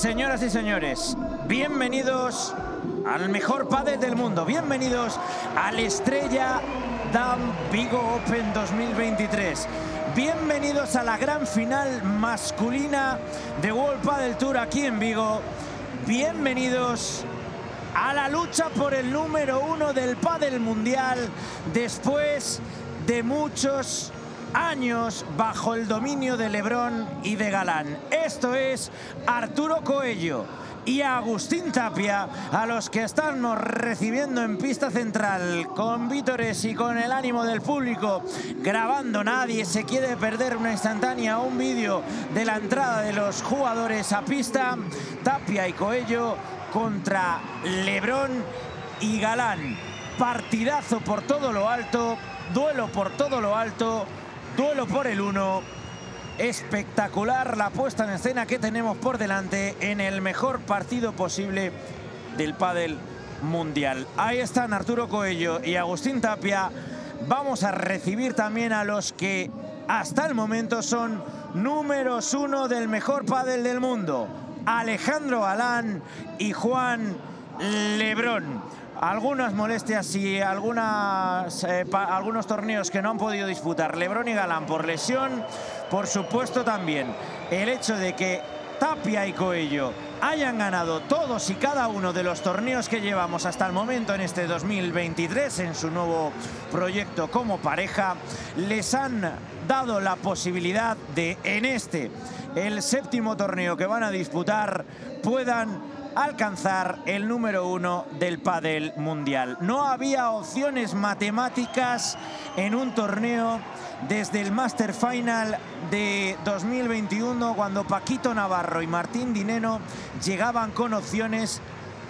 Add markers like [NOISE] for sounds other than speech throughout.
Señoras y señores, bienvenidos al mejor padre del mundo. Bienvenidos al Estrella Dam Vigo Open 2023. Bienvenidos a la gran final masculina de World Padel Tour aquí en Vigo. Bienvenidos a la lucha por el número uno del Padel Mundial después de muchos años bajo el dominio de Lebrón y de Galán. Esto es Arturo Coello y Agustín Tapia, a los que estamos recibiendo en pista central con vítores y con el ánimo del público, grabando. Nadie se quiere perder una instantánea un vídeo de la entrada de los jugadores a pista. Tapia y Coello contra Lebrón y Galán. Partidazo por todo lo alto, duelo por todo lo alto, duelo por el uno. Espectacular la puesta en escena que tenemos por delante en el mejor partido posible del pádel mundial. Ahí están Arturo Coello y Agustín Tapia. Vamos a recibir también a los que hasta el momento son números uno del mejor pádel del mundo. Alejandro Alán y Juan Lebrón. Algunas molestias y algunas, eh, algunos torneos que no han podido disputar Lebrón y Galán por lesión. Por supuesto también el hecho de que Tapia y Coello hayan ganado todos y cada uno de los torneos que llevamos hasta el momento en este 2023 en su nuevo proyecto como pareja, les han dado la posibilidad de en este, el séptimo torneo que van a disputar, puedan alcanzar el número uno del pádel mundial. No había opciones matemáticas en un torneo desde el Master Final de 2021 cuando Paquito Navarro y Martín Dineno llegaban con opciones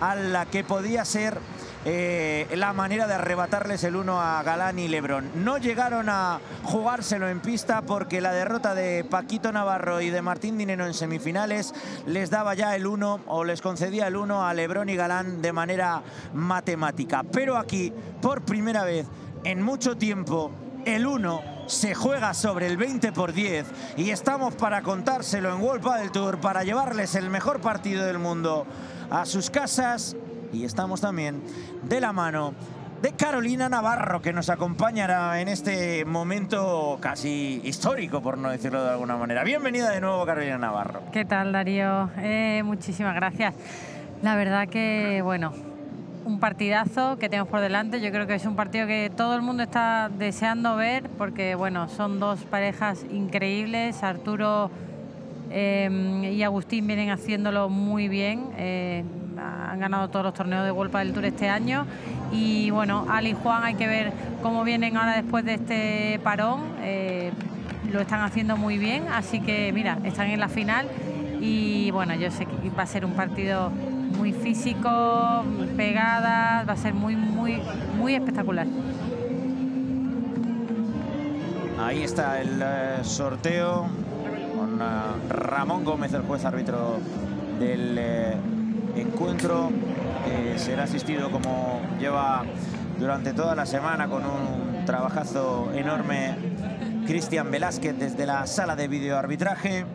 a la que podía ser eh, la manera de arrebatarles el uno a Galán y Lebrón. No llegaron a jugárselo en pista porque la derrota de Paquito Navarro y de Martín Dineno en semifinales les daba ya el uno o les concedía el uno a Lebrón y Galán de manera matemática. Pero aquí, por primera vez en mucho tiempo, el 1 se juega sobre el 20 por 10 y estamos para contárselo en World Padel Tour para llevarles el mejor partido del mundo a sus casas y estamos también de la mano de Carolina Navarro, que nos acompañará en este momento casi histórico, por no decirlo de alguna manera. Bienvenida de nuevo, Carolina Navarro. ¿Qué tal, Darío? Eh, muchísimas gracias. La verdad que, bueno, un partidazo que tenemos por delante. Yo creo que es un partido que todo el mundo está deseando ver, porque, bueno, son dos parejas increíbles. Arturo eh, y Agustín vienen haciéndolo muy bien. Eh, han ganado todos los torneos de World del Tour este año y bueno, Ali y Juan hay que ver cómo vienen ahora después de este parón, eh, lo están haciendo muy bien, así que mira, están en la final y bueno, yo sé que va a ser un partido muy físico, pegada, va a ser muy, muy, muy espectacular. Ahí está el eh, sorteo con uh, Ramón Gómez, el juez árbitro del eh, encuentro será asistido como lleva durante toda la semana con un trabajazo enorme Cristian Velázquez desde la sala de videoarbitraje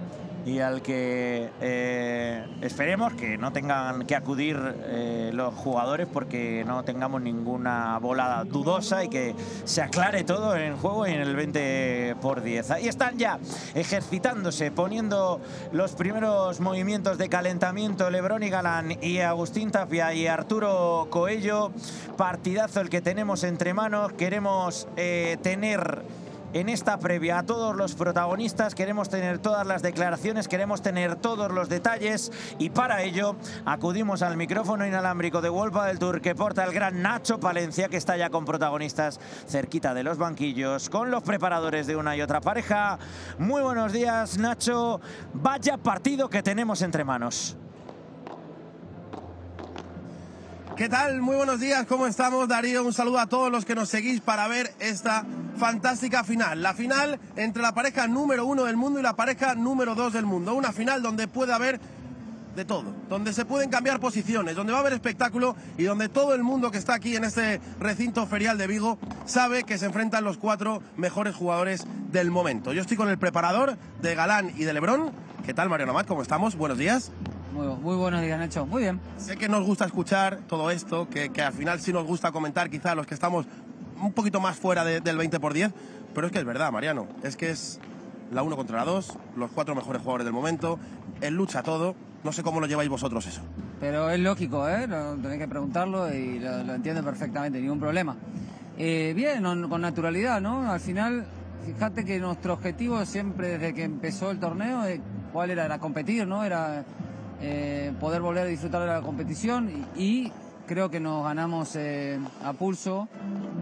y al que eh, esperemos que no tengan que acudir eh, los jugadores porque no tengamos ninguna volada dudosa y que se aclare todo en el juego y en el 20 por 10. Ahí están ya ejercitándose, poniendo los primeros movimientos de calentamiento Lebrón y Galán y Agustín Tapia y Arturo Coello. Partidazo el que tenemos entre manos. Queremos eh, tener en esta previa a todos los protagonistas. Queremos tener todas las declaraciones, queremos tener todos los detalles y para ello acudimos al micrófono inalámbrico de Wolpa del Tour que porta el gran Nacho Palencia que está ya con protagonistas cerquita de los banquillos con los preparadores de una y otra pareja. Muy buenos días Nacho, vaya partido que tenemos entre manos. ¿Qué tal? Muy buenos días, ¿cómo estamos? Darío, un saludo a todos los que nos seguís para ver esta fantástica final. La final entre la pareja número uno del mundo y la pareja número dos del mundo. Una final donde puede haber de todo, donde se pueden cambiar posiciones, donde va a haber espectáculo y donde todo el mundo que está aquí en este recinto ferial de Vigo sabe que se enfrentan los cuatro mejores jugadores del momento. Yo estoy con el preparador de Galán y de Lebrón. ¿Qué tal, Mariano Amat? ¿Cómo estamos? Buenos días. Muy, buenos días, Nacho. Muy bien. Sé que nos gusta escuchar todo esto, que, que al final sí nos gusta comentar, quizá los que estamos un poquito más fuera del 20 por 10, pero es que es verdad, Mariano. Es que es la 1 contra la 2, los cuatro mejores jugadores del momento, él lucha todo. No sé cómo lo lleváis vosotros eso. Pero es lógico, ¿eh? tenéis que preguntarlo y lo, entiende perfectamente, ningún problema. Eh, bien, con naturalidad, ¿no? Al final, fíjate que nuestro objetivo siempre desde que empezó el torneo, eh, ¿cuál era? Era competir, ¿no? Era eh, poder volver a disfrutar de la competición y, creo que nos ganamos a pulso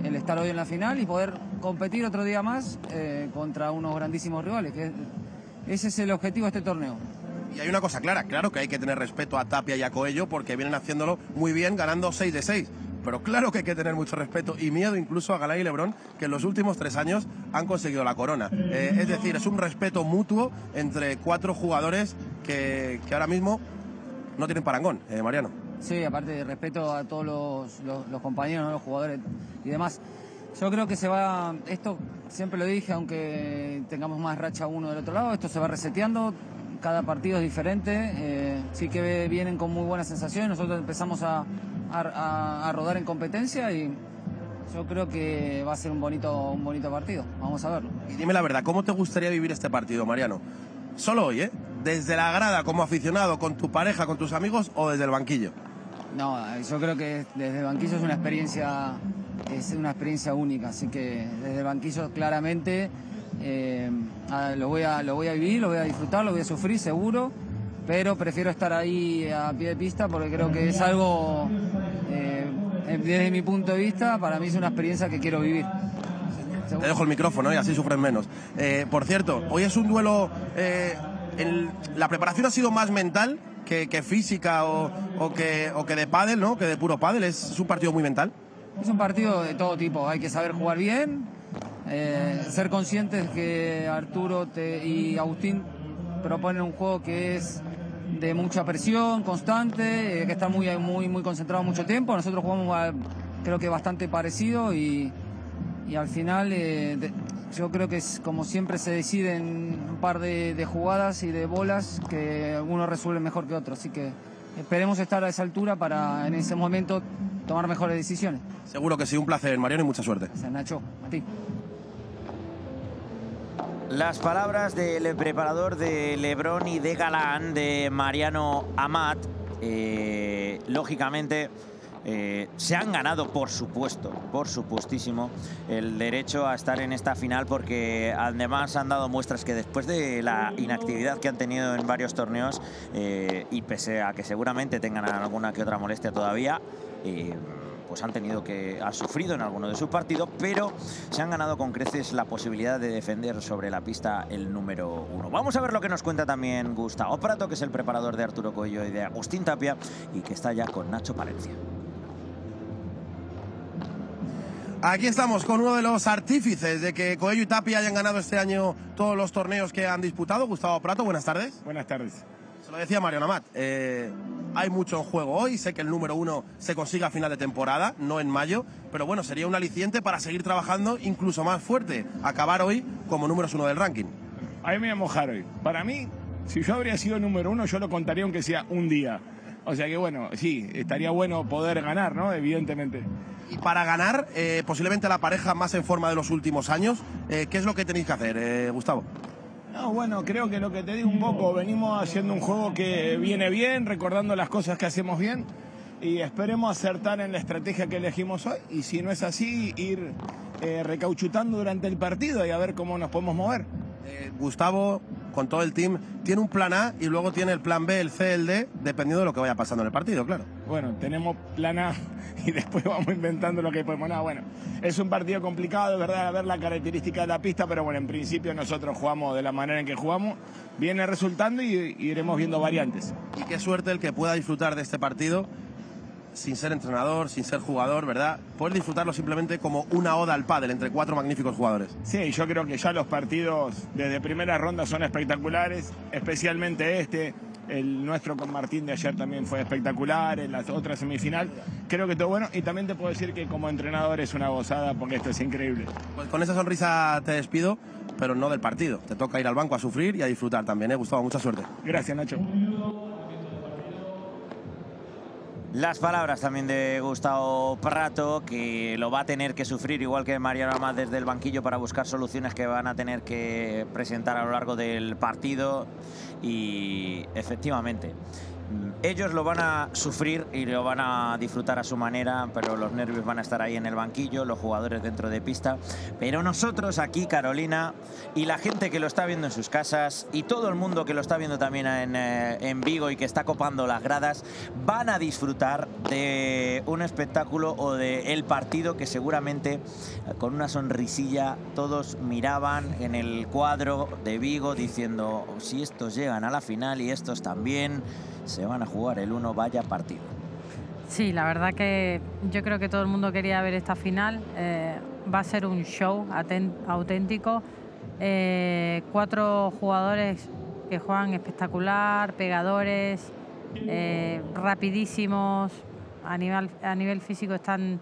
el estar hoy en la final y poder competir otro día más contra unos grandísimos rivales. Que ese es el objetivo de este torneo. Y hay una cosa clara, claro que hay que tener respeto a Tapia y a Coello porque vienen haciéndolo muy bien, ganando 6 de 6. Pero claro que hay que tener mucho respeto y miedo incluso a Galay y Lebrón, que en los últimos tres años han conseguido la corona. Eh, es decir, es un respeto mutuo entre cuatro jugadores que, ahora mismo no tienen parangón, eh, Mariano. Sí, aparte de respeto a todos los, compañeros, los jugadores y demás. Yo creo que se va, esto siempre lo dije, aunque tengamos más racha uno del otro lado, esto se va reseteando, cada partido es diferente, eh, sí que vienen con muy buenas sensaciones, nosotros empezamos a, rodar en competencia y yo creo que va a ser un bonito, un bonito partido, vamos a verlo. Y dime la verdad, ¿cómo te gustaría vivir este partido, Mariano? Solo hoy, ¿eh? Desde la grada, como aficionado, con tu pareja, con tus amigos o desde el banquillo. No, yo creo que desde el banquillo es una experiencia, es una experiencia única, así que desde el banquillo claramente eh, lo, voy a, lo voy a vivir, lo voy a disfrutar, lo voy a sufrir seguro, pero prefiero estar ahí a pie de pista porque creo que es algo, eh, desde mi punto de vista, para mí es una experiencia que quiero vivir. Te dejo el micrófono y así sufren menos. Eh, por cierto, hoy es un duelo. la preparación ha sido más mental que, física o, que, o que de pádel, ¿no? Que de puro pádel. es un partido muy mental. Es un partido de todo tipo. Hay que saber jugar bien, eh, ser conscientes que Arturo y Agustín proponen un juego que es de mucha presión constante, eh, que está muy, muy, muy concentrado mucho tiempo. Nosotros jugamos creo que bastante parecido y, al final eh, yo creo que es como siempre se deciden un par de, jugadas y de bolas que uno resuelve mejor que otro. Así que esperemos estar a esa altura para en ese momento tomar mejores decisiones. Seguro que sí, un placer, Mariano, y mucha suerte. Gracias, Nacho. A ti. Las palabras del preparador de Lebrón y de Galán, de Mariano Amat, eh, lógicamente eh, se han ganado, por supuesto, por supuestísimo, el derecho a estar en esta final porque además han dado muestras que después de la inactividad que han tenido en varios torneos eh, y pese a que seguramente tengan alguna que otra molestia todavía, pues han tenido que, ha sufrido en alguno de sus partidos, pero se han ganado con creces la posibilidad de defender sobre la pista el número uno. Vamos a ver lo que nos cuenta también Gustavo Prato, que es el preparador de Arturo Coello y de Agustín Tapia, y que está ya con Nacho Palencia. Aquí estamos con uno de los artífices de que Coello y Tapia hayan ganado este año todos los torneos que han disputado. Gustavo Prato, buenas tardes. Buenas tardes. Lo decía Mario Namat. Eh, hay mucho en juego hoy. Sé que el número uno se consiga a final de temporada, no en mayo. Pero bueno, sería un aliciente para seguir trabajando incluso más fuerte. Acabar hoy como números uno del ranking. A mí me voy a mojar hoy. Para mí, si yo habría sido número uno, yo lo contaría aunque sea un día. O sea que bueno, sí, estaría bueno poder ganar, ¿no? Evidentemente. Y para ganar, eh, posiblemente la pareja más en forma de los últimos años, eh, ¿qué es lo que tenéis que hacer, Gustavo? No, bueno, creo que lo que te digo un poco, venimos haciendo un juego que viene bien, recordando las cosas que hacemos bien y esperemos acertar en la estrategia que elegimos hoy y si no es así, ir eh, recauchutando durante el partido y a ver cómo nos podemos mover. Eh, Gustavo, con todo el team, tiene un plan A y luego tiene el plan B, el C, el D, dependiendo de lo que vaya pasando en el partido, claro. Bueno, tenemos plan A [LAUGHS] y después vamos inventando lo que podemos. No, bueno, es un partido complicado, verdad, a ver la característica de la pista, pero bueno, en principio nosotros jugamos de la manera en que jugamos, viene resultando y iremos viendo variantes. Y qué suerte el que pueda disfrutar de este partido sin ser entrenador, sin ser jugador, ¿verdad? Poder disfrutarlo simplemente como una oda al pádel entre cuatro magníficos jugadores. Sí, yo creo que ya los partidos desde primera ronda son espectaculares, especialmente este. El nuestro con Martín de ayer también fue espectacular, en la otra semifinal. Creo que todo bueno. Y también te puedo decir que como entrenador es una gozada porque esto es increíble. Pues con esa sonrisa te despido, pero no del partido. Te toca ir al banco a sufrir y a disfrutar también, ¿eh? Gustavo, mucha suerte. Gracias, Nacho. Las palabras también de Gustavo Prato, que lo va a tener que sufrir igual que Mariano Amat desde el banquillo para buscar soluciones que van a tener que presentar a lo largo del partido. Y efectivamente, ellos lo van a sufrir y lo van a disfrutar a su manera, pero los nervios van a estar ahí en el banquillo, los jugadores dentro de pista. Pero nosotros aquí, Carolina, y la gente que lo está viendo en sus casas, y todo el mundo que lo está viendo también en, eh, en Vigo y que está copando las gradas, van a disfrutar de un espectáculo o de el partido que seguramente con una sonrisilla todos miraban en el cuadro de Vigo diciendo si estos llegan a la final y estos también se van a jugar el uno, vaya partido. Sí, la verdad que yo creo que todo el mundo quería ver esta final. Eh, va a ser un show auténtico. Eh, cuatro jugadores que juegan espectacular, pegadores, eh, rapidísimos, a nivel, a nivel físico están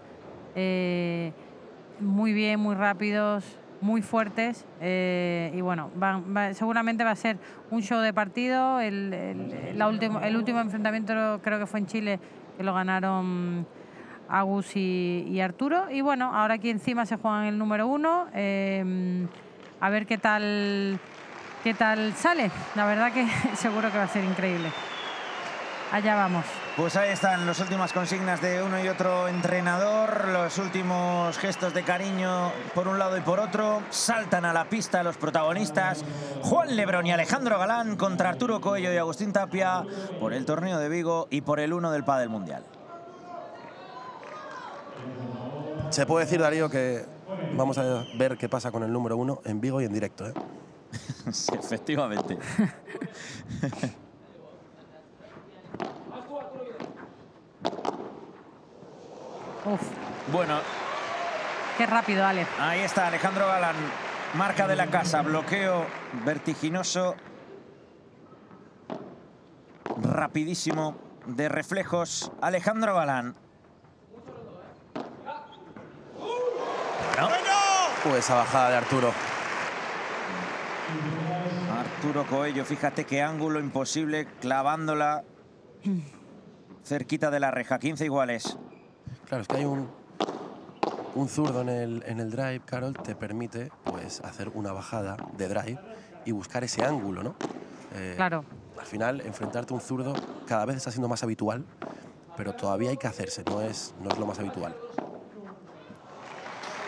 muy bien, muy rápidos, muy fuertes eh, y bueno, seguramente va a ser un show de partido. El, el, último, el último enfrentamiento creo que fue en Chile, que lo ganaron Agus y, Arturo. Y bueno, ahora aquí encima se juegan el número uno. Eh, a ver qué tal, qué tal sale. La verdad que [LAUGHS] seguro que va a ser increíble. Allá vamos. Pues ahí están las últimas consignas de uno y otro entrenador, los últimos gestos de cariño por un lado y por otro. Saltan a la pista los protagonistas, Juan Lebrón y Alejandro Galán contra Arturo Coello y Agustín Tapia por el torneo de Vigo y por el uno del Padel Mundial. Se puede decir, Darío, que vamos a ver qué pasa con el número uno en Vigo y en directo. ¿eh? [LAUGHS] efectivamente. [LAUGHS] Bueno. Qué rápido, Ale. Ahí está Alejandro Galán. Marca de la casa, bloqueo vertiginoso. Rapidísimo de reflejos. Alejandro Galán. Pues esa bajada de Arturo. Arturo Coello, fíjate qué ángulo imposible clavándola cerquita de la reja. 15 iguales. Claro, es que hay un, un zurdo en el, en el drive, Carol, te permite pues, hacer una bajada de drive y buscar ese ángulo, ¿no? Eh, claro. Al final, enfrentarte a un zurdo cada vez está siendo más habitual, pero todavía hay que hacerse, no es, no es lo más habitual.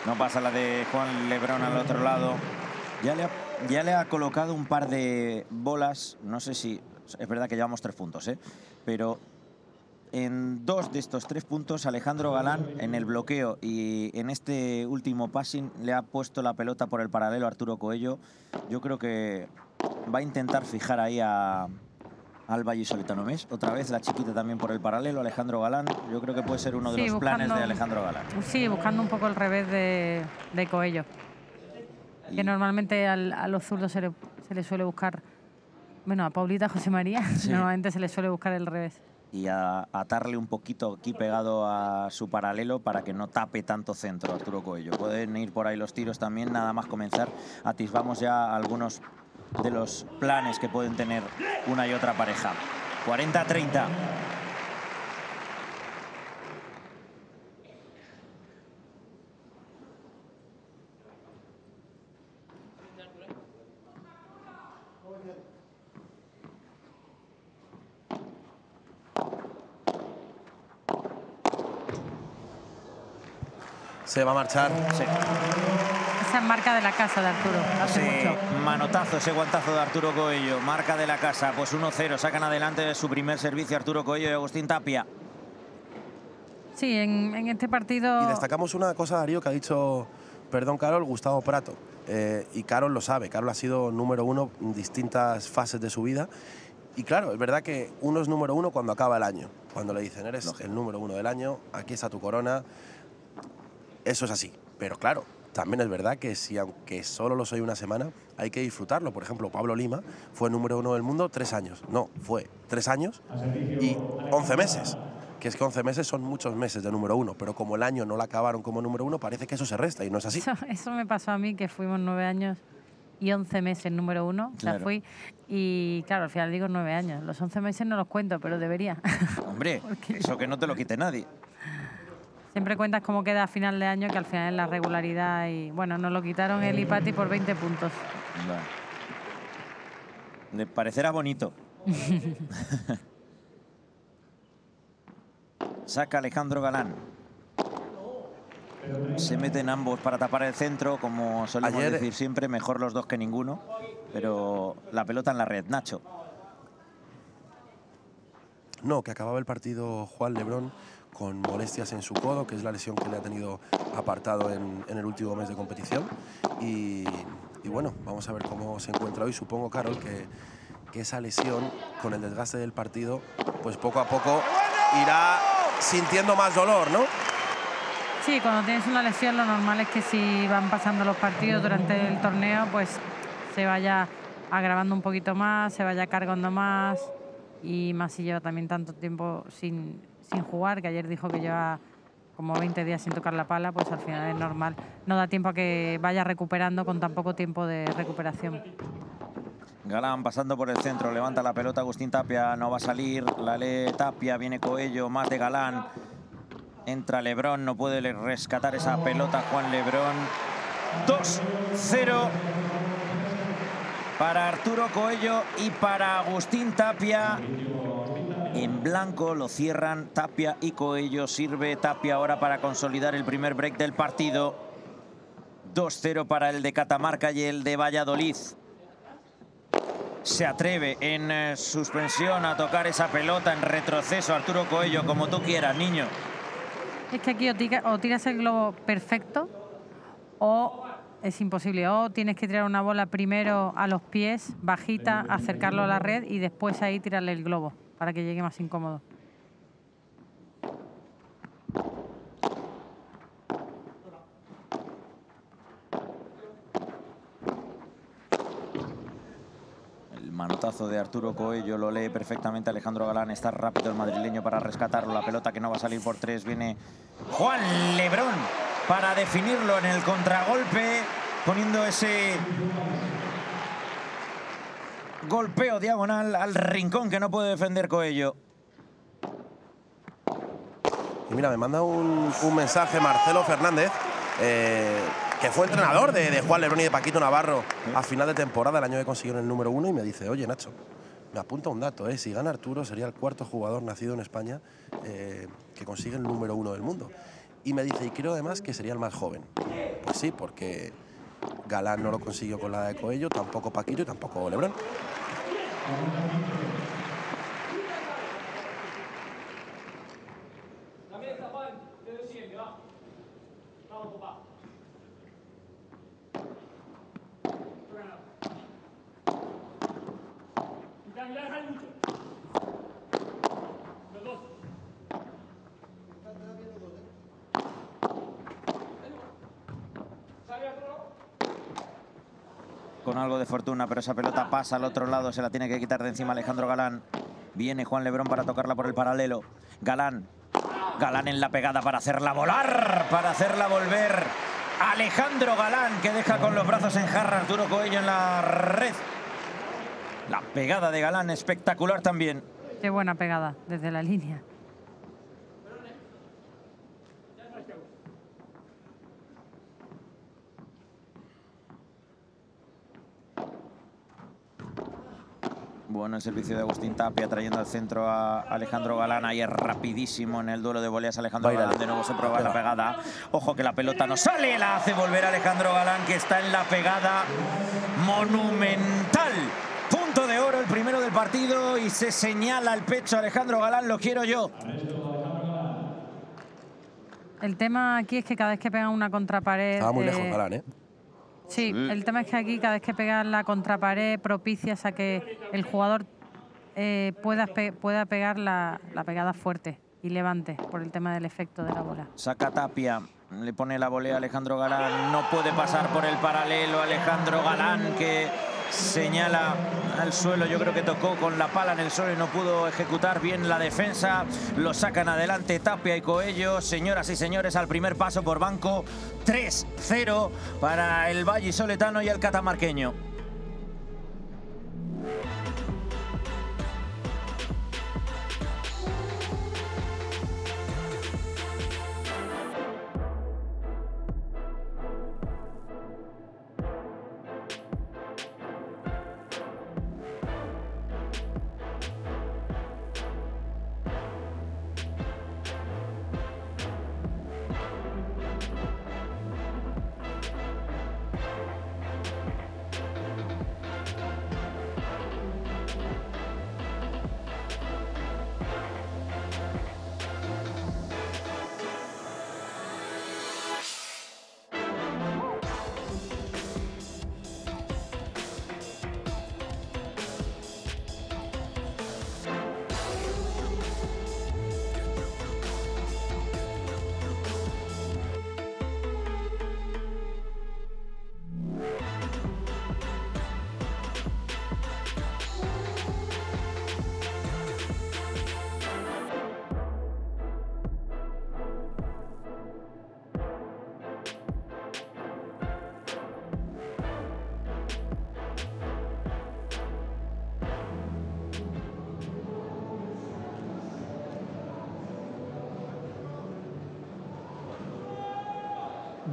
No pasa la de Juan Lebrón al otro lado. Ya le, ha, ya le ha colocado un par de bolas, no sé si... Es verdad que llevamos tres puntos, ¿eh? Pero en dos de estos tres puntos, Alejandro Galán en el bloqueo y en este último passing le ha puesto la pelota por el paralelo a Arturo Coello. Yo creo que va a intentar fijar ahí a, al Valle Mes. Otra vez la chiquita también por el paralelo, Alejandro Galán. Yo creo que puede ser uno de los planes de Alejandro Galán. Sí, buscando un poco el revés de, de Coello. Que normalmente a los zurdos se le, se le, suele buscar, bueno, a Paulita José María, [LAUGHS] normalmente se le suele buscar el revés y a atarle un poquito aquí pegado a su paralelo para que no tape tanto centro Arturo Coello. Pueden ir por ahí los tiros también, nada más comenzar. Atisbamos ya algunos de los planes que pueden tener una y otra pareja. 40-30. Se va a marchar. Sí. Esa es marca de la casa de Arturo. sí, manotazo, ese guantazo de Arturo Coello. Marca de la casa, pues 1-0. Sacan adelante su primer servicio Arturo Coello y Agustín Tapia. Sí, en, este partido... Y destacamos una cosa, Darío, que ha dicho, perdón, Carol, Gustavo Prato. Eh, y Carol lo sabe. Carol ha sido número uno en distintas fases de su vida. Y claro, es verdad que uno es número uno cuando acaba el año. Cuando le dicen, eres el número uno del año, aquí está tu corona. Eso es así. Pero claro, también es verdad que si aunque solo lo soy una semana, hay que disfrutarlo. Por ejemplo, Pablo Lima fue número uno del mundo tres años. No, fue tres años y once meses. Que es que once meses son muchos meses de número uno, pero como el año no la acabaron como número uno, parece que eso se resta y no es así. [LAUGHS] Eso, me pasó a mí, que fuimos nueve años y 11 meses número uno. O sea, Claro. fui. Y claro, al final digo nueve años. Los 11 meses no los cuento, pero debería. Hombre, [LAUGHS] eso que no te lo quite nadie. Siempre cuentas cómo queda a final de año, que al final es la regularidad. Y bueno, nos lo quitaron el Ipati por 20 puntos. Bueno. Le parecerá bonito. [LAUGHS] Saca Alejandro Galán. Se meten ambos para tapar el centro, como solemos Ayer- decir siempre, mejor los dos que ninguno. Pero la pelota en la red, Nacho. No, que acababa el partido Juan Lebrón con molestias en su codo, que es la lesión que le ha tenido apartado en, en el último mes de competición. Y, y bueno, vamos a ver cómo se encuentra hoy. Supongo, Carol, que, que esa lesión, con el desgaste del partido, pues poco a poco irá sintiendo más dolor, ¿no? Sí, cuando tienes una lesión lo normal es que si van pasando los partidos durante el torneo, pues se vaya agravando un poquito más, se vaya cargando más y más si lleva también tanto tiempo sin, sin jugar, que ayer dijo que lleva como 20 días sin tocar la pala, pues al final es normal. No da tiempo a que vaya recuperando con tan poco tiempo de recuperación. Galán pasando por el centro, levanta la pelota Agustín Tapia, no va a salir, la lee Tapia, viene Coello, más de Galán. Entra Lebrón, no puede rescatar esa pelota Juan Lebrón. 2-0 para Arturo Coello y para Agustín Tapia. En blanco lo cierran Tapia y Coello. Sirve Tapia ahora para consolidar el primer break del partido. 2-0 para el de Catamarca y el de Valladolid se atreve en eh, suspensión a tocar esa pelota en retroceso Arturo Coello, como tú quieras, niño. Es que aquí o, tiras el globo perfecto o es imposible. O tienes que tirar una bola primero a los pies, bajita, acercarlo a la red y después ahí tirarle el globo para que llegue más incómodo. El manotazo de Arturo Coello lo lee perfectamente Alejandro Galán. Está rápido el madrileño para rescatarlo. La pelota que no va a salir por tres. Viene Juan Lebrón para definirlo en el contragolpe, poniendo ese golpeo diagonal al rincón que no puede defender Coello. Y mira, me manda un, mensaje Marcelo Fernández, eh, que fue entrenador de, de Juan Lebrón y de Paquito Navarro a final de temporada, el año que consiguieron el número uno, y me dice, oye Nacho, me apunta un dato, ¿eh? si gana Arturo sería el cuarto jugador nacido en España eh, que consigue el número uno del mundo. Y me dice, y creo además que sería el más joven. Pues sí, porque Galán no lo consiguió con la de Coello, tampoco Paquito y tampoco Lebrón. Algo de fortuna, pero esa pelota pasa al otro lado, se la tiene que quitar de encima Alejandro Galán. Viene Juan Lebrón para tocarla por el paralelo. Galán, Galán en la pegada para hacerla volar, para hacerla volver. Alejandro Galán que deja con los brazos en jarra Arturo Coello en la red. La pegada de Galán espectacular también. Qué buena pegada desde la línea. Bueno, el servicio de Agustín Tapia trayendo al centro a Alejandro Galán. Ahí es rapidísimo en el duelo de voleas Alejandro Galán. al- De nuevo se prueba la pegada. Ojo que la pelota no sale. La hace volver Alejandro Galán que está en la pegada monumental. Punto de oro el primero del partido y se señala el pecho Alejandro Galán. Lo quiero yo. El tema aquí es que cada vez que pegan una contrapared... Estaba muy lejos eh, Galán, ¿eh? Sí, el tema es que aquí cada vez que pegas la contrapared propicias a que el jugador eh, pueda, pueda pegar la, la pegada fuerte y levante por el tema del efecto de la bola. Saca Tapia. Le pone la volea a Alejandro Galán. No puede pasar por el paralelo. Alejandro Galán que señala al suelo. Yo creo que tocó con la pala en el suelo y no pudo ejecutar bien la defensa. Lo sacan adelante Tapia y Coello. Señoras y señores, al primer paso por banco, 3-0 para el Valle Soletano y el catamarqueño.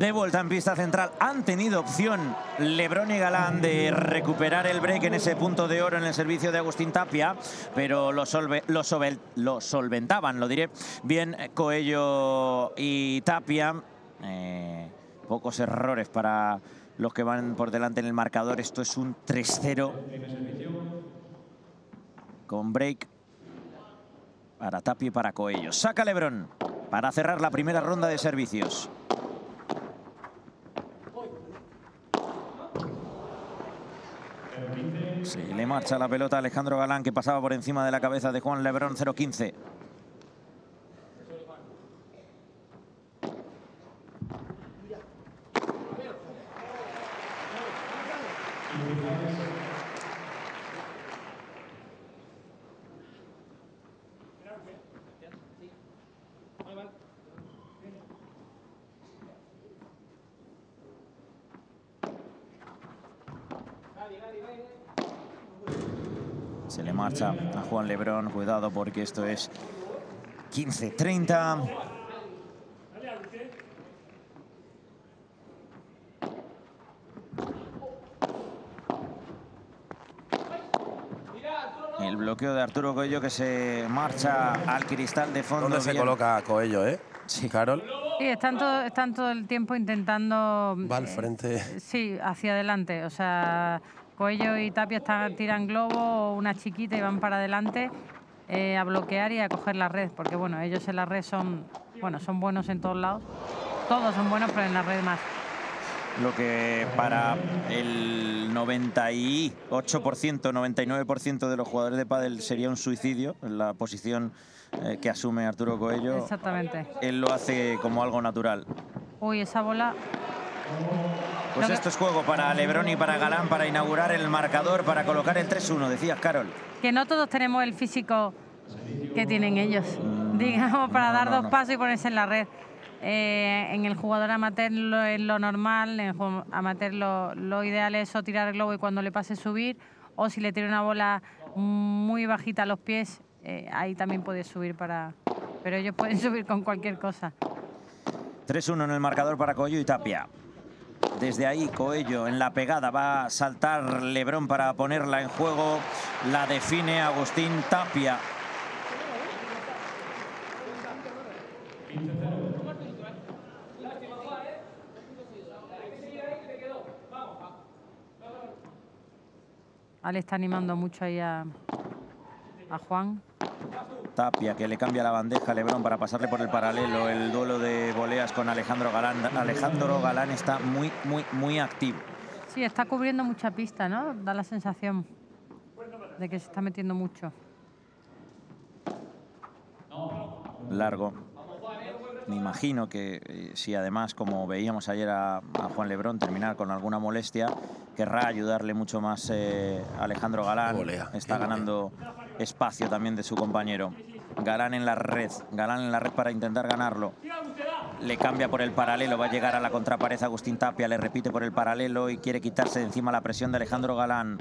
De vuelta en pista central. Han tenido opción Lebrón y Galán de recuperar el break en ese punto de oro en el servicio de Agustín Tapia, pero lo, solventaban, lo diré bien, Coello y Tapia. Eh, pocos errores para los que van por delante en el marcador. Esto es un 3-0 con break para Tapia y para Coello. Saca Lebrón para cerrar la primera ronda de servicios. Sí, le marcha la pelota a Alejandro Galán que pasaba por encima de la cabeza de Juan Lebrón 0-15. Se le marcha a Juan Lebrón. Cuidado porque esto es 15-30. El bloqueo de Arturo Coello que se marcha al cristal de fondo. ¿Dónde se coloca Coello, eh? Sí. Carol. Sí, están todo, están todo el tiempo intentando... Va al eh, frente. Sí, hacia adelante. O sea, Coello y Tapia están, tiran globo, una chiquita y van para adelante eh, a bloquear y a coger la red, porque bueno, ellos en la red son, bueno, son buenos en todos lados. Todos son buenos, pero en la red más. Lo que para el 98%, 99% de los jugadores de pádel sería un suicidio en la posición eh, que asume Arturo Coello. Exactamente. Él lo hace como algo natural. Uy, esa bola pues esto es juego para Lebrón y para Galán para inaugurar el marcador, para colocar el 3-1, decías, Carol. Que no todos tenemos el físico que tienen ellos, mm, digamos, para dar dos pasos y ponerse en la red. Eh, en el jugador amateur lo, es lo normal, en el amateur lo, ideal es o tirar el globo y cuando le pase subir, o si le tira una bola muy bajita a los pies, eh, ahí también puede subir para... Pero ellos pueden [LAUGHS] subir con cualquier cosa. 3-1 en el marcador para Coyo y Tapia. Desde ahí Coello en la pegada va a saltar Lebrón para ponerla en juego. La define Agustín Tapia. Ale está animando mucho ahí a, a Juan. Tapia que le cambia la bandeja a Lebrón para pasarle por el paralelo. El duelo de voleas con Alejandro Galán. Alejandro Galán está muy, muy, muy activo. Sí, está cubriendo mucha pista, ¿no? Da la sensación de que se está metiendo mucho. Largo. Me imagino que eh, si además, como veíamos ayer a, Juan Lebrón, terminar con alguna molestia, querrá ayudarle mucho más eh, Alejandro Galán. Está ganando espacio también de su compañero. Galán en la red, Galán en la red para intentar ganarlo. Le cambia por el paralelo, va a llegar a la contrapared Agustín Tapia, le repite por el paralelo y quiere quitarse de encima la presión de Alejandro Galán.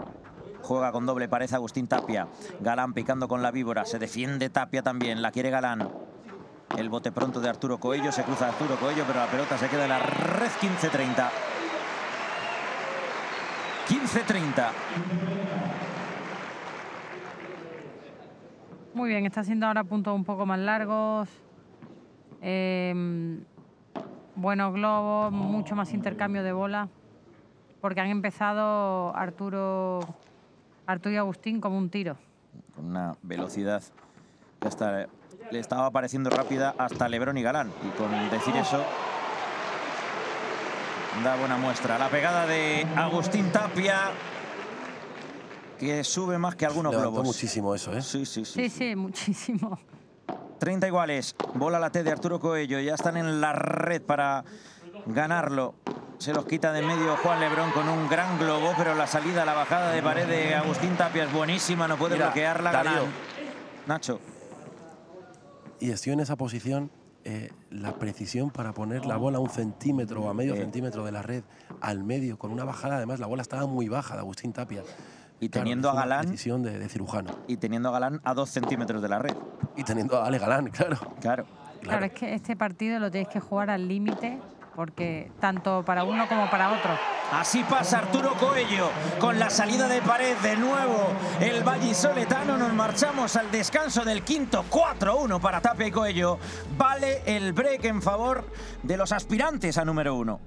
Juega con doble pared Agustín Tapia. Galán picando con la víbora, se defiende Tapia también, la quiere Galán. El bote pronto de Arturo Coello, se cruza Arturo Coello, pero la pelota se queda en la red 15-30. 15-30. Muy bien, está haciendo ahora puntos un poco más largos. Eh, buenos globos, mucho más intercambio de bola. Porque han empezado Arturo, Arturo y Agustín como un tiro. Con una velocidad que hasta le estaba pareciendo rápida hasta Lebrón y Galán. Y con decir eso, da buena muestra. La pegada de Agustín Tapia que sube más que algunos globos. muchísimo eso, ¿eh? Sí, sí, sí. Sí, sí, muchísimo. 30 iguales. Bola la T de Arturo Coello. Ya están en la red para ganarlo. Se los quita de medio Juan Lebrón con un gran globo, pero la salida, la bajada de pared de Agustín Tapia es buenísima. No puede bloquearla. Darío. Nacho. Y estoy en esa posición eh, la precisión para poner la bola a un centímetro o a medio centímetro de la red al medio, con una bajada. Además, la bola estaba muy baja de Agustín Tapia. Y teniendo a Galán. Decisión de, cirujano. Y teniendo a Galán a dos centímetros de la red. Y teniendo a Ale Galán, [LAUGHS] claro. Claro. Claro, es que este partido lo tenéis que jugar al límite porque tanto para uno como para otro. Así pasa Arturo Coello con la salida de pared de nuevo el Vallisoletano. Nos marchamos al descanso del quinto 4-1 para Tapia y Coello. Vale el break en favor de los aspirantes a número uno.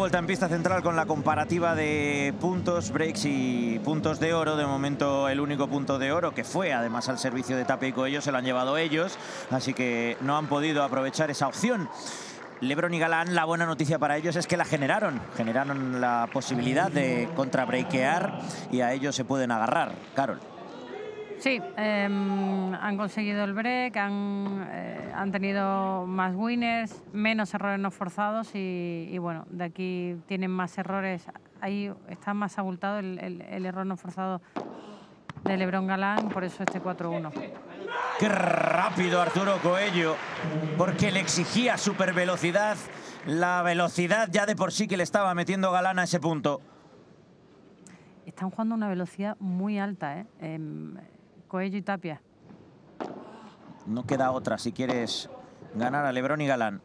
Vuelta en pista central con la comparativa de puntos, breaks y puntos de oro. De momento el único punto de oro que fue además al servicio de Tapia y Coello se lo han llevado ellos, así que no han podido aprovechar esa opción. Lebron y Galán, la buena noticia para ellos es que la generaron. Generaron la posibilidad de contrabreakear y a ellos se pueden agarrar. Carol. Sí, em, han conseguido el break, han, eh, han, tenido más winners, menos errores no forzados y, y, bueno, de aquí tienen más errores. Ahí está más abultado el, el, el error no forzado de Lebron Galán, por eso este 4-1. Qué rápido Arturo Coello, porque le exigía super velocidad, la velocidad ya de por sí que le estaba metiendo Galán a ese punto. Están jugando a una velocidad muy alta, ¿eh? Eh, Coello y Tapia. No queda otra si quieres ganar a Lebrón y Galán.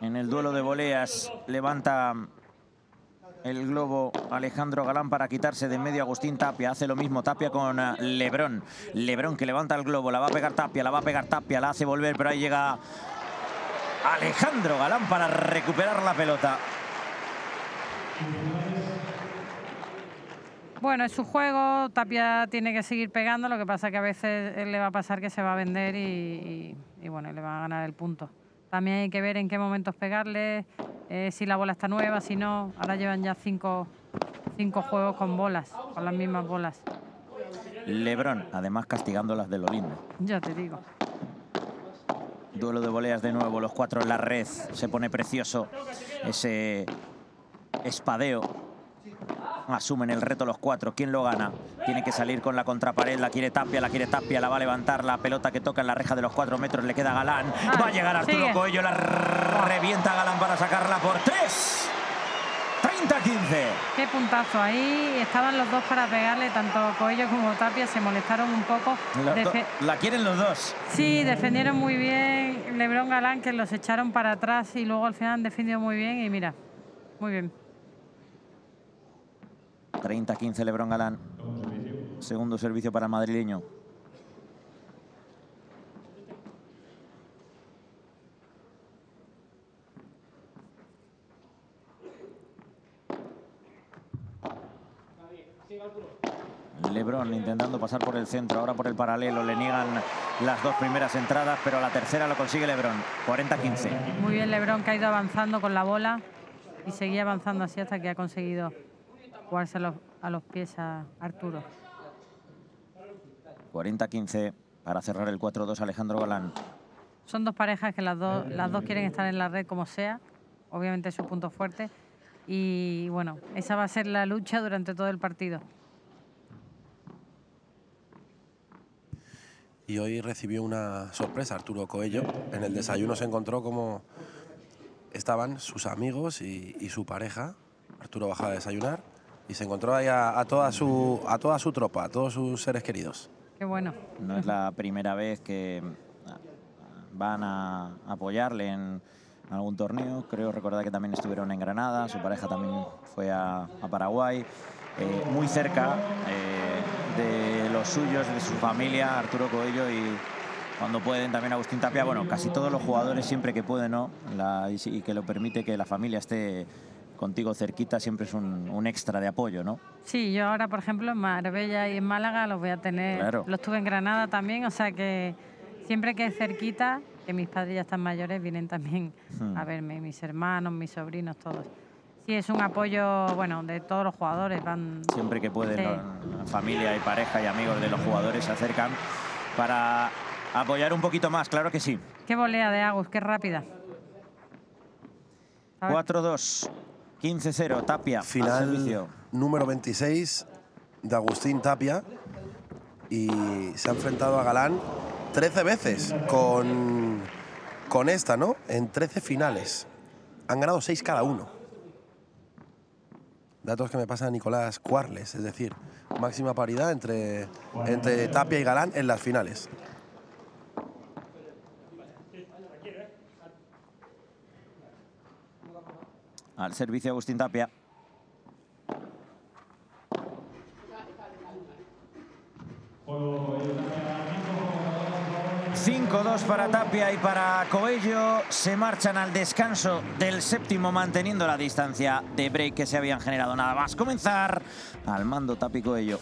En el duelo de voleas levanta el globo Alejandro Galán para quitarse de en medio Agustín Tapia. Hace lo mismo Tapia con eh, Lebrón. Lebrón que levanta el globo, la va a pegar Tapia, la va a pegar Tapia, la hace volver, pero ahí llega Alejandro Galán para recuperar la pelota. Bueno, es su juego, Tapia tiene que seguir pegando, lo que pasa que a veces él le va a pasar que se va a vender y, y, y bueno, le va a ganar el punto. También hay que ver en qué momentos pegarle, eh, si la bola está nueva, si no. Ahora llevan ya cinco, cinco juegos con bolas, con las mismas bolas. Lebrón, además castigando las de Lolín. Ya te digo. Duelo de voleas de nuevo, los cuatro en la red. Se pone precioso ese espadeo asumen el reto los cuatro. ¿Quién lo gana? Tiene que salir con la contrapared, la quiere Tapia, la quiere Tapia, la va a levantar la pelota que toca en la reja de los cuatro metros, le queda Galán. Va a llegar Arturo sigue. Coello, la revienta Galán para sacarla por tres. 30-15. Qué puntazo. Ahí estaban los dos para pegarle, tanto Coello como Tapia se molestaron un poco. Defe- La quieren los dos. Sí, defendieron muy bien. Lebrón Galán que los echaron para atrás y luego al final han defendido muy bien y mira, muy bien. 30-15 Lebrón Galán. Segundo servicio para el madrileño. Lebrón intentando pasar por el centro, ahora por el paralelo, le niegan las dos primeras entradas, pero la tercera lo consigue Lebrón, 40-15. Muy bien Lebrón que ha ido avanzando con la bola y seguía avanzando así hasta que ha conseguido jugarse a los, a los pies a Arturo. 40-15 para cerrar el 4-2 Alejandro Galán. Son dos parejas que las dos, las dos quieren estar en la red como sea, obviamente es su punto fuerte. Y bueno, esa va a ser la lucha durante todo el partido. Y hoy recibió una sorpresa Arturo Coello. En el desayuno se encontró como estaban sus amigos y, y su pareja Arturo bajaba a desayunar y se encontró ahí a, a toda, su, a toda su tropa, a todos sus seres queridos. Qué bueno. No es la primera vez que van a apoyarle en algún torneo. Creo recordar que también estuvieron en Granada, su pareja también fue a, a Paraguay. Eh, muy cerca eh, de los suyos, de su familia, Arturo Coello y cuando pueden también Agustín Tapia. Bueno, casi todos los jugadores siempre que pueden, ¿no? La- y, si- y que lo permite que la familia esté contigo cerquita, siempre es un, un extra de apoyo, ¿no? Sí, yo ahora, por ejemplo, en Marbella y en Málaga los voy a tener. Claro. Los tuve en Granada también, o sea que siempre que es cerquita, que mis padres ya están mayores, vienen también Hmm. a verme, mis hermanos, mis sobrinos, todos. Sí, es un apoyo, bueno, de todos los jugadores. Van... Siempre que pueden, Sí. la familia y pareja y amigos de los jugadores se acercan para apoyar un poquito más, claro que sí. Qué volea de Agus, qué rápida. A ver. 4-2, 15-0, Tapia, al Final número 26 de Agustín Tapia y se ha enfrentado a Galán 13 veces con, con esta, ¿no? En 13 finales. Han ganado 6 cada uno. Datos que me pasa Nicolás Cuarles, es decir, máxima paridad entre, entre Tapia y Galán en las finales. Al servicio Agustín Tapia. ...5-2 para Tapia y para Coello... ...se marchan al descanso del séptimo... ...manteniendo la distancia de break que se habían generado. Nada más comenzar... ...al mando Tapia y Coello.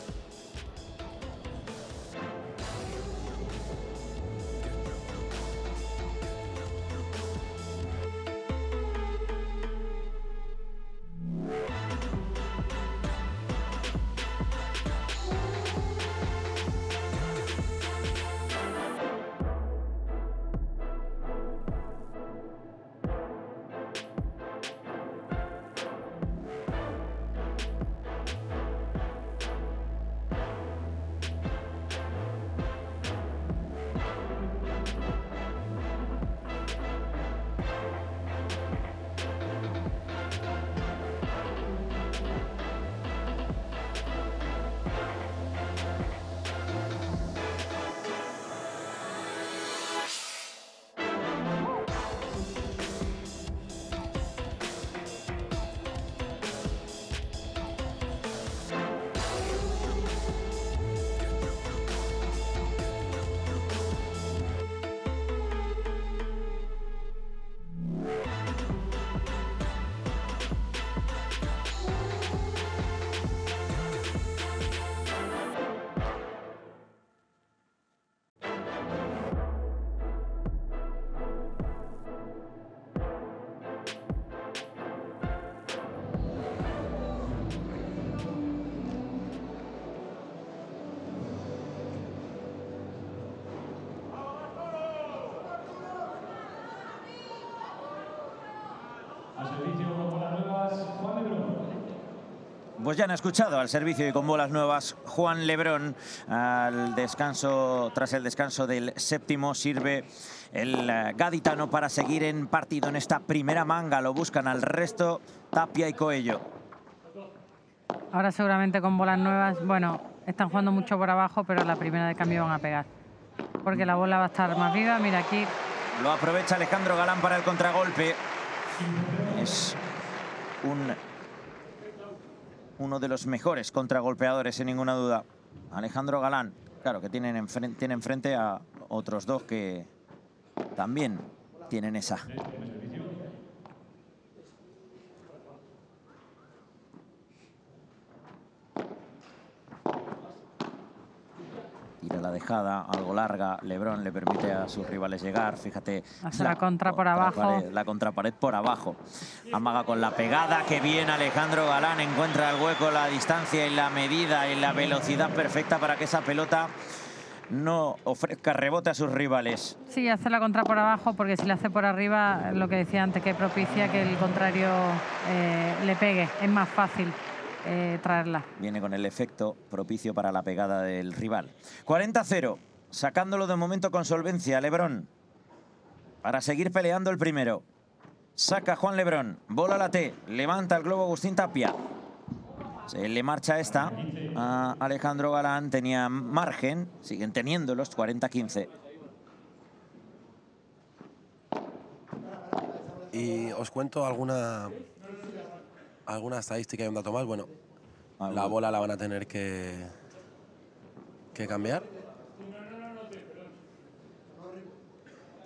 Ya han escuchado al servicio y con bolas nuevas Juan Lebrón al descanso tras el descanso del séptimo sirve el eh, gaditano para seguir en partido en esta primera manga lo buscan al resto Tapia y Coello Ahora seguramente con bolas nuevas, bueno, están jugando mucho por abajo, pero la primera de cambio van a pegar. Porque la bola va a estar más viva. Mira aquí, lo aprovecha Alejandro Galán para el contragolpe es un uno de los mejores contragolpeadores sin ninguna duda. Alejandro Galán claro que tienen enfrente, tiene enfrente a otros dos que también tienen esa Tira la dejada, algo larga. Lebrón le permite a sus rivales llegar. Fíjate. Hace la contra por abajo. contrapared- La contrapared por abajo. Amaga con la pegada. Que bien Alejandro Galán. Encuentra el hueco, la distancia y la medida y la velocidad perfecta para que esa pelota no ofrezca rebote a sus rivales. sí, hace la contra por abajo, porque si la hace por arriba, lo que decía antes, que propicia que el contrario eh, le pegue. Es más fácil eh, traerla. Viene con el efecto propicio para la pegada del rival. 40-0. Sacándolo de momento con solvencia, Lebrón. Para seguir peleando el primero. Saca Juan Lebrón. Bola la T. Levanta el globo Agustín Tapia. Se le marcha esta a Alejandro Galán. Tenía margen. Siguen teniendo los 40-15. Y os cuento alguna, alguna estadística y un dato más. Bueno, la bola la van a tener que, que cambiar.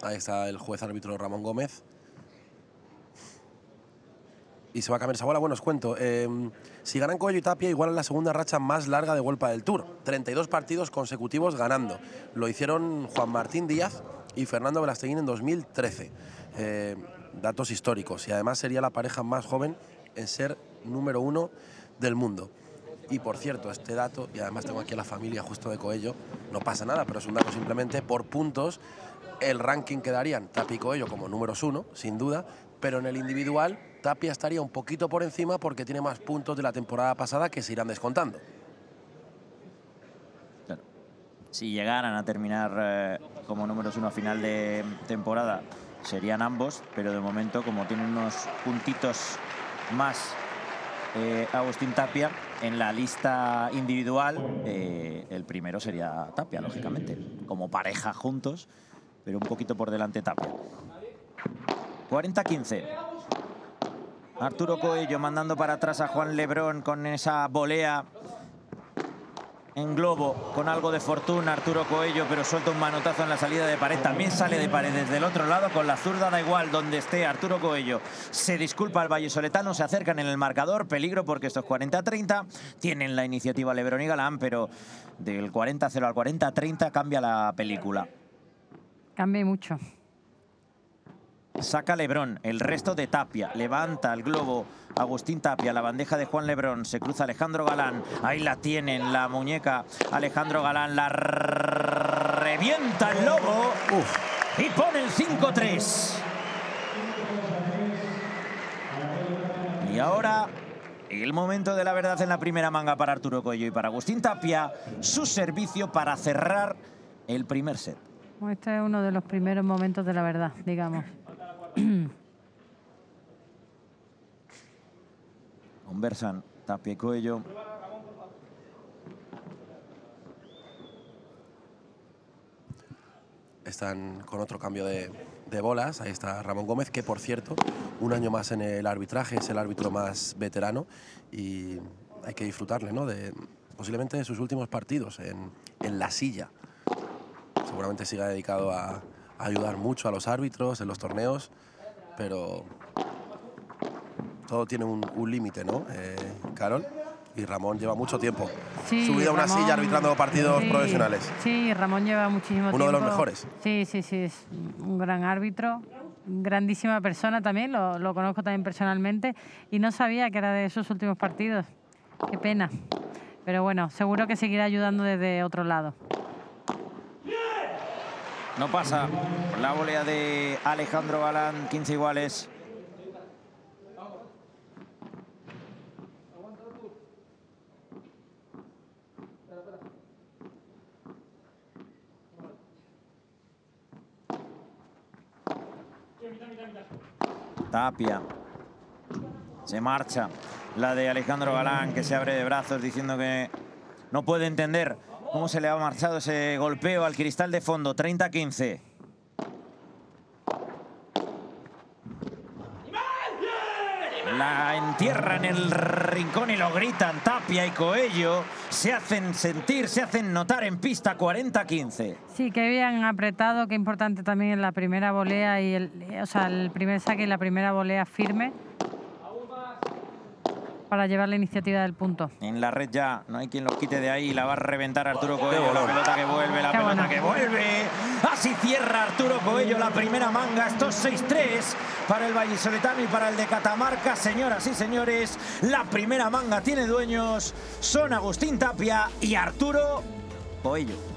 Ahí está el juez árbitro Ramón Gómez. Y se va a cambiar esa bola. Bueno, os cuento. eh, si ganan Coello y Tapia, igual es la segunda racha más larga de Vuelta del Tour. 32 partidos consecutivos ganando. Lo hicieron Juan Martín Díaz y Fernando Velasteguín en 2013. Eh, datos históricos. Y además sería la pareja más joven en ser número uno del mundo. Y por cierto, este dato, y además tengo aquí a la familia justo de Coello, no pasa nada, pero es un dato simplemente por puntos. El ranking quedarían Tapia y Coello como números uno, sin duda, pero en el individual Tapia estaría un poquito por encima porque tiene más puntos de la temporada pasada que se irán descontando. Si llegaran a terminar eh, como números uno a final de temporada, serían ambos, pero de momento, como tienen unos puntitos más eh, Agustín Tapia, en la lista individual, eh, el primero sería Tapia, lógicamente, como pareja juntos, pero un poquito por delante Tapia. 40-15. Arturo Coello mandando para atrás a Juan Lebrón con esa volea en globo con algo de fortuna Arturo Coello, pero suelta un manotazo en la salida de pared. También sale de pared desde el otro lado con la zurda, da igual donde esté Arturo Coello. Se disculpa al vallesoletano, se acercan en el marcador. Peligro porque estos 40-30 tienen la iniciativa Lebrón y Galán, pero del 40-0 al 40-30 cambia la película. Cambia mucho. Saca Lebrón, el resto de Tapia. Levanta el globo Agustín Tapia, la bandeja de Juan Lebrón. Se cruza Alejandro Galán. Ahí la tienen, la muñeca Alejandro Galán. La revienta el lobo. Y pone el 5-3. Y ahora el momento de la verdad en la primera manga para Arturo Coello y para Agustín Tapia. Su servicio para cerrar el primer set. Este es uno de los primeros momentos de la verdad, digamos. [CLEARS THROAT] Conversan Tapia y. Están con otro cambio de, de bolas. Ahí está Ramón Gómez, que por cierto, un año más en el arbitraje, es el árbitro más veterano y hay que disfrutarle, ¿no? De, posiblemente de sus últimos partidos en, en la silla. Seguramente siga dedicado a, a ayudar mucho a los árbitros en los torneos, pero todo tiene un, un límite, ¿no, eh, Carol? Y Ramón lleva mucho tiempo Sí, subido a una Ramón- silla arbitrando partidos sí, profesionales. Sí, Ramón lleva muchísimo tiempo. Uno de los mejores. Sí, sí, sí, es un gran árbitro, grandísima persona también, lo, lo conozco también personalmente y no sabía que era de esos últimos partidos. Qué pena. Pero bueno, seguro que seguirá ayudando desde otro lado. No pasa la volea de Alejandro Galán, 15 iguales. Tapia. Se marcha la de Alejandro Galán, que se abre de brazos diciendo que no puede entender cómo se le ha marchado ese golpeo al cristal de fondo. 30-15. La entierran en el rincón y lo gritan. Tapia y Coello se hacen sentir, se hacen notar en pista 40-15. Sí, que habían apretado, que importante también la primera volea y el, o sea, el primer saque y la primera volea firme para llevar la iniciativa del punto. En la red ya, no hay quien los quite de ahí. La va a reventar Arturo Coello. La pelota que vuelve, la Qué pelota que vuelve. Así cierra Arturo Coello la primera manga. Estos 6-3 para el Vallisoletano y para el de Catamarca. Señoras y señores, la primera manga tiene dueños. Son Agustín Tapia y Arturo Coello.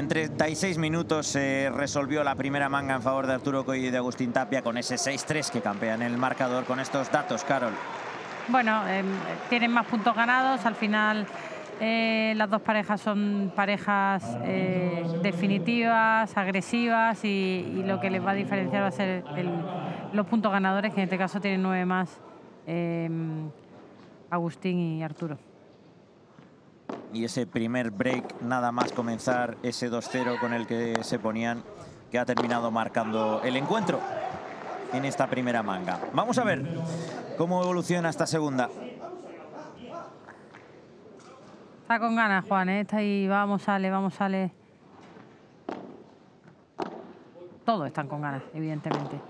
En 36 minutos se resolvió la primera manga en favor de Arturo Coello y de Agustín Tapia con ese 6-3 que campean el marcador con estos datos, Carol. Bueno, eh, tienen más puntos ganados. Al final eh, las dos parejas son parejas eh, definitivas, agresivas y, y, lo que les va a diferenciar va a ser el, los puntos ganadores, que en este caso tienen nueve más eh, Agustín y Arturo. Y ese primer break, nada más comenzar ese 2-0 con el que se ponían, que ha terminado marcando el encuentro en esta primera manga. Vamos a ver cómo evoluciona esta segunda. Está con ganas, Juan, ¿eh? está ahí, vamos, sale, vamos, sale. Todos están con ganas, evidentemente.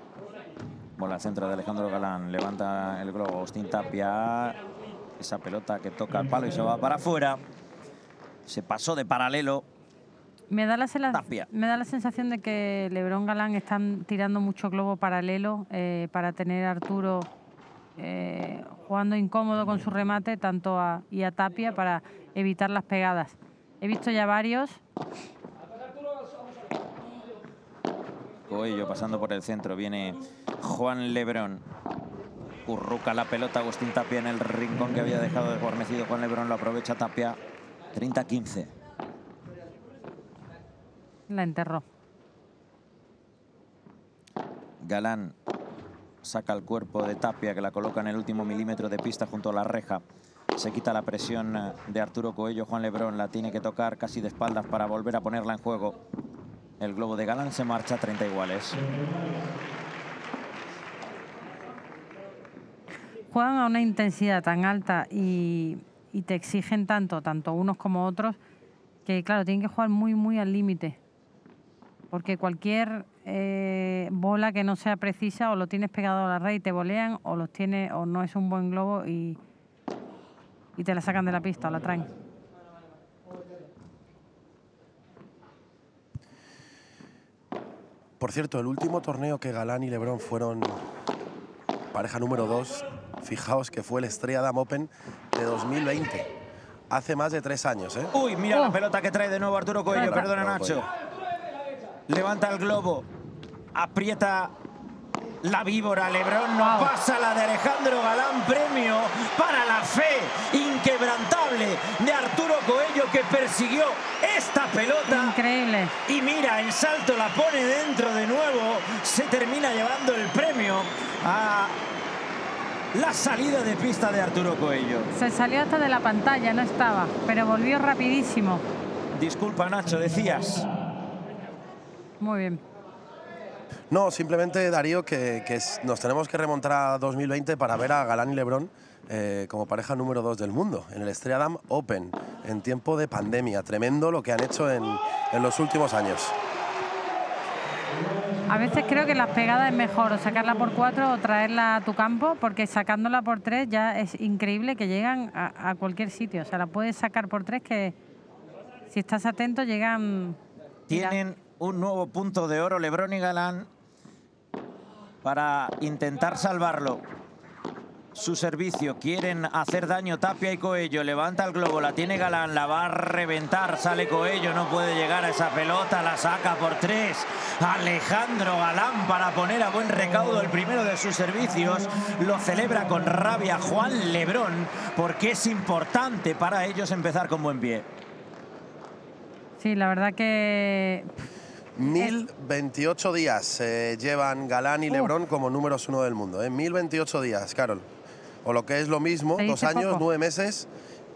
Bola al centro de Alejandro Galán, levanta el globo, Agustín Tapia, esa pelota que toca el palo y se va para afuera. Se pasó de paralelo. Me da, la, me da la sensación de que Lebrón Galán están tirando mucho globo paralelo eh, para tener a Arturo eh, jugando incómodo con su remate, tanto a, y a Tapia para evitar las pegadas. He visto ya varios. Coello pasando por el centro, viene Juan Lebrón. Curruca la pelota, Agustín Tapia en el rincón que había dejado desguarnecido. Juan Lebrón lo aprovecha Tapia. 30-15. La enterró. Galán saca el cuerpo de Tapia que la coloca en el último milímetro de pista junto a la reja. Se quita la presión de Arturo Coello. Juan Lebrón la tiene que tocar casi de espaldas para volver a ponerla en juego. El globo de Galán se marcha a 30 iguales. Juegan a una intensidad tan alta y, y te exigen tanto, tanto unos como otros, que claro, tienen que jugar muy, muy al límite. Porque cualquier eh, bola que no sea precisa o lo tienes pegado a la red y te bolean o los tiene o no es un buen globo y, y te la sacan de la pista o la traen. Por cierto, el último torneo que Galán y Lebrón fueron pareja número 2, fijaos que fue el Estrella Dam Open de 2020. Hace más de tres años, ¿eh? Uy, mira oh. la pelota que trae de nuevo Arturo Coello, perdona Nacho. Levanta el globo, aprieta la víbora, Lebrón no wow. pasa la de Alejandro Galán, premio para la fe inquebrantable de Arturo Coello que persiguió esta pelota. Increíble. Y mira, el salto la pone dentro de nuevo, se termina llevando el premio a la salida de pista de Arturo Coello. Se salió hasta de la pantalla, no estaba, pero volvió rapidísimo. Disculpa Nacho, decías. Muy bien. No, simplemente, Darío, que, que, nos tenemos que remontar a 2020 para ver a Galán y Lebrón eh, como pareja número 2 del mundo en el Estrella Damm Open en tiempo de pandemia. Tremendo lo que han hecho en, en, los últimos años. A veces creo que las pegadas es mejor o sacarla por cuatro o traerla a tu campo, porque sacándola por tres ya es increíble que llegan a, a cualquier sitio. O sea, la puedes sacar por tres que si estás atento llegan... Tienen un nuevo punto de oro Lebrón y Galán para intentar salvarlo. Su servicio, quieren hacer daño Tapia y Coello, levanta el globo, la tiene Galán, la va a reventar, sale Coello, no puede llegar a esa pelota, la saca por tres. Alejandro Galán para poner a buen recaudo el primero de sus servicios, lo celebra con rabia Juan Lebrón, porque es importante para ellos empezar con buen pie. Sí, la verdad que 1028 días eh, llevan Galán y Lebrón como números uno del mundo. ¿eh? 1028 días, Carol. O lo que es lo mismo, dos años, poco. nueve meses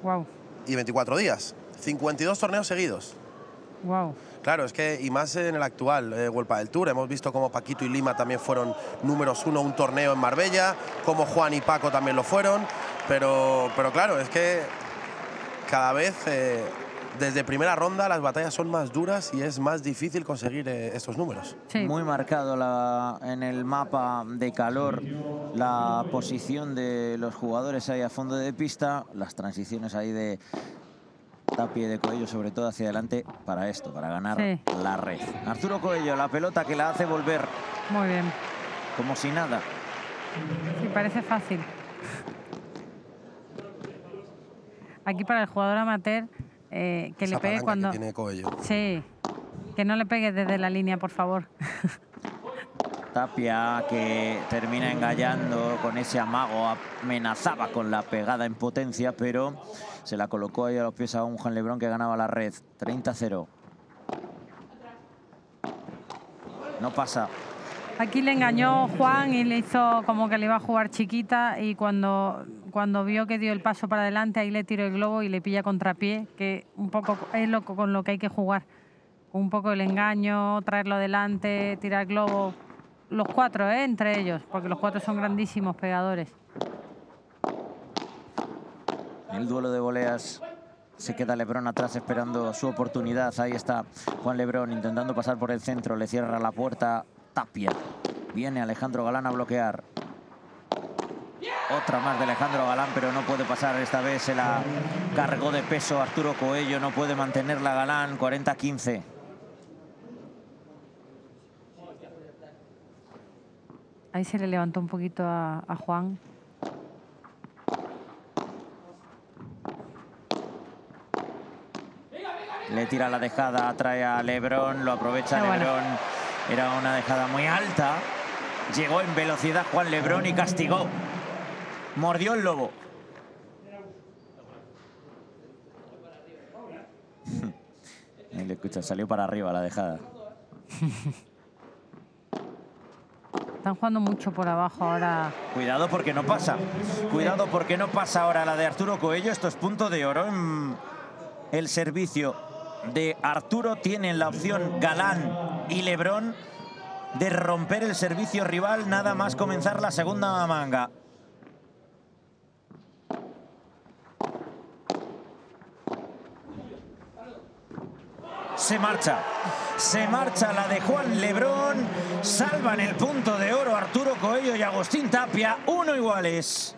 wow. y 24 días. 52 torneos seguidos. Wow. Claro, es que, y más en el actual eh, del Tour, hemos visto como Paquito y Lima también fueron números uno un torneo en Marbella, como Juan y Paco también lo fueron, pero, pero claro, es que cada vez eh, desde primera ronda las batallas son más duras y es más difícil conseguir eh, estos números. Sí. Muy marcado la, en el mapa de calor la posición de los jugadores ahí a fondo de pista, las transiciones ahí de Tapia y de Coello, sobre todo hacia adelante, para esto, para ganar Sí. la red. Arturo Coello, la pelota que la hace volver Muy bien. como si nada. Sí, parece fácil. Aquí para el jugador amateur, eh, que Esa le pegue cuando... que tiene Coello. Sí, Que no le pegues desde la línea, por favor. Tapia que termina engallando con ese amago, amenazaba con la pegada en potencia, pero se la colocó ahí a los pies a un Juan Lebrón que ganaba la red. 30-0. No pasa. Aquí le engañó Juan y le hizo como que le iba a jugar chiquita y cuando, cuando vio que dio el paso para adelante, ahí le tiró el globo y le pilla contrapié, que un poco es lo, con lo que hay que jugar. Un poco el engaño, traerlo adelante, tirar globo. Los cuatro, ¿eh? entre ellos, porque los cuatro son grandísimos pegadores. El duelo de voleas se queda Lebrón atrás esperando su oportunidad. Ahí está Juan Lebrón intentando pasar por el centro. Le cierra la puerta Tapia. Viene Alejandro Galán a bloquear. Otra más de Alejandro Galán, pero no puede pasar esta vez. Se la cargó de peso Arturo Coello. No puede mantenerla Galán. 40-15. Ahí se le levantó un poquito a, a Juan. Le tira la dejada, atrae a Lebrón, lo aprovecha bueno. Lebrón. Era una dejada muy alta. Llegó en velocidad Juan Lebrón y castigó. Mordió el lobo. [LAUGHS] Ahí le escucha, salió para arriba la dejada. [LAUGHS] Están jugando mucho por abajo ahora. Cuidado porque no pasa. Cuidado porque no pasa ahora la de Arturo Coello. Esto es punto de oro en el servicio de Arturo. Tienen la opción Galán y Lebrón de romper el servicio rival nada más comenzar la segunda manga. Se marcha. Se marcha la de Juan Lebrón. Salvan el punto de oro Arturo Coello y Agustín Tapia. Uno iguales.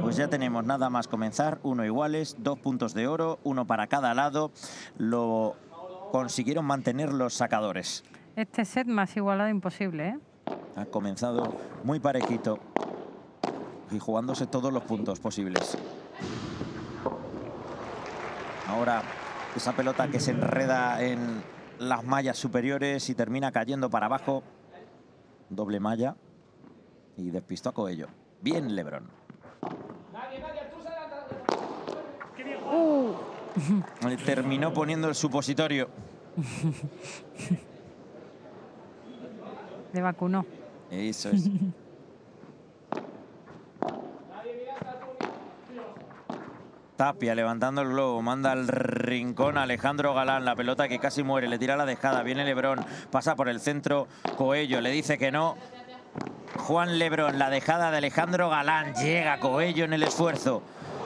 Pues ya tenemos nada más comenzar. Uno iguales, dos puntos de oro, uno para cada lado. Lo consiguieron mantener los sacadores. Este set más igualado imposible, ¿eh? Ha comenzado muy parejito y jugándose todos los puntos posibles. Ahora esa pelota que se enreda en las mallas superiores y termina cayendo para abajo. Doble malla y despistó a Coello. Bien Lebrón. Le Terminó poniendo el supositorio. Le vacunó. Eso es. [LAUGHS] Tapia levantando el globo, manda al rincón a Alejandro Galán, la pelota que casi muere, le tira la dejada, viene Lebrón, pasa por el centro, Coello le dice que no. Juan Lebrón, la dejada de Alejandro Galán, llega Coello en el esfuerzo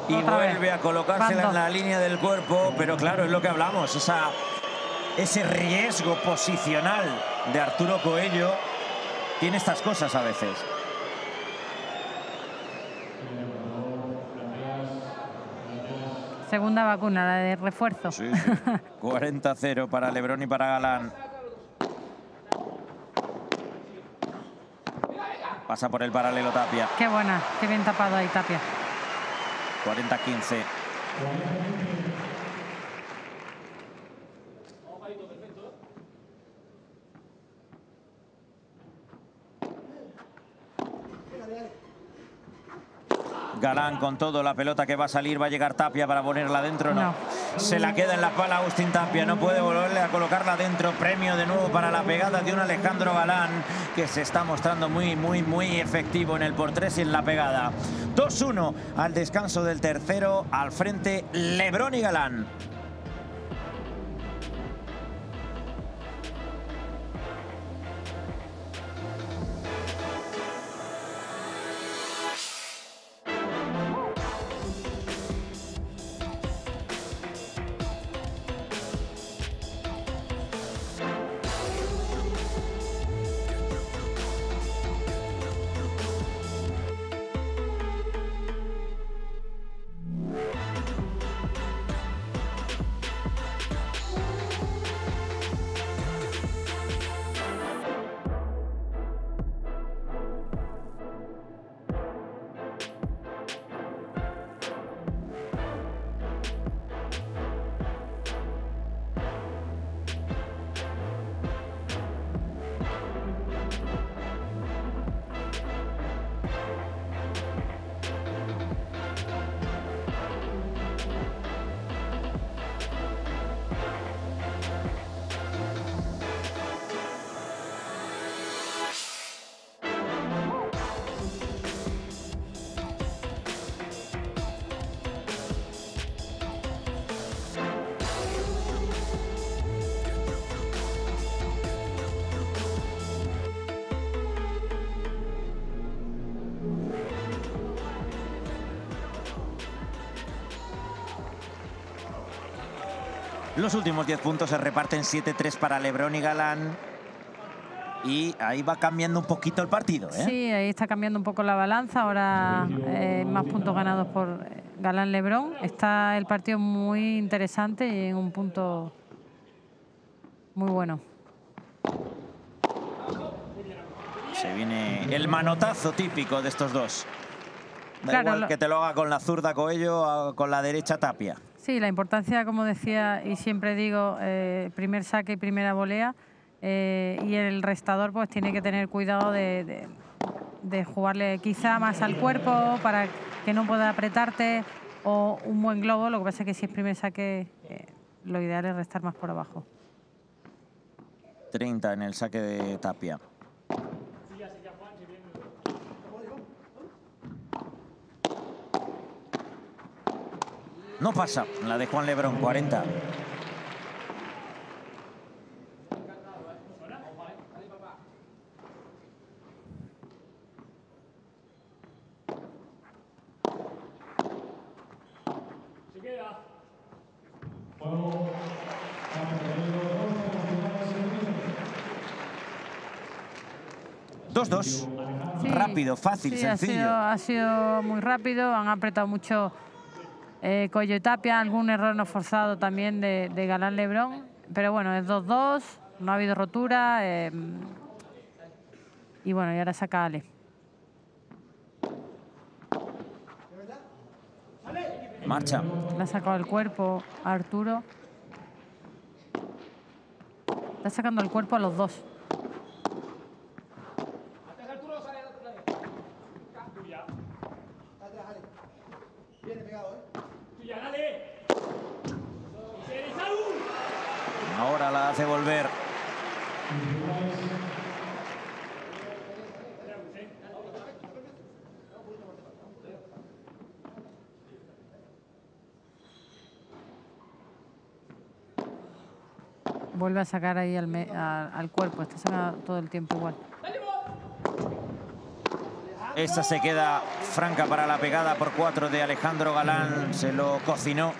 y Otra vez. vuelve a colocársela Bando. en la línea del cuerpo, pero claro, es lo que hablamos, esa, ese riesgo posicional de Arturo Coello tiene estas cosas a veces. Segunda vacuna, la de refuerzo. Sí, sí. [LAUGHS] 40-0 para Lebrón y para Galán. Pasa por el paralelo Tapia. Qué buena, qué bien tapado ahí Tapia. 40-15. Galán con todo, la pelota que va a salir, va a llegar Tapia para ponerla dentro, no. No. Se la queda en la pala Agustín Tapia, no puede volverle a colocarla dentro. Premio de nuevo para la pegada de un Alejandro Galán que se está mostrando muy, muy, muy efectivo en el por tres y en la pegada. 2-1 al descanso del tercero, al frente Lebrón y Galán. Los últimos 10 puntos se reparten 7-3 para Lebron y Galán. Y ahí va cambiando un poquito el partido. ¿eh? Sí, ahí está cambiando un poco la balanza. Ahora eh, más puntos ganados por Galán Lebrón. Está el partido muy interesante y en un punto muy bueno. Se viene el manotazo típico de estos dos. Da Claro, igual que te lo haga con la zurda Coello o con la derecha Tapia. Sí, la importancia, como decía y siempre digo, eh, primer saque y primera volea. eh, y el restador pues tiene que tener cuidado de, jugarle quizá más al cuerpo para que no pueda apretarte o un buen globo. Lo que pasa es que si es primer saque, eh, lo ideal es restar más por abajo. 30 en el saque de Tapia. No pasa, la de Juan Lebrón, 40. Dos, dos. Sí, Rápido, fácil, sí, ha sencillo. sido, ha sido muy rápido, han apretado mucho eh, Coello y Tapia, algún error no forzado también de, de Galán Lebrón, pero bueno, es 2-2, no ha habido rotura eh, y bueno, y ahora saca Ale. Marcha. Le ha sacado el cuerpo a Arturo. Está sacando el cuerpo a los dos. Ahora la hace volver. Vuelve a sacar ahí al, me- a- al cuerpo, está sacando todo el tiempo igual. Esta se queda franca para la pegada por cuatro de Alejandro Galán. Se lo cocinó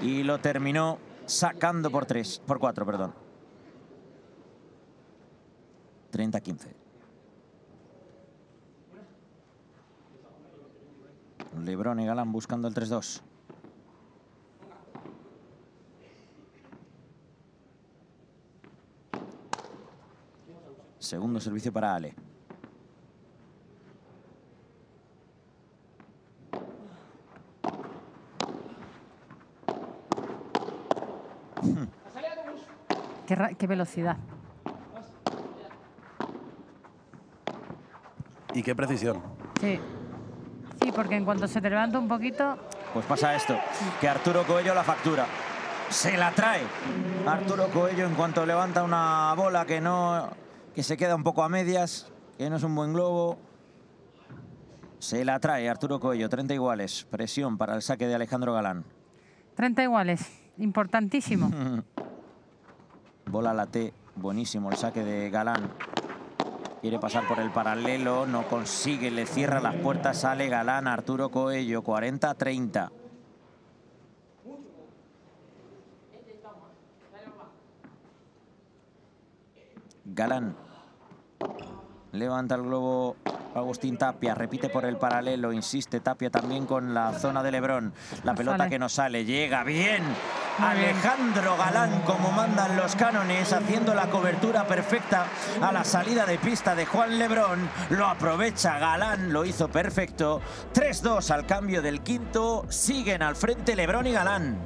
y lo terminó sacando por tres, por cuatro, perdón. 30-15. Lebron y Galán buscando el 3-2. Segundo servicio para Ale. Qué, velocidad. Y qué precisión. Sí. Sí, porque en cuanto se te levanta un poquito, Pues pasa esto, que Arturo Coello la factura. Se la trae. Arturo Coello en cuanto levanta una bola que no que se queda un poco a medias, que no es un buen globo. Se la trae Arturo Coello, 30 iguales. Presión para el saque de Alejandro Galán. 30 iguales. Importantísimo. [LAUGHS] Bola la T, buenísimo el saque de Galán. Quiere pasar por el paralelo, no consigue, le cierra las puertas, sale Galán, Arturo Coello, 40-30. Galán levanta el globo Agustín Tapia, repite por el paralelo, insiste Tapia también con la zona de Lebrón. La No pelota sale. que no sale, llega bien. Muy bien. Alejandro Galán, como mandan los cánones, haciendo la cobertura perfecta a la salida de pista de Juan Lebrón. Lo aprovecha Galán, lo hizo perfecto. 3-2 al cambio del quinto. Siguen al frente Lebrón y Galán.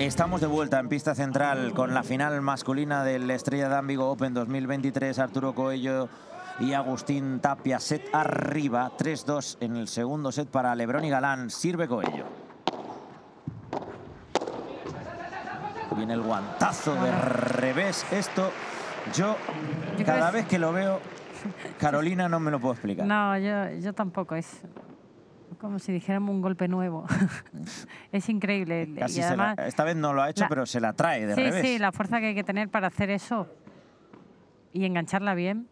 Estamos de vuelta en pista central con la final masculina del Estrella de Ambigo Open 2023. Arturo Coello y Agustín Tapia, set arriba. 3-2 en el segundo set para Lebrón y Galán. Sirve Coello. Viene el guantazo de revés. Esto yo, cada vez que lo veo, Carolina no me lo puedo explicar. No, yo, yo tampoco. Es como si dijéramos un golpe nuevo. [LAUGHS] es increíble. Casi y se la- además, esta vez no lo ha hecho, la- pero se la trae de sí, revés. sí, la fuerza que hay que tener para hacer eso y engancharla bien.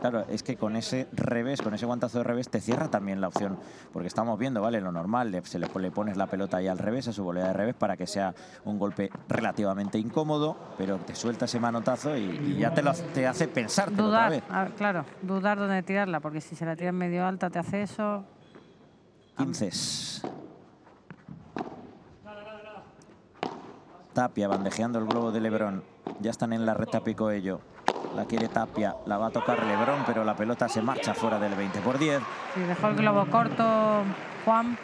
Claro, es que con ese revés, con ese guantazo de revés, te cierra también la opción. Porque estamos viendo, ¿vale? Lo normal, le, se le, le pones la pelota ahí al revés, a su volea de revés, para que sea un golpe relativamente incómodo, pero te suelta ese manotazo y, y ya te, lo, te hace pensártelo otra vez. a ver, claro, dudar dónde tirarla, porque si se la tiras medio alta te hace eso. 15. Tapia bandejeando el globo de Lebrón. Ya están en la recta pico ello. La quiere Tapia, la va a tocar Lebrón, pero la pelota se marcha fuera del 20 por 10. Si dejó el globo corto, Juan,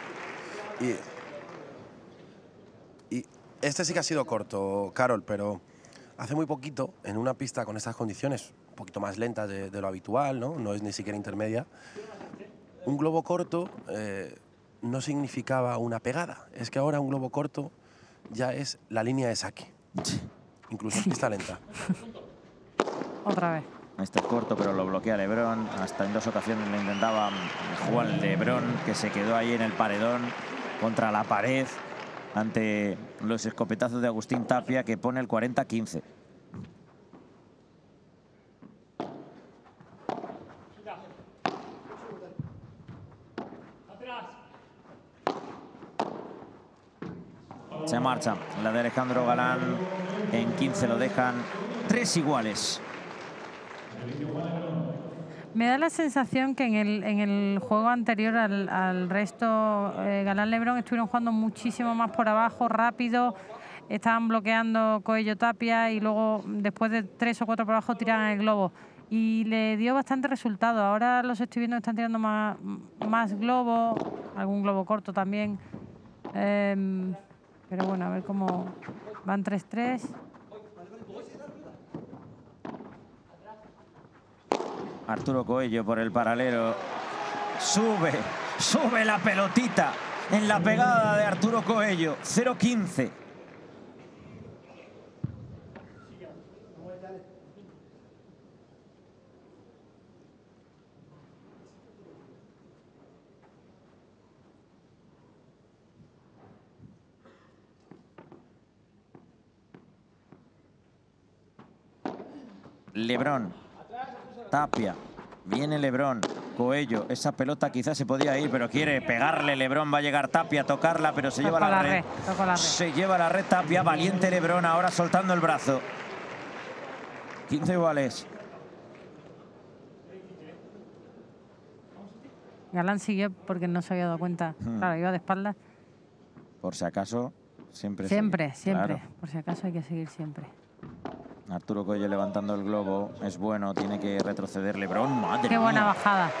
Y, y este sí que ha sido corto, Carol, pero hace muy poquito, en una pista con estas condiciones, un poquito más lentas de, de lo habitual, ¿no? no es ni siquiera intermedia, un globo corto eh, no significaba una pegada. Es que ahora un globo corto ya es la línea de saque, incluso en pista lenta. [LAUGHS] otra vez. Este es corto, pero lo bloquea Lebrón. Hasta en dos ocasiones le intentaba Juan Lebrón, que se quedó ahí en el paredón contra la pared ante los escopetazos de Agustín Tapia, que pone el 40-15. Se marcha la de Alejandro Galán. En 15 lo dejan tres iguales. Me da la sensación que en el, en el juego anterior al, resto, eh, Galán Lebrón estuvieron jugando muchísimo más por abajo, rápido, estaban bloqueando Coello Tapia y luego después de tres o cuatro por abajo tiraban el globo. Y le dio bastante resultado. Ahora los estoy viendo que están tirando más, más globo, algún globo corto también. Em, pero bueno, a ver cómo van 3-3. Arturo Coello por el paralelo. Sube, sube la pelotita en la pegada de Arturo Coello. 0-15. Lebrón. Tapia. Viene Lebrón. Coello. Esa pelota quizás se podía ir, pero quiere pegarle. Lebrón va a llegar Tapia a tocarla, pero se lleva la, la red. la. Se lleva la red Tapia. Valiente Lebrón ahora soltando el brazo. 15 iguales. Galán siguió porque no se había dado cuenta. Hmm. Claro, iba de espaldas. Por si acaso, siempre. Siempre, siempre. Claro. Por si acaso hay que seguir siempre. Arturo Coello levantando el globo. Es bueno, tiene que retroceder Lebrón. Madre Qué buena mía. bajada.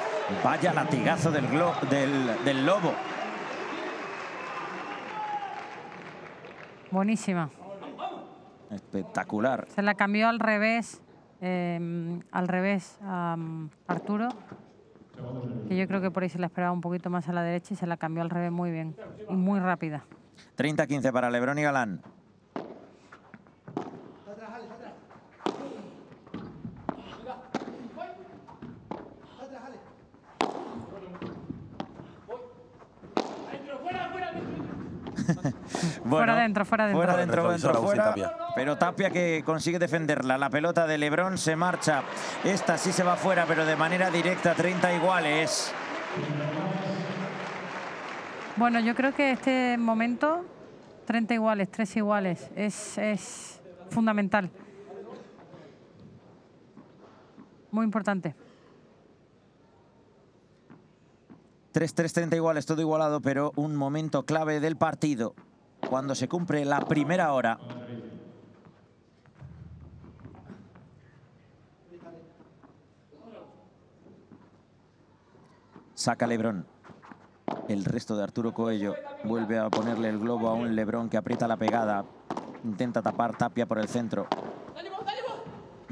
Vaya latigazo del, glo- del, del lobo. Buenísima. Espectacular. Se la cambió al revés, eh, al revés a mm, Arturo. Que yo creo que por ahí se la esperaba un poquito más a la derecha y se la cambió al revés muy bien. Y muy rápida. 30-15 para Lebrón y Galán. Bueno, Fuera dentro, fuera dentro. Fuera dentro, Retrovisor, dentro, Agustín fuera. Tapia. Pero Tapia que consigue defenderla. La pelota de Lebrón se marcha. Esta sí se va fuera, pero de manera directa, 30 iguales. Bueno, yo creo que este momento, 30 iguales, 3 iguales, es, es fundamental. Muy importante. 3-3, 30 iguales, todo igualado, pero un momento clave del partido. Cuando se cumple la primera hora. Saca Lebrón. El resto de Arturo Coello vuelve a ponerle el globo a un Lebrón que aprieta la pegada. Intenta tapar Tapia por el centro.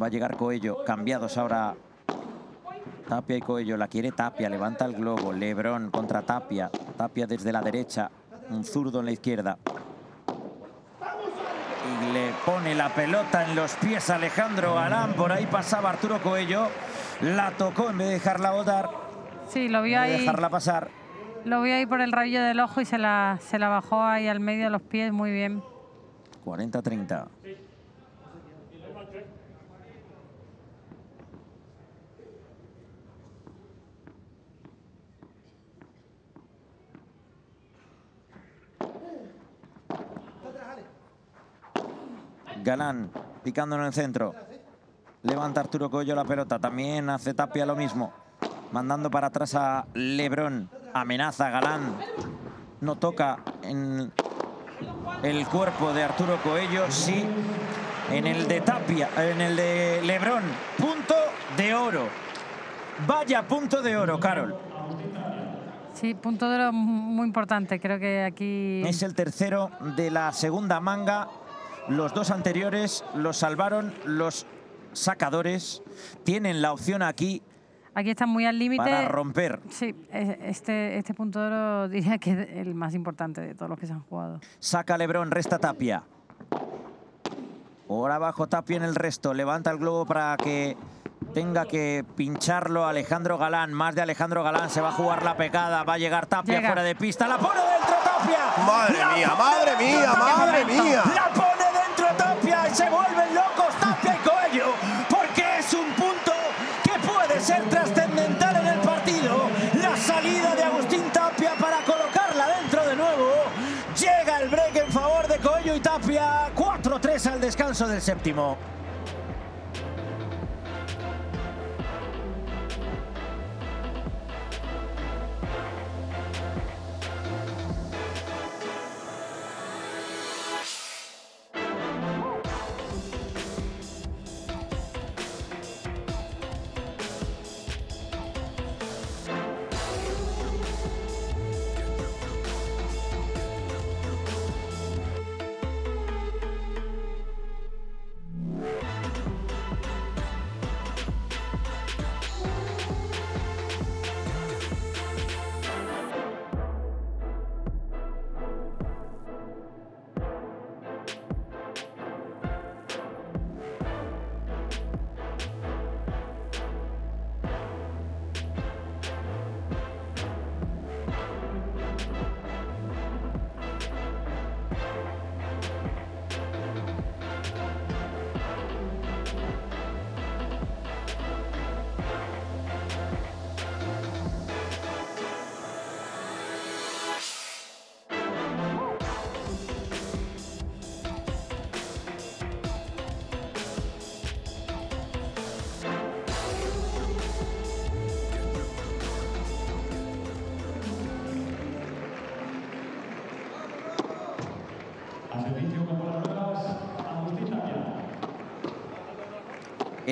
Va a llegar Coello, cambiados ahora Tapia y Coello, la quiere Tapia, levanta el globo, Lebrón contra Tapia, Tapia desde la derecha, un zurdo en la izquierda. Y le pone la pelota en los pies a Alejandro Galán, por ahí pasaba Arturo Coello, la tocó en vez de dejarla botar, Sí, lo de ahí. dejarla pasar. Lo vio ahí por el rabillo del ojo y se la, se la bajó ahí al medio de los pies muy bien. 40-30. Galán picando en el centro. Levanta Arturo Coello la pelota. También hace Tapia lo mismo. Mandando para atrás a Lebrón. Amenaza Galán. No toca en el cuerpo de Arturo Coello, sí en el de Tapia, en el de Lebrón. Punto de oro. Vaya punto de oro, Carol. Sí, punto de oro muy importante. Creo que aquí Es el tercero de la segunda manga. Los dos anteriores los salvaron los sacadores. Tienen la opción aquí aquí están muy al límite. para romper. Sí, e- este, este punto de oro [LAUGHS] diría que es el más importante de todos los que se han jugado. Saca Lebrón, resta Tapia. Por abajo Tapia en el resto. Levanta el globo para que tenga que pincharlo Alejandro Galán. Más de Alejandro Galán. Se va a jugar la pecada. Va a llegar Tapia Llega. fuera de pista. La pone dentro Tapia. Madre La mía, madre mía, madre mía. La pone se vuelven locos Tapia y Coello. Porque es un punto que puede ser trascendental en el partido. La salida de Agustín Tapia para colocarla dentro de nuevo. Llega el break en favor de Coello y Tapia. 4-3 al descanso del séptimo.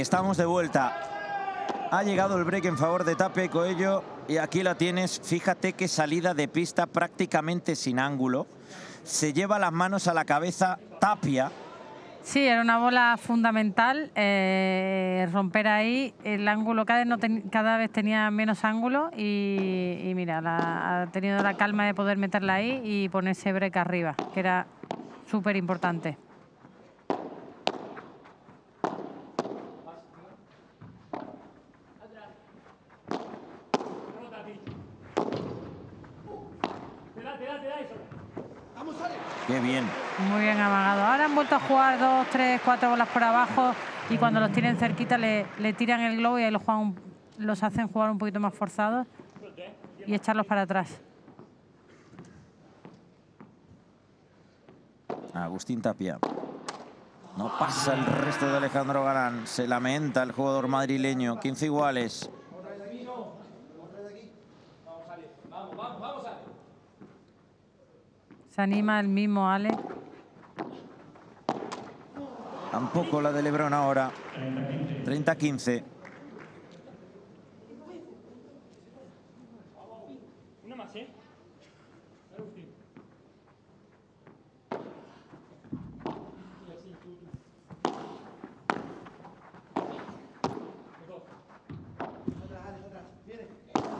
Estamos de vuelta. Ha llegado el break en favor de Tapia y Coello y aquí la tienes. Fíjate qué salida de pista prácticamente sin ángulo. Se lleva las manos a la cabeza Tapia. Sí, era una bola fundamental. eh, romper ahí, el ángulo cada vez, no cada vez tenía menos ángulo y, mira, ha tenido la calma de poder meterla ahí y ponerse break arriba, que era súper importante. Qué bien. Muy bien amagado. Ahora han vuelto a jugar dos, tres, cuatro bolas por abajo y cuando los tienen cerquita le, le tiran el globo y ahí los, juegan los hacen jugar un poquito más forzados y echarlos para atrás. Agustín Tapia. No pasa el resto de Alejandro Galán. Se lamenta el jugador madrileño. 15 iguales. Se anima el mismo Ale. Tampoco la de Lebrón ahora. 30-15.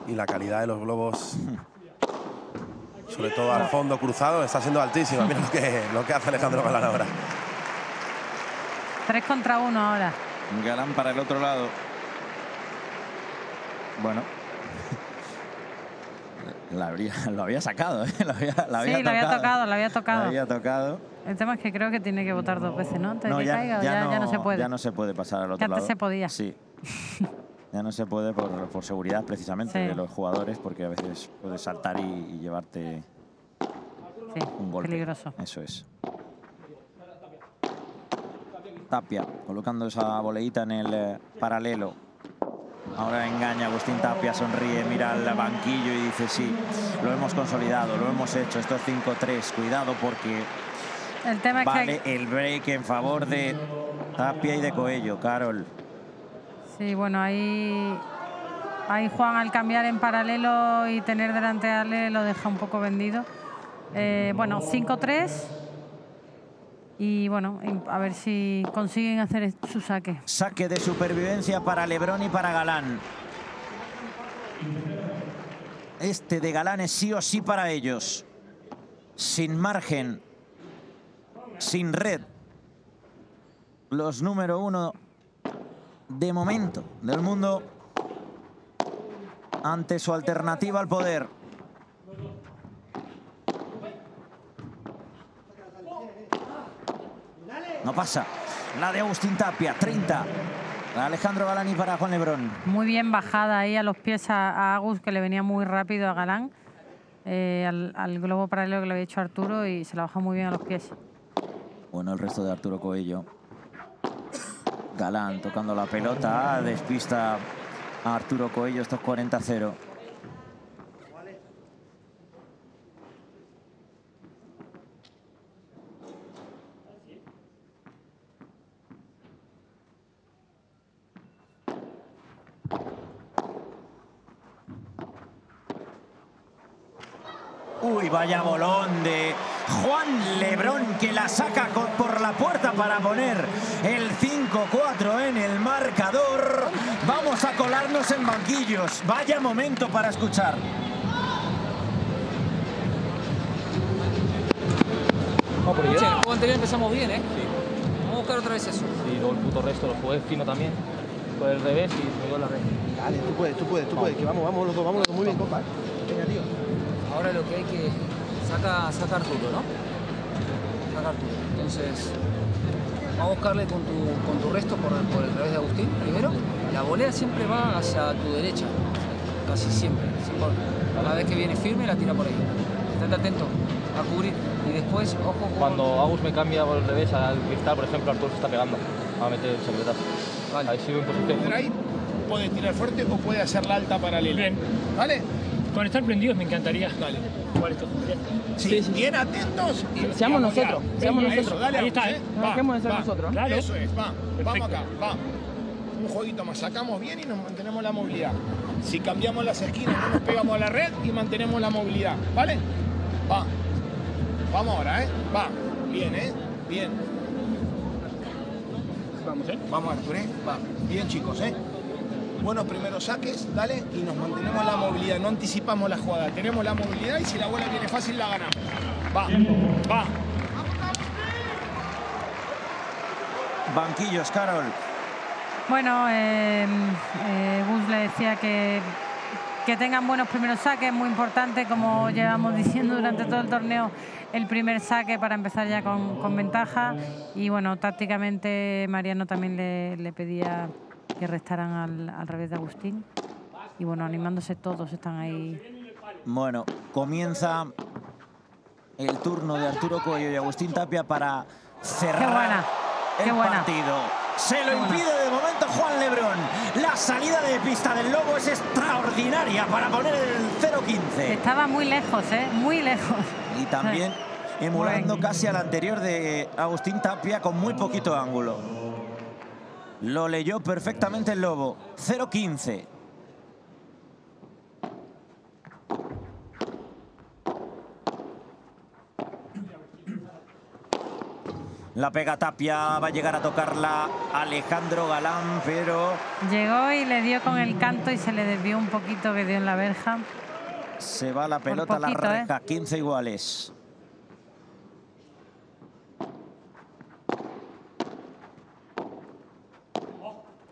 Y la calidad de los globos, [LAUGHS] sobre todo al fondo cruzado, está siendo altísima. Mira lo que, lo que hace Alejandro Galán ahora. Tres contra uno ahora. Galán para el otro lado. Bueno. La habría, lo había sacado, ¿eh? Lo había, la había sí, lo había tocado, lo había Lo tocado. había tocado. El tema es que creo que tiene que votar dos veces, ¿no? Antes de No, que ya, caiga, o ya ya, no, ya no se puede. Ya no se puede pasar al otro Que antes lado. se podía. Sí. [LAUGHS] ya no se puede por, por seguridad precisamente Sí. de los jugadores, porque a veces puedes saltar y, y llevarte Sí, un golpe. peligroso. Eso es. Tapia, colocando esa boleíta en el eh, paralelo. Ahora engaña Agustín Tapia, sonríe, mira al banquillo y dice, sí, lo hemos consolidado, lo hemos hecho, esto es 5-3, cuidado porque El tema vale que... el break en favor de Tapia y de Coello, Carol. Sí, bueno, ahí, ahí Juan al cambiar en paralelo y tener delante a Ale lo deja un poco vendido. Eh, bueno, 5-3. Y bueno, a ver si consiguen hacer su saque. Saque de supervivencia para Lebrón y para Galán. Este de Galán es sí o sí para ellos. Sin margen, sin red. Los número uno de momento del mundo ante su alternativa al poder. No pasa. La de Agustín Tapia, 30. La de Alejandro Galani para Juan Lebrón. Muy bien bajada ahí a los pies a, a Agus, que le venía muy rápido a Galán. eh, al, al globo paralelo que le había hecho Arturo y se la baja muy bien a los pies. Bueno, el resto de Arturo Coello. Galán tocando la pelota, despista a Arturo Coello, estos 40-0. Uy, vaya bolón de Juan Lebrón que la saca por la puerta para poner el 5-4 en el marcador. Vamos a colarnos en banquillos. Vaya momento para escuchar. El juego anterior empezamos bien, ¿eh? Vamos a buscar otra vez eso. Y luego el puto resto lo jugué fino también. Por el revés y me dio la red. Dale, tú puedes, tú puedes, tú puedes. Que vamos, vamos los dos, vamos los dos. Muy bien, compa. Venga, tío. Ahora lo que hay que saca, saca Arturo, ¿no? Saca Arturo. Entonces, vamos a buscarle con tu, con tu resto por, el- por el revés de Agustín primero. La volea siempre va hacia tu derecha, casi siempre. Cada vez que viene firme la tira por ahí. Estate atento a cubrir. Y después, ojo con... Cuando Agus me cambia por el revés al cristal, por ejemplo, Arturo se está pegando. Va a meter el secretazo. Vale. Ahí posición. Por ahí puede tirar fuerte o puede hacer la alta paralela. Bien. ¿Vale? Con estar prendidos me encantaría. Dale. Jugar esto. Bien. Sí, bien atentos. y- Seamos y nosotros, seamos nosotros. Eso, dale, Ahí está, ¿eh? Va, Dejemos de ser va. nosotros. Claro. Eso es, va. Vamos acá, va. Un jueguito más. Sacamos bien y nos mantenemos la movilidad. Si cambiamos las esquinas, no nos pegamos a la red y mantenemos la movilidad. ¿Vale? Va. Vamos ahora, ¿eh? Va. Bien, ¿eh? Bien. Vamos, ¿eh? Vamos, Artur, ¿eh? Va. Bien, chicos, ¿eh? Buenos primeros saques, dale, y nos mantenemos la movilidad, no anticipamos la jugada, tenemos la movilidad y si la bola viene fácil la ganamos. Va, va. Banquillos, Carol. Bueno, eh, eh, Gus le decía que, que tengan buenos primeros saques, muy importante, como llevamos diciendo durante todo el torneo, el primer saque para empezar ya con, con ventaja. Y bueno, tácticamente Mariano también le, le pedía que restaran al, al revés de Agustín. Y bueno, animándose todos, están ahí. Bueno, comienza el turno de Arturo Coello y Agustín Tapia para cerrar buena, el partido. Se lo impide de momento Juan Lebrón. La salida de pista del Lobo es extraordinaria para poner el 0-15. Estaba muy lejos, ¿eh? Muy lejos. Y también [LAUGHS] emulando casi al anterior de Agustín Tapia con muy poquito ángulo. Lo leyó perfectamente el Lobo. 0-15. La pega Tapia, va a llegar a tocarla Alejandro Galán, pero... Llegó y le dio con el canto y se le desvió un poquito que dio en la verja. Se va la pelota a la ¿eh? reja, eh. 15 iguales.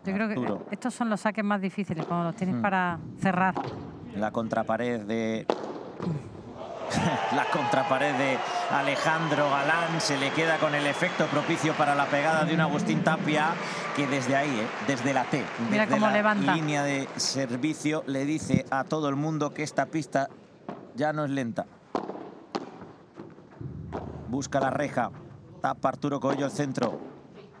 Yo creo que estos son los saques más difíciles cuando los tienes para cerrar. La contrapared de. [LAUGHS] la contrapared de Alejandro Galán se le queda con el efecto propicio para la pegada de un Agustín Tapia que desde ahí, ¿eh? desde la T, Mira desde la levanta. línea de servicio, le dice a todo el mundo que esta pista ya no es lenta. Busca la reja, tapa Arturo Coello el centro.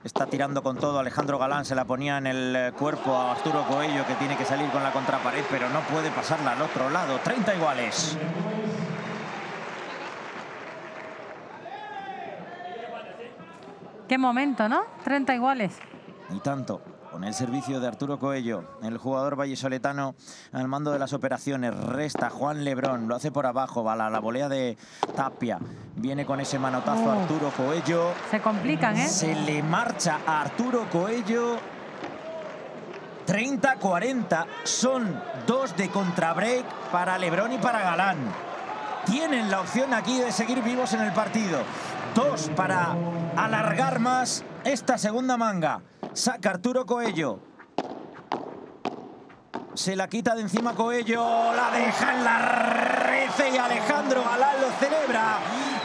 Está tirando con todo. Alejandro Galán se la ponía en el eh, cuerpo a Arturo Coello, que tiene que salir con la contrapared, pero no puede pasarla al otro lado. 30 iguales. Qué momento, ¿no? 30 iguales. Y tanto. Con el servicio de Arturo Coello, el jugador vallisoletano al mando de las operaciones, resta Juan Lebrón, lo hace por abajo, va la, la volea de Tapia, viene con ese manotazo Oh. Arturo Coello, Se complican, ¿eh? se le marcha a Arturo Coello. 30-40 son dos de contrabreak para Lebrón y para Galán. Tienen la opción aquí de seguir vivos en el partido. Dos para alargar más esta segunda manga. Saca Arturo Coello. Se la quita de encima Coello, la deja en la red y Alejandro Galán lo celebra.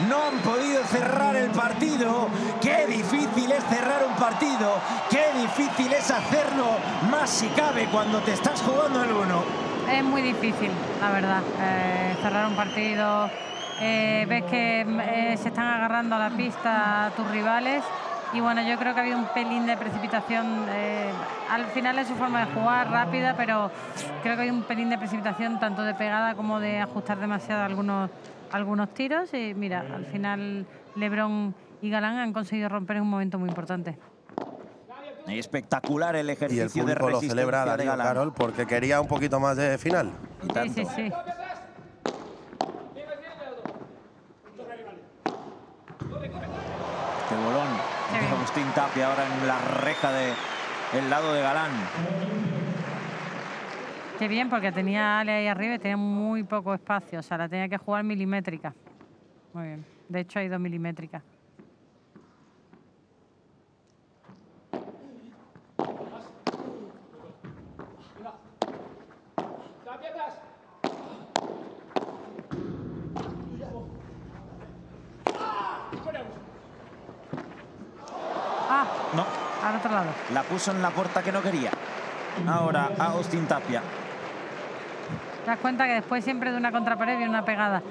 No han podido cerrar el partido. Qué difícil es cerrar un partido. Qué difícil es hacerlo más si cabe cuando te estás jugando el uno. Es muy difícil, la verdad, eh, cerrar un partido. eh, ves que eh, se están agarrando a la pista tus rivales y bueno, yo creo que ha habido un pelín de precipitación. eh, al final es su forma de jugar rápida, pero creo que hay un pelín de precipitación tanto de pegada como de ajustar demasiado algunos, algunos tiros y mira, al final Lebron y Galán han conseguido romper en un momento muy importante. Espectacular el Y ejercicio el de público lo resistencia celebra de Darío Galán. Carol porque quería un poquito más de final. Y Sí, tanto. sí, sí bolón Qué de bien. Agustín Tapia ahora en la reja de el lado de Galán. Qué bien, porque tenía Ale ahí arriba y tenía muy poco espacio. O sea, la tenía que jugar milimétrica. Muy bien. De hecho, ha ido milimétrica. Ah, No, la puso en la puerta que no quería. Ahora Agustín Tapia. Te das cuenta que después siempre de una contrapared viene una pegada.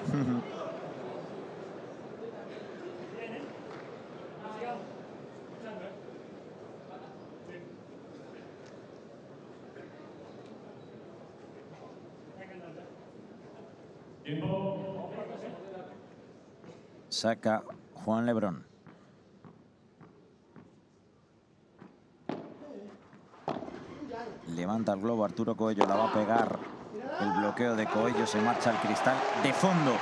Saca Juan Lebrón. Levanta el globo Arturo Coello, la va a pegar. El bloqueo de Coello se marcha al cristal de fondo.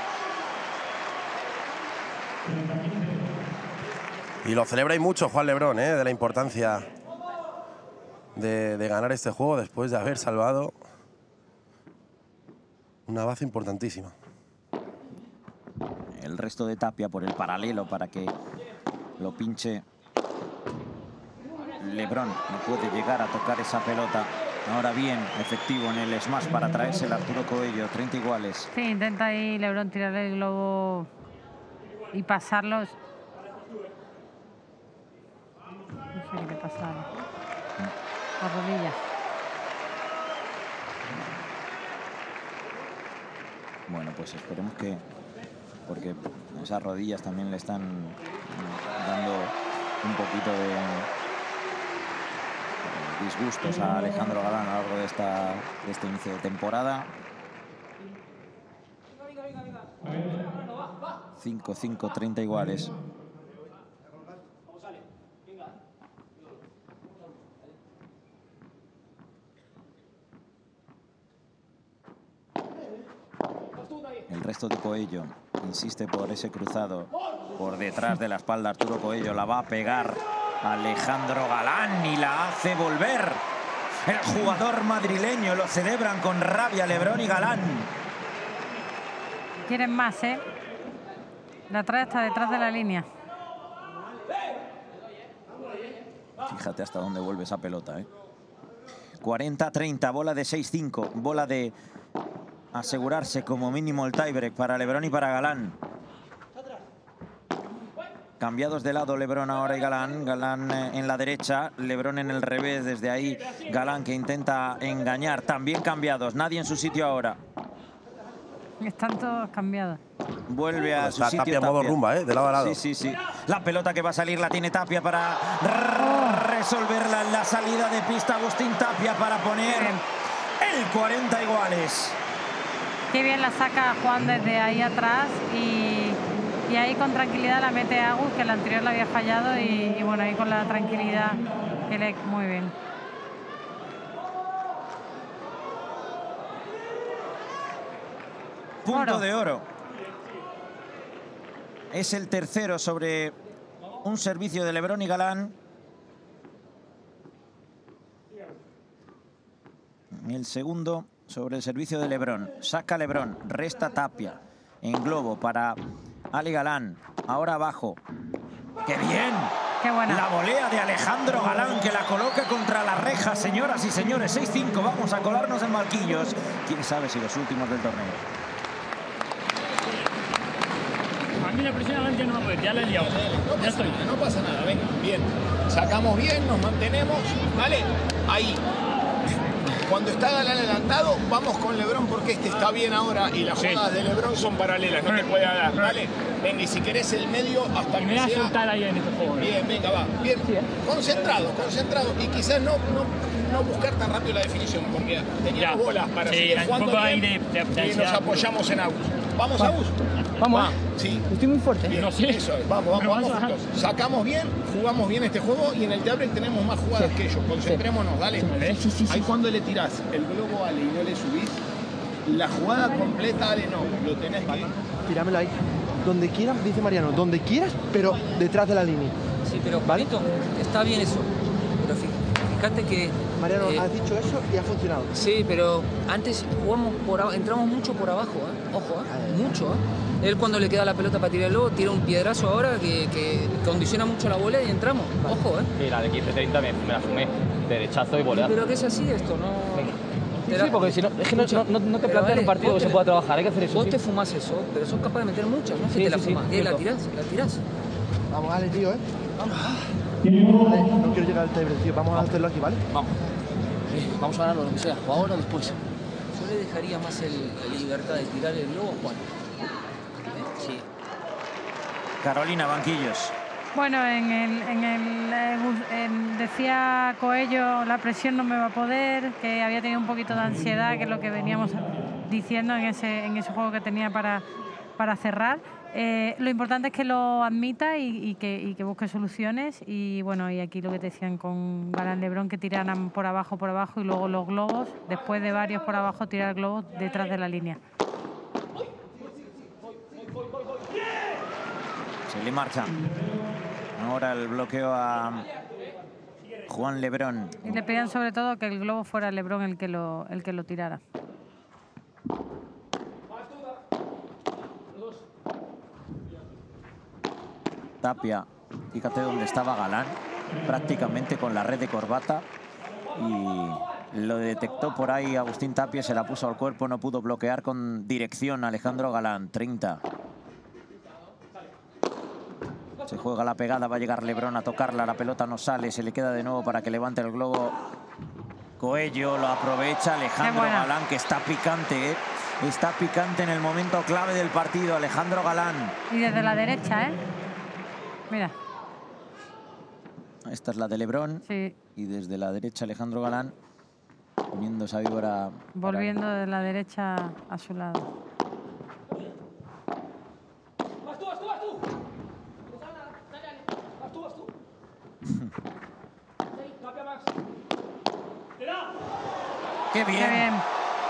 Y lo celebra y mucho Juan Lebrón, ¿eh? de la importancia de, de ganar este juego después de haber salvado una base importantísima. El resto de Tapia por el paralelo para que lo pinche Lebrón. No puede llegar a tocar esa pelota. Ahora bien, efectivo en el smash para traerse el Arturo Coello. 30 iguales. Sí, intenta ahí Lebron tirar el globo y pasarlos. No sé qué le pasa. Las rodillas. Bueno, pues esperemos que... Porque esas rodillas también le están dando un poquito de disgustos a Alejandro Galán a lo largo de, esta, de este inicio de temporada. 5-5, 30 iguales. El resto de Coello. Insiste por ese cruzado. Por detrás de la espalda Arturo Coello. La va a pegar Alejandro Galán y la hace volver. El jugador madrileño lo celebran con rabia Lebrón y Galán. Quieren más, ¿eh? La trae hasta detrás de la línea. Fíjate hasta dónde vuelve esa pelota, ¿eh? 40-30, bola de 6-5, bola de asegurarse como mínimo el tiebreak para Lebrón y para Galán. Cambiados de lado Lebrón ahora y Galán. Galán eh, en la derecha, Lebrón en el revés. Desde ahí Galán que intenta engañar. También cambiados, nadie en su sitio ahora. Están todos cambiados. Vuelve a su Está sitio Tapia modo rumba, ¿eh? De lado a lado. Sí, sí, sí. La pelota que va a salir la tiene Tapia para resolverla en la salida de pista. Agustín Tapia para poner el 40 iguales. Qué bien la saca Juan desde ahí atrás y, y ahí con tranquilidad la mete Agus, que la anterior la había fallado y, y bueno, ahí con la tranquilidad que le muy bien. Punto de oro. Es el tercero sobre un servicio de Lebrón y Galán. El segundo sobre el servicio de Lebrón. Saca Lebrón, resta Tapia. En globo para Ali Galán. Ahora abajo. ¡Qué bien! Qué buena. La volea de Alejandro Galán que la coloca contra la reja, señoras y señores. 6-5, vamos a colarnos en Marquillos. Quién sabe si los últimos del torneo. A mí la presión adelante no me puede, ya la he liado. Ya estoy. No pasa nada, venga, bien. Sacamos bien, nos mantenemos, ¿vale? Ahí. Cuando está Galán adelantado, vamos con Lebrón porque este está bien ahora y las Sí. jugadas de Lebrón son paralelas, no te puede dar, ¿vale? Venga, y si querés el medio hasta Y me que voy a soltar ahí en este juego. ¿eh? Bien, venga, va. Bien. Concentrado, concentrado. Y quizás no, no, no buscar tan rápido la definición, porque teníamos Ya. bolas para Sí, seguir un jugando bien de- de- de y nos apoyamos en Agus. ¿Vamos, Agus? Vamos, Va, sí. Estoy muy fuerte. Bien, No sé. Eso es. Vamos, vamos, vamos juntos. Sacamos bien, jugamos bien este juego y en el Diable tenemos más jugadas que ellos. Concentrémonos, dale. Sí, sí, sí, sí. Ahí cuando le tirás el globo Ale y no le subís, la jugada completa Ale no, lo tenés que... Tíramelo ahí. Donde quieras, dice Mariano, donde quieras, pero detrás de la línea. Sí, pero ¿Vale? Está bien eso. Pero fí- fíjate que. Mariano, eh, has dicho eso y ha funcionado. Sí, pero antes jugamos por entramos mucho por abajo, ¿eh? Ojo, ¿eh? Mucho, ¿eh? Él cuando le queda la pelota para tirar el lobo, tira un piedrazo ahora que, que condiciona mucho la bola y entramos. Ojo, ¿eh? Sí, la de 15-30 me, me la fumé. Derechazo y volea. Pero que es así esto, ¿no? Te la- Sí, porque si no, es que no, Escucha, no, no te plantean vale, un partido que te se pueda trabajar, hay que hacer eso. Vos sí. te fumás eso, pero sos capaz de meter muchas, ¿no? Si Sí, te la fumas. Eh, la tirás, la tirás. Vamos, Ale, tío, ¿eh? Ale, no quiero llegar al tiebreak, tío. Vamos a hacerlo aquí, ¿vale? Vamos. Vamos a ganarlo, lo que sea. O ahora o después. Yo le dejaría más el, la libertad de tirar el globo a Juan. Sí. Carolina Banquillos. Bueno, en el, eh, en- decía Coello, la presión no me va a poder, que había tenido un poquito de ansiedad, que es lo que veníamos diciendo en ese, en ese juego que tenía para, para cerrar. Eh, lo importante es que lo admita y, que, que busque soluciones. Y bueno, y aquí lo que te decían con Galán Lebrón, que tiraran por abajo, por abajo y luego los globos, después de varios por abajo, tirar globos detrás de la línea. Se le marcha. Ahora el bloqueo a Juan Lebrón. Y le pedían sobre todo que el globo fuera Lebrón el que lo, el que lo tirara. Tapia, fíjate dónde estaba Galán, prácticamente con la red de corbata. Y lo detectó por ahí Agustín Tapia, se la puso al cuerpo, no pudo bloquear con dirección Alejandro Galán, 30. Se juega la pegada, va a llegar Lebrón a tocarla, la pelota no sale, se le queda de nuevo para que levante el globo. Coello lo aprovecha, Alejandro. Galán que está picante, ¿eh? está picante en el momento clave del partido, Alejandro Galán. Y desde la derecha, ¿eh? Mira, Esta es la de Lebrón. sí, Y desde la derecha Alejandro Galán poniendo esa víbora. para- volviendo de la derecha a su lado. ¡Qué bien! Qué bien.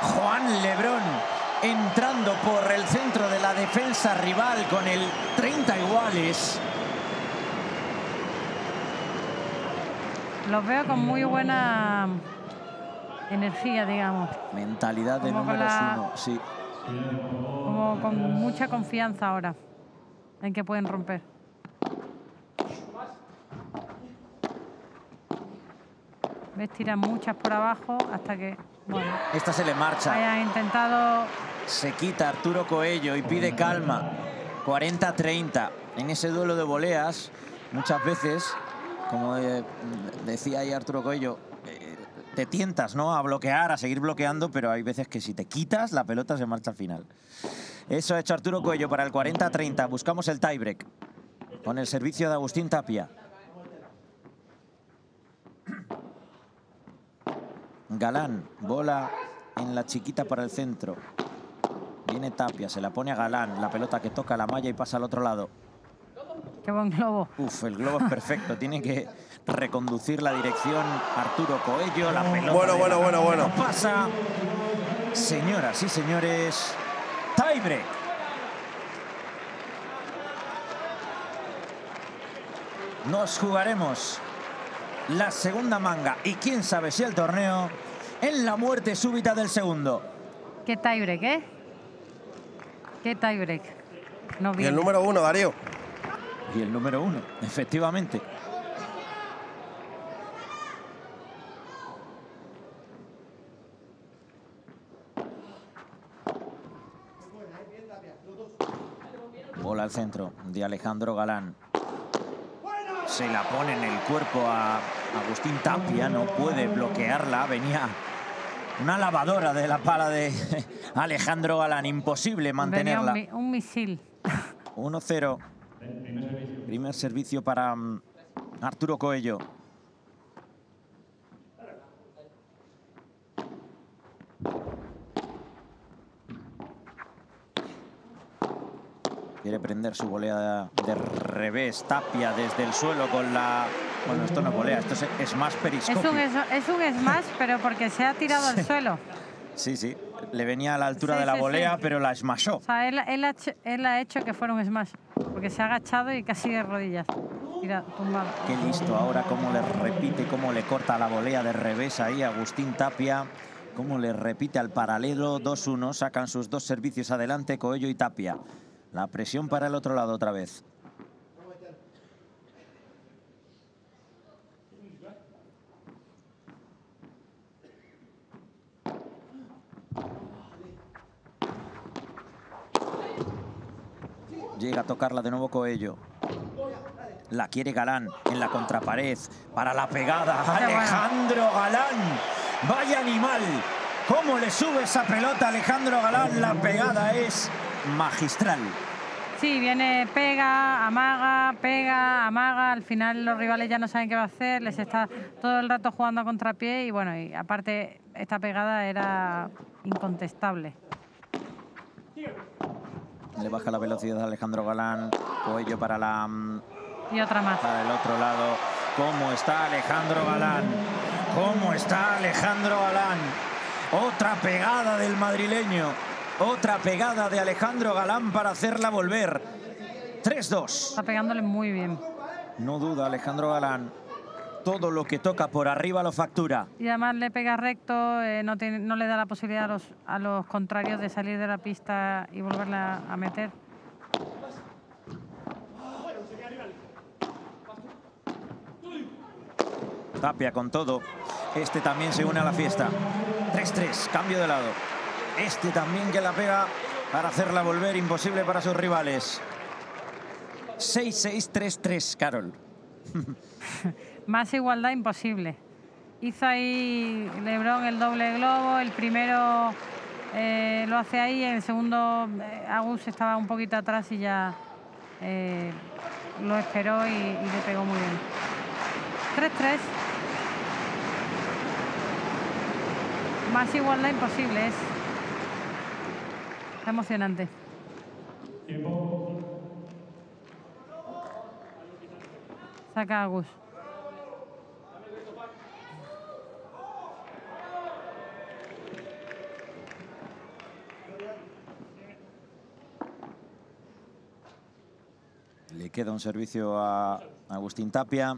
Juan Lebrón entrando por el centro de la defensa rival con el 30 iguales. Los veo con muy buena energía, digamos. Mentalidad de Como números la- uno, sí. Como con mucha confianza ahora en que pueden romper. ¿Ves? Tiran muchas por abajo hasta que, bueno, Esta se le marcha. hayan intentado Se quita Arturo Coello y pide calma. 40-30. En ese duelo de voleas, muchas veces, como eh, decía ahí Arturo Coello, eh, te tientas ¿no? a bloquear, a seguir bloqueando, pero hay veces que si te quitas, la pelota se marcha al final. Eso ha hecho Arturo Coello para el 40-30. Buscamos el tiebreak con el servicio de Agustín Tapia. Galán, bola en la chiquita para el centro. Viene Tapia, se la pone a Galán, la pelota que toca la malla y pasa al otro lado. qué buen globo. Uf, el globo es perfecto, tiene que reconducir la dirección Arturo Coello, la pelota. Bueno, bueno, bueno, bueno. no pasa. Señoras y señores, tiebreak. Nos jugaremos la segunda manga y quién sabe si el torneo en la muerte súbita del segundo. ¿Qué tiebreak, eh? ¿Qué tiebreak? No Y el número uno, Darío. Y el número uno, efectivamente. Bola al centro de Alejandro Galán. Se la pone en el cuerpo a Agustín Tapia, no puede bloquearla. Venía una lavadora de la pala de [LAUGHS] Alejandro Galán, imposible Venía un, mantenerla. mi- un misil. 1-0. Primer servicio para mm, Arturo Coello. Quiere prender su volea de revés. Tapia desde el suelo con la... Bueno, esto no es volea, esto es, es más Es periscopio. un, es, es un smash, pero porque se ha tirado al suelo. Sí, sí. Le venía a la altura Sí, de la sí, volea, pero la smashó. O sea, él, él ha, hecho- él ha hecho que fuera un smash. Porque se ha agachado y casi de rodillas. Tira, tumbado. Qué listo ahora, cómo le repite, cómo le corta la volea de revés ahí Agustín Tapia. Cómo le repite al paralelo 2-1. Sacan sus dos servicios adelante, Coello y Tapia. La presión para el otro lado otra vez. Llega a tocarla de nuevo Coello. La quiere Galán en la contrapared para la pegada. Alejandro Galán. Vaya animal. ¿Cómo le sube esa pelota a Alejandro Galán? La pegada es magistral. Sí, viene, pega, amaga, pega, amaga. Al final los rivales ya no saben qué va a hacer. Les está todo el rato jugando a contrapié. Y bueno, y aparte, esta pegada era incontestable. Le baja la velocidad a Alejandro Galán. Coello para la mm, Y otra más. para el otro lado. ¿Cómo está Alejandro Galán? ¿Cómo está Alejandro Galán? Otra pegada del madrileño. Otra pegada de Alejandro Galán para hacerla volver. 3-2. Está pegándole muy bien. No duda Alejandro Galán. Todo lo que toca por arriba lo factura. Y además le pega recto, eh, no, tiene- no le da la posibilidad a los, a los contrarios de salir de la pista y volverla a meter. Tapia con todo. Este también se une a la fiesta. 3-3, cambio de lado. Este también que la pega para hacerla volver imposible para sus rivales. 6-6-3-3, Carol. [LAUGHS] Más igualdad imposible. Hizo ahí Lebron el doble globo, el primero eh, lo hace ahí, el segundo eh, Agus estaba un poquito atrás y ya eh, lo esperó y, y le pegó muy bien. 3-3. Más igualdad imposible es. Está emocionante. Saca a Le queda un servicio a Agustín Tapia.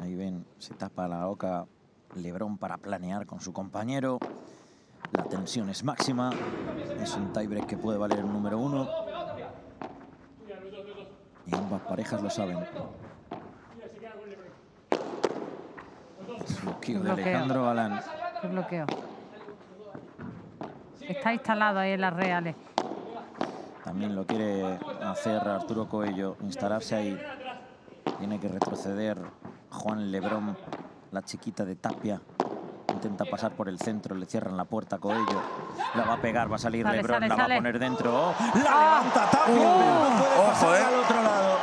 Ahí ven, se tapa la boca Lebrón para planear con su compañero. La tensión es máxima. Es un tiebreak que puede valer un número uno. Y ambas parejas lo saben. Es bloqueo de. Alejandro Galán. Qué bloqueo. Está instalado ahí en las reales. También lo quiere hacer Arturo Coello, instalarse ahí. Tiene que retroceder Juan Lebrón, la chiquita de Tapia. Intenta pasar por el centro, le cierran la puerta a Coello. La va a pegar, va a salir Sale, Lebrón, sale, la va a poner dentro. ¡Oh! ¡La ¡Ah! levanta Tapia! ¡Oh! pero no puede Ojo, pasar eh. al otro lado.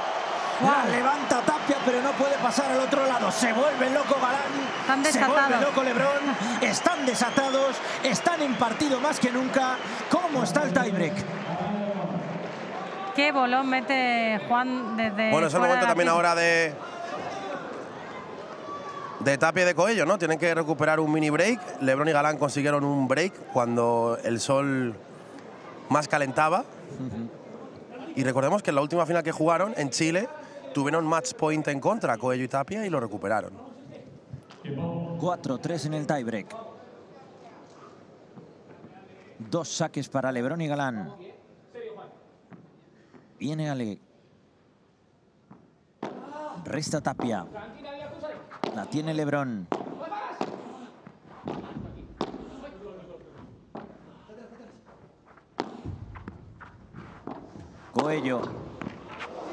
La levanta Tapia, pero no puede pasar al otro lado. Se vuelve loco Galán. Están se vuelve desatados. loco Lebrón. Están desatados. Están en partido más que nunca. ¿Cómo está el tiebreak? Qué bolón mete Juan desde. Bueno, es el fuera momento de la también ahora de. De Tapia y de Coello, ¿no? Tienen que recuperar un mini break. Lebron y Galán consiguieron un break cuando el sol más calentaba. Y recordemos que en la última final que jugaron en Chile tuvieron match point en contra, Coello y Tapia, y lo recuperaron. 4-3 en el tiebreak. Dos saques para Lebrón y Galán. Viene Ale. Resta Tapia. La tiene Lebrón. Coello.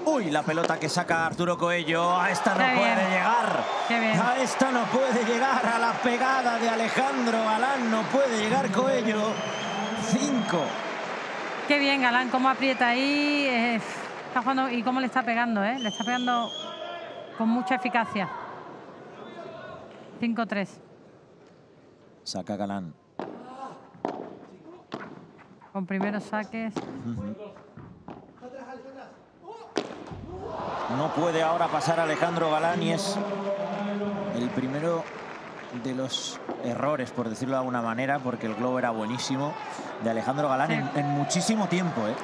Uy, la pelota que saca Arturo Coello. A esta no Qué puede bien. llegar. Qué bien. A esta no puede llegar. A la pegada de Alejandro Galán no puede llegar Coello. Cinco. Qué bien, Galán, cómo aprieta ahí. eh, está jugando y cómo le está pegando, ¿eh? Le está pegando con mucha eficacia. 5-3. Saca Galán. Con primeros saques. No puede ahora pasar Alejandro Galán y es el primero de los errores, por decirlo de alguna manera, porque el globo era buenísimo, de Alejandro Galán en, en muchísimo tiempo. ¿eh?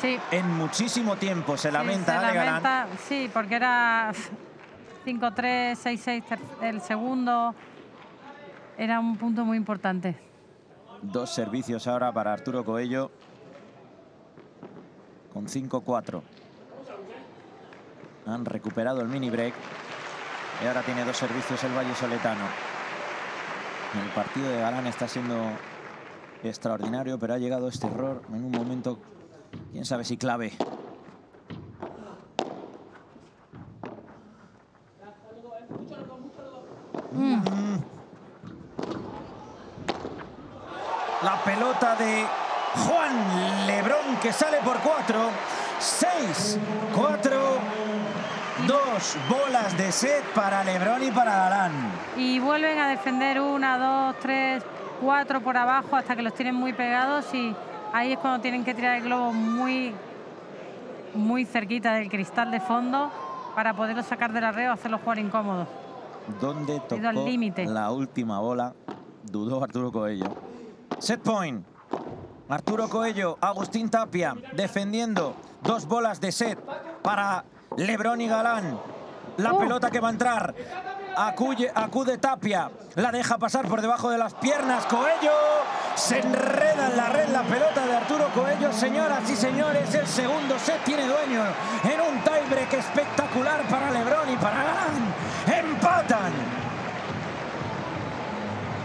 Sí. En muchísimo tiempo se sí, lamenta se Ale Galán. sí, porque era 5-3, 6-6 ter- el segundo. Era un punto muy importante. Dos servicios ahora para Arturo Coello. Con 5-4. Han recuperado el mini break. Y ahora tiene dos servicios el Valle Soletano. El partido de Galán está siendo extraordinario, pero ha llegado este error en un momento, quién sabe si clave. La pelota de Juan Lebrón que sale por cuatro. Seis, cuatro, dos bolas de set para Lebrón y para Galán. Y vuelven a defender una, dos, tres, cuatro por abajo hasta que los tienen muy pegados y ahí es cuando tienen que tirar el globo muy, muy cerquita del cristal de fondo para poderlo sacar del arreo, hacerlo jugar incómodo. ¿Dónde tocó al límite. la última bola? Dudó Arturo Coello. Set point. Arturo Coello, Agustín Tapia defendiendo dos bolas de set para Lebrón y Galán. La Uh. pelota que va a entrar. Acuye, acude Tapia. La deja pasar por debajo de las piernas. Coello. Se enreda en la red la pelota de Arturo Coello. Señoras y señores, el segundo set tiene dueño. En un tiebreak espectacular para Lebrón y para Galán. Empatan.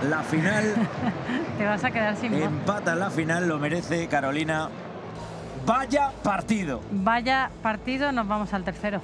La final, [LAUGHS] Te vas a quedar sin voz. empata la final, lo merece Carolina. Vaya partido. Vaya partido, nos vamos al tercero.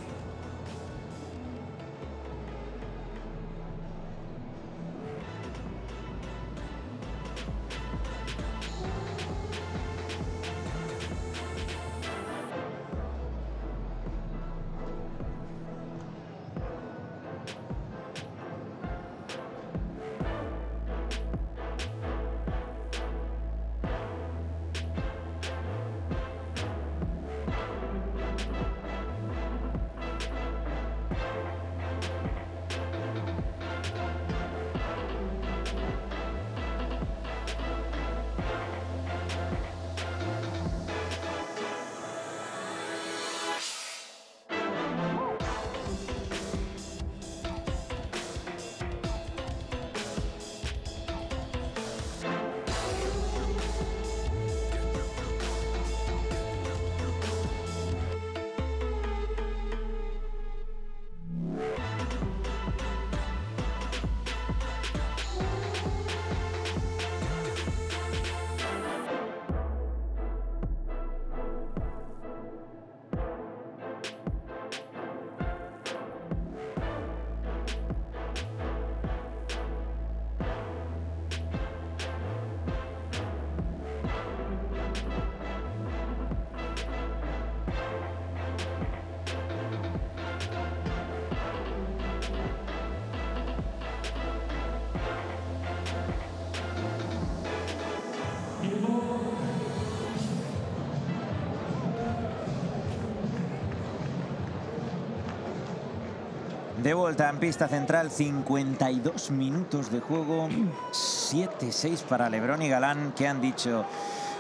Vuelta en pista central, 52 minutos de juego, 7-6 para Lebrón y Galán, que han dicho,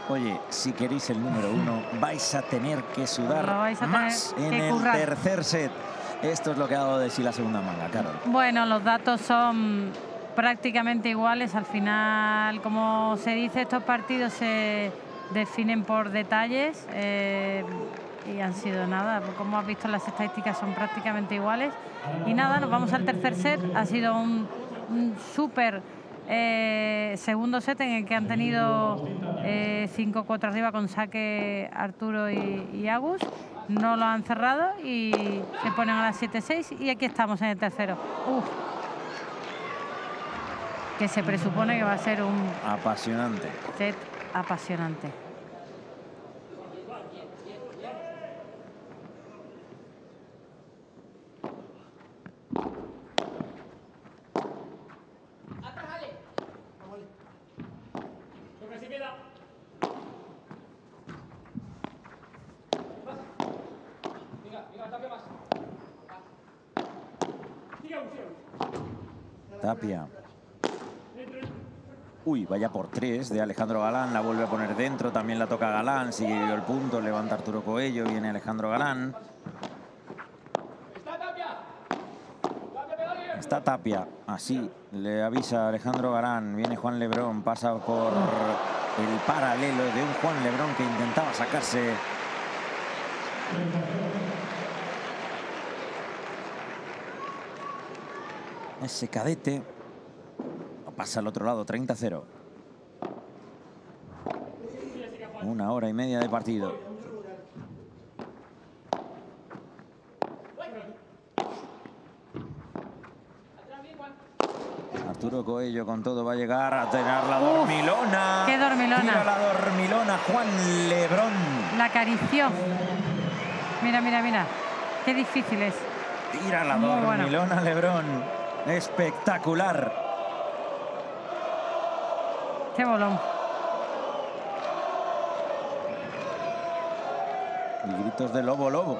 oye, si queréis el número uno, vais a tener que sudar más en el currar. tercer set. Esto es lo que ha dado de sí la segunda manga, Carol. Bueno, los datos son prácticamente iguales. Al final, como se dice, estos partidos se definen por detalles eh, y han sido nada. Como has visto, las estadísticas son prácticamente iguales. Y nada, nos vamos al tercer set. Ha sido un, un súper eh, segundo set en el que han tenido eh, 5-4 arriba con saque Arturo y, y Agus. No lo han cerrado y se ponen a las 7-6 y aquí estamos en el tercero. Uf. Que se presupone que va a ser un Apasionante. set apasionante. Lo que se queda. Venga, venga, tapia. Uy, vaya por tres de Alejandro Galán, la vuelve a poner dentro, también la toca Galán, sigue el punto, levanta Arturo Coello, viene Alejandro Galán. Está Tapia, así le avisa Alejandro Galán, viene Juan Lebrón, pasa por el paralelo de un Juan Lebrón que intentaba sacarse ese cadete. Pasa al otro lado, 30-0. Una hora y media de partido. Arturo Coello con todo va a llegar a tener la dormilona. qué dormilona. Tira la dormilona Juan Lebrón. La acarició. Mira, mira, mira. Qué difícil es. Tira la Muy bueno. dormilona Lebrón. Espectacular. Qué bolón. Y gritos de lobo, lobo.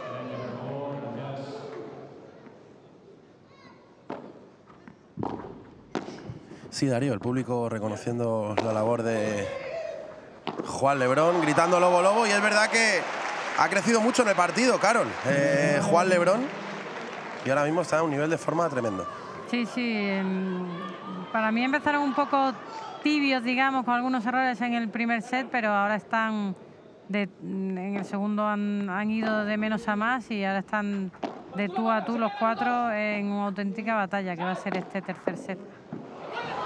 Darío, el público reconociendo la labor de Juan Lebrón, gritando Lobo Lobo. Y es verdad que ha crecido mucho en el partido, Carol. Eh, Juan Lebrón. Y ahora mismo está a un nivel de forma tremendo. Sí, sí. em, Para mí empezaron un poco tibios, digamos, con algunos errores en el primer set, pero ahora están, en el segundo han ido de menos a más y ahora están de tú a tú los cuatro en una auténtica batalla, que va a ser este tercer set.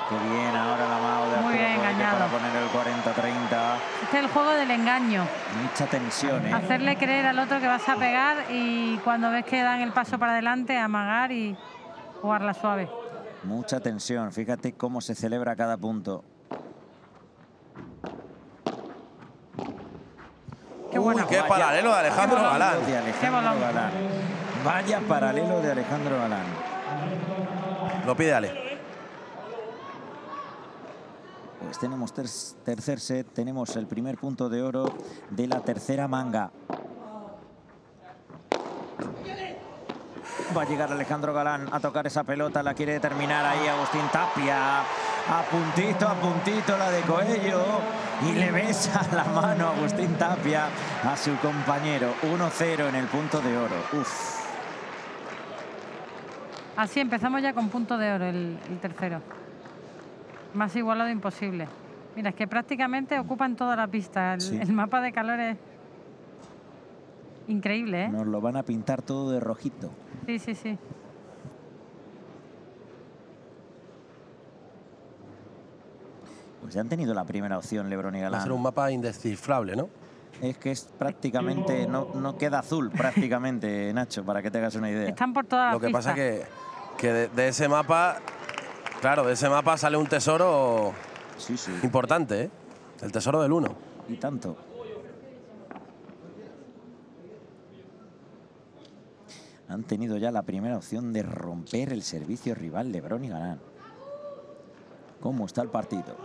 Qué bien ahora la mano de Muy bien engañado. para poner el 40-30. Este es el juego del engaño. Mucha tensión, ¿eh? Hacerle creer al otro que vas a pegar y cuando ves que dan el paso para adelante, amagar y jugarla suave. Mucha tensión. Fíjate cómo se celebra cada punto. Qué bueno. qué paralelo de Alejandro Qué Galán. De Alejandro Galán. Vaya paralelo de Alejandro Galán. Lo pide Ale. Pues tenemos ter- tercer set, tenemos el primer punto de oro de la tercera manga. Va a llegar Alejandro Galán a tocar esa pelota, la quiere terminar ahí Agustín Tapia. A puntito, a puntito la de Coello. Y le besa la mano Agustín Tapia a su compañero. 1-0 en el punto de oro. Uf. Así empezamos ya con punto de oro el tercero. Más igualado imposible. Mira, es que prácticamente ocupan toda la pista. El, Sí. el mapa de calor es increíble, ¿eh? Nos lo van a pintar todo de rojito. Sí, sí, sí. Pues ya han tenido la primera opción Lebron y Va a Galán. ser un mapa indescifrable, ¿no? Es que es prácticamente, no, no queda azul prácticamente, [LAUGHS] Nacho, para que te hagas una idea. Están por toda la Lo que pista. pasa que, que de, de ese mapa, claro, de ese mapa sale un tesoro Sí, sí. importante, ¿eh? El tesoro del uno. Y tanto. Han tenido ya la primera opción de romper el servicio rival Lebron y Galán. ¿Cómo está el partido?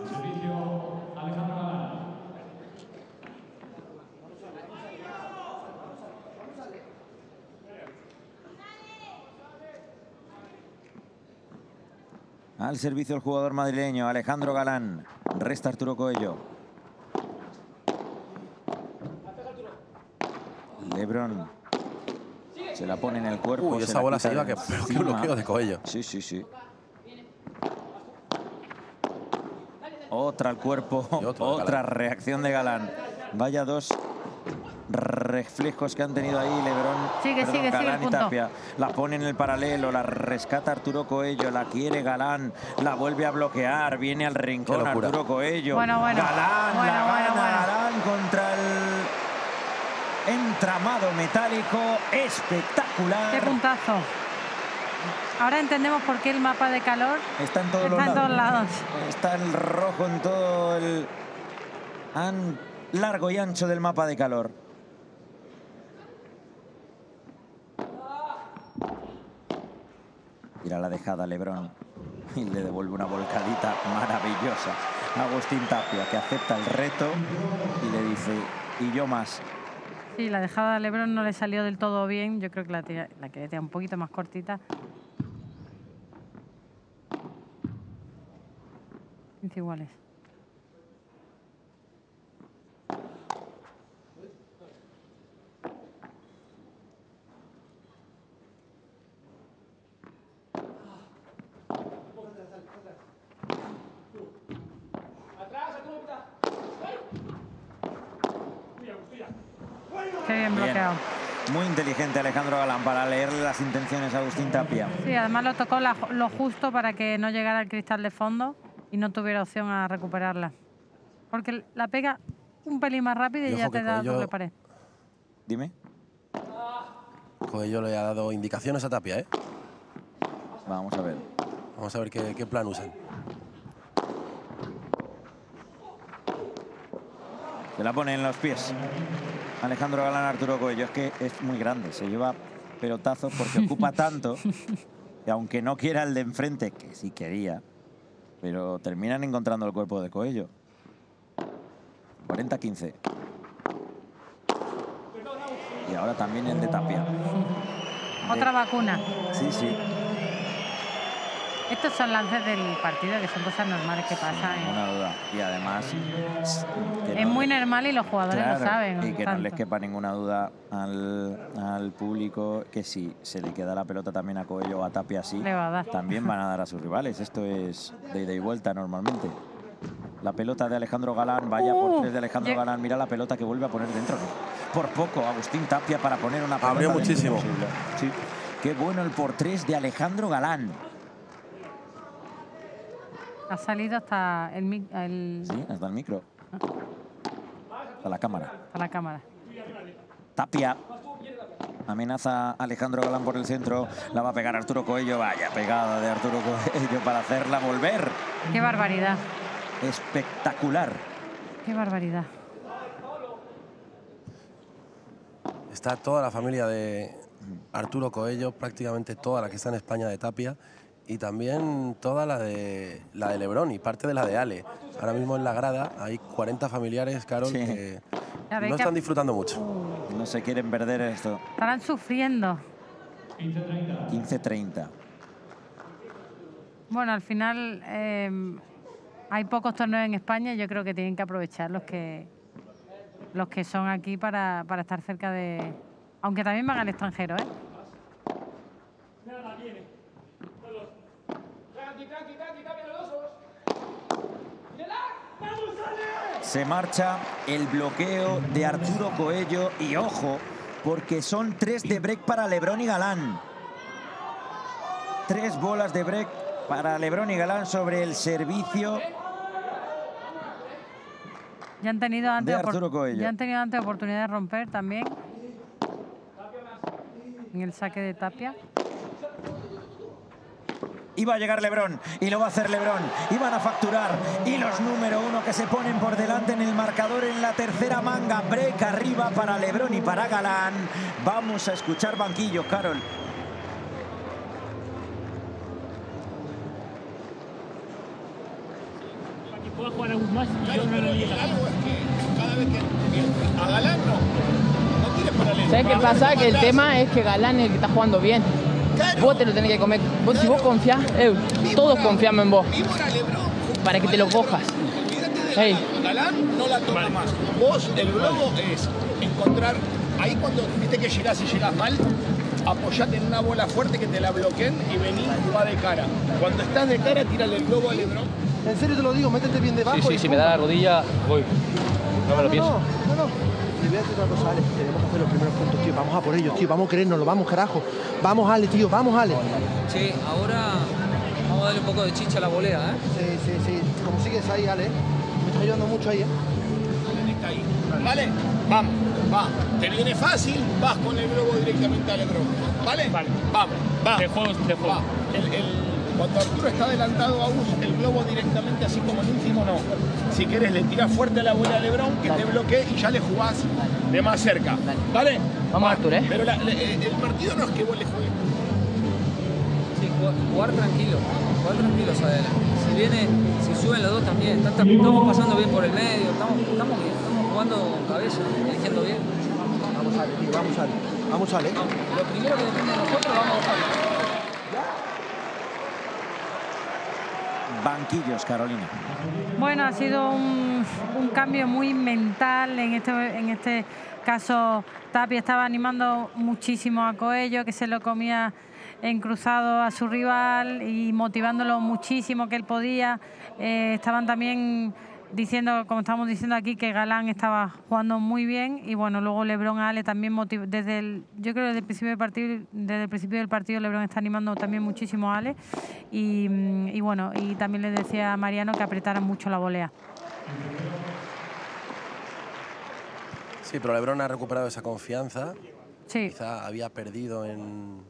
Al servicio el jugador madrileño, Alejandro Galán. Resta Arturo Coello. Lebron se la pone en el cuerpo. Uy, esa la bola se iba, que- encima. bloqueo de Coello. Sí, sí, sí. Otra al cuerpo, otra reacción de Galán. Vaya dos reflejos que han tenido ahí Lebrón, Sigue, perdón, sigue, sigue Galán y punto. Tapia. La pone en el paralelo, la rescata Arturo Coello, la quiere Galán, la vuelve a bloquear, viene al rincón. Arturo Coello. Bueno, bueno. Galán, Bueno, la bueno, gana bueno. Galán contra el entramado metálico espectacular. Qué puntazo. Ahora entendemos por qué el mapa de calor Está en todos está los en todos lados. Está el rojo en todo el largo y ancho del mapa de calor. Tira la dejada Lebrón y le devuelve una volcadita maravillosa Agustín Tapia, que acepta el reto y le dice, y yo más. Sí, la dejada de Lebron no le salió del todo bien. Yo creo que la, tira- la quería un poquito más cortita. 15 iguales. Qué bien Bien. bloqueado. Muy inteligente Alejandro Galán para leerle las intenciones a Agustín Tapia. Sí, además lo tocó la- lo justo para que no llegara al cristal de fondo y no tuviera opción a recuperarla. Porque la pega un pelín más rápido y, Y ya te da Coello- doble pared. Dime. Coello le ha dado indicaciones a Tapia, ¿eh? Vamos a ver. Vamos a ver qué, qué plan usan. Se la pone en los pies. Alejandro Galán, Arturo Coello. Es que es muy grande. Se lleva pelotazos porque ocupa [LAUGHS] tanto que aunque no quiera el de enfrente, que sí quería, pero terminan encontrando el cuerpo de Coello. 40-15. Y ahora también el de Tapia. Otra vacuna. Sí, sí. Estos son lances del partido que son cosas normales que pasan. ¿eh? Ninguna duda. Y además... Es no muy le- normal y los jugadores Claro, lo saben. Y que no les quepa ninguna duda al, al público que si se le queda la pelota también a Coello o a Tapia así, Le va a dar. también van a dar a sus rivales. Esto es de ida y vuelta normalmente. La pelota de Alejandro Galán, vaya por Uh, tres de Alejandro Galán. Mira la pelota que vuelve a poner dentro. Por poco, Agustín Tapia para poner una pelota. Abrió muchísimo. Sí. Qué bueno el por tres de Alejandro Galán. Ha salido hasta el, el- Sí, hasta el micro. Hasta la cámara. hasta la cámara. Tapia. Amenaza a Alejandro Galán por el centro. La va a pegar Arturo Coello. Vaya pegada de Arturo Coello para hacerla volver. Qué barbaridad. Espectacular. Qué barbaridad. Está toda la familia de Arturo Coello, prácticamente toda la que está en España de Tapia y también toda la de la de Lebrón y parte de la de Ale. Ahora mismo en la grada hay 40 familiares, Carol, Sí. que no están disfrutando mucho. No se quieren perder esto. Estarán sufriendo. 15-30. Bueno, al final eh, hay pocos torneos en España y yo creo que tienen que aprovechar los que los que son aquí para, para estar cerca de... Aunque también van al extranjero, ¿eh? Se marcha el bloqueo de Arturo Coello y ojo, porque son tres de break para Lebrón y Galán. Tres bolas de break para Lebrón y Galán sobre el servicio. Ya han tenido antes, De opor- Arturo Coello. ya han tenido antes oportunidad de romper también. En el saque de Tapia. Y va a llegar Lebrón, y lo va a hacer Lebrón, y van a facturar. Y los número uno que se ponen por delante en el marcador en la tercera manga. Break arriba para Lebrón y para Galán. Vamos a escuchar banquillo, Carol. Que pueda jugar aún más y yo no lo diga. Cada vez que. A Galán no. No tiene paralelo. ¿Sabes qué pasa? Que el tema es que Galán es el que está jugando bien. Vos te lo tenés que comer. Vos, si vos confiás, eh, todos confiamos en vos. Para que te lo cojas. Ey. Galán no la toca más. Vos, el globo es encontrar, ahí cuando viste que llegás y llegás mal, apoyate en una bola fuerte que te la bloqueen y vení y va de cara. Cuando estás de cara, tírale el globo a Lebron. En serio te lo digo, métete bien debajo. Sí, sí, y si me da la rodilla, voy. No me lo pienso. No, no, no. Te a decir otra cosa, Ale. Tenemos que hacer los primeros puntos, tío. Vamos a por ellos, tío. Vamos a querernos, vamos, carajo. Vamos, Ale, tío. Vamos, Ale. Sí, ahora vamos a darle un poco de chicha a la volea, ¿eh? Sí, sí, sí. Como sigues ahí, Ale. Me está ayudando mucho ahí, ¿eh? Está ahí. ¿Vale? Vamos, va. Te viene fácil, vas con el globo directamente a Lebron. ¿Vale? Vale. Vamos, va. De juego, de juego. Va. El- el- cuando Arturo está adelantado a Gus, el globo directamente así como el último no. Si quieres le tirás fuerte a la bola a Lebron, que te bloquee y ya le jugás de más cerca. ¿Vale? Vamos, Va. Arturo, ¿eh? Pero la- eh, el partido no es que vos le juegues. Sí, jugar, jugar tranquilo, jugar tranquilos adelante. Si viene, si suben los dos también, estamos pasando bien por el medio, estamos, estamos bien, estamos jugando con cabeza, eligiendo bien. Vamos, Ale, tío. Vamos, Ale. Vamos, Ale. Lo primero que depende de nosotros vamos a Banquillos, Carolina. Bueno, ha sido un, cambio muy mental. En este, en este caso, Tapia estaba animando muchísimo a Coello, que se lo comía en cruzado a su rival y motivándolo muchísimo que él podía. Eh, estaban también diciendo, como estamos diciendo aquí, que Galán estaba jugando muy bien y bueno, luego Lebron Ale también motiv- desde el, yo creo que desde el principio del partido, desde el principio del partido Lebron está animando también muchísimo a Ale y, mm, y bueno, y también le decía a Mariano que apretaran mucho la volea. Sí, pero Lebron ha recuperado esa confianza. Sí. Quizá había perdido en.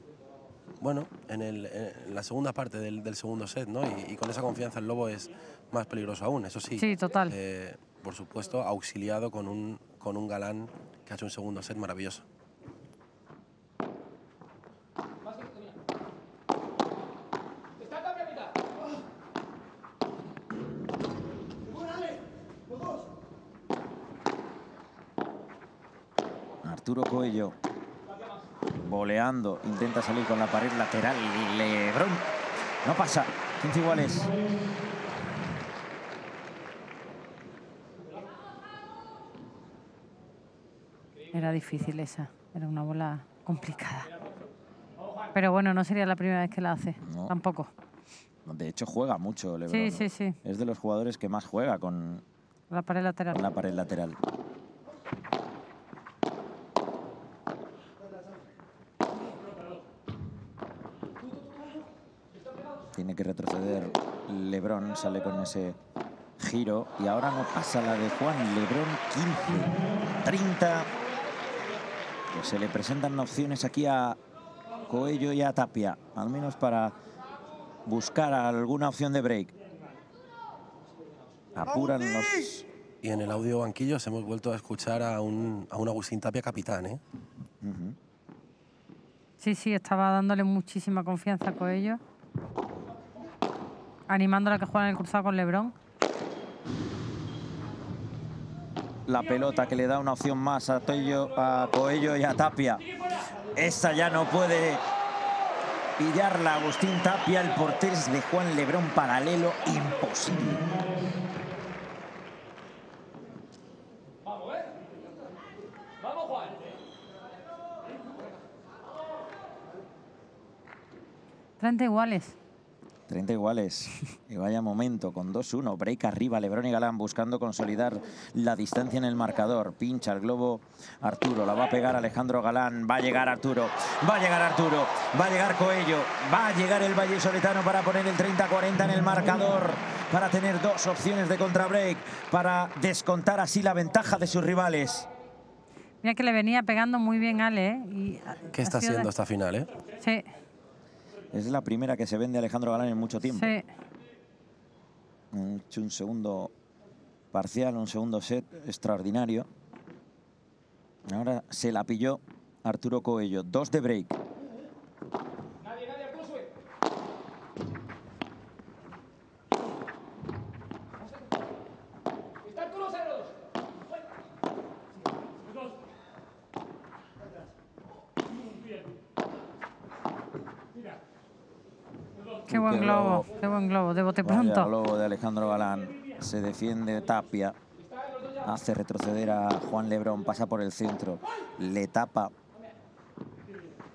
Bueno, en, el- en la segunda parte del, del segundo set, ¿no? Y, y con esa confianza el Lobo es más peligroso aún, eso sí. Sí, total. Eh, por supuesto, auxiliado con un, con un galán que ha hecho un segundo set maravilloso. Arturo Coello voleando, intenta salir con la pared lateral. Lebron no pasa. 15 iguales. Era difícil esa, era una bola complicada. Pero bueno, no sería la primera vez que la hace, No. tampoco. De hecho, juega mucho Lebron. Sí, sí, sí, Es de los jugadores que más juega con, la pared lateral. con la pared lateral. Tiene que retroceder Lebron, sale con ese giro y ahora no pasa la de Juan Lebron 15, 30. Pues se le presentan opciones aquí a Coello y a Tapia, al menos para buscar alguna opción de break. Apuran los Y en el audio banquillos hemos vuelto a escuchar a un, a un Agustín Tapia capitán, ¿eh? Sí, sí, estaba dándole muchísima confianza a Coello. Animándola a que juegue en el cruzado con Lebron. La pelota que le da una opción más a, Toyo, a Coello y a Tapia. Esa ya no puede pillarla Agustín Tapia, el portero es de Juan Lebrón paralelo, imposible. 30 iguales. 30 iguales. Y vaya momento, con 2-1. Break arriba, Lebrón y Galán buscando consolidar la distancia en el marcador. Pincha el globo Arturo, la va a pegar Alejandro Galán. Va a llegar Arturo, va a llegar Arturo, va a llegar Coello, va a llegar el Valle Soletano para poner el 30-40 en el marcador. Para tener dos opciones de contrabreak, para descontar así la ventaja de sus rivales. Mira que le venía pegando muy bien Ale, ¿eh? Y ¿Qué está de- haciendo esta final, eh? Sí, Es la primera que se vende Alejandro Galán en mucho tiempo. sí. Un, un segundo parcial, un segundo set extraordinario. Ahora se la pilló Arturo Coello. Dos de break. Está Arturo Cerros. Bien. Mira. Qué buen globo, qué buen globo, de bote Vaya pronto. globo de Alejandro Galán. Se defiende Tapia. Hace retroceder a Juan Lebrón. Pasa por el centro. Le tapa.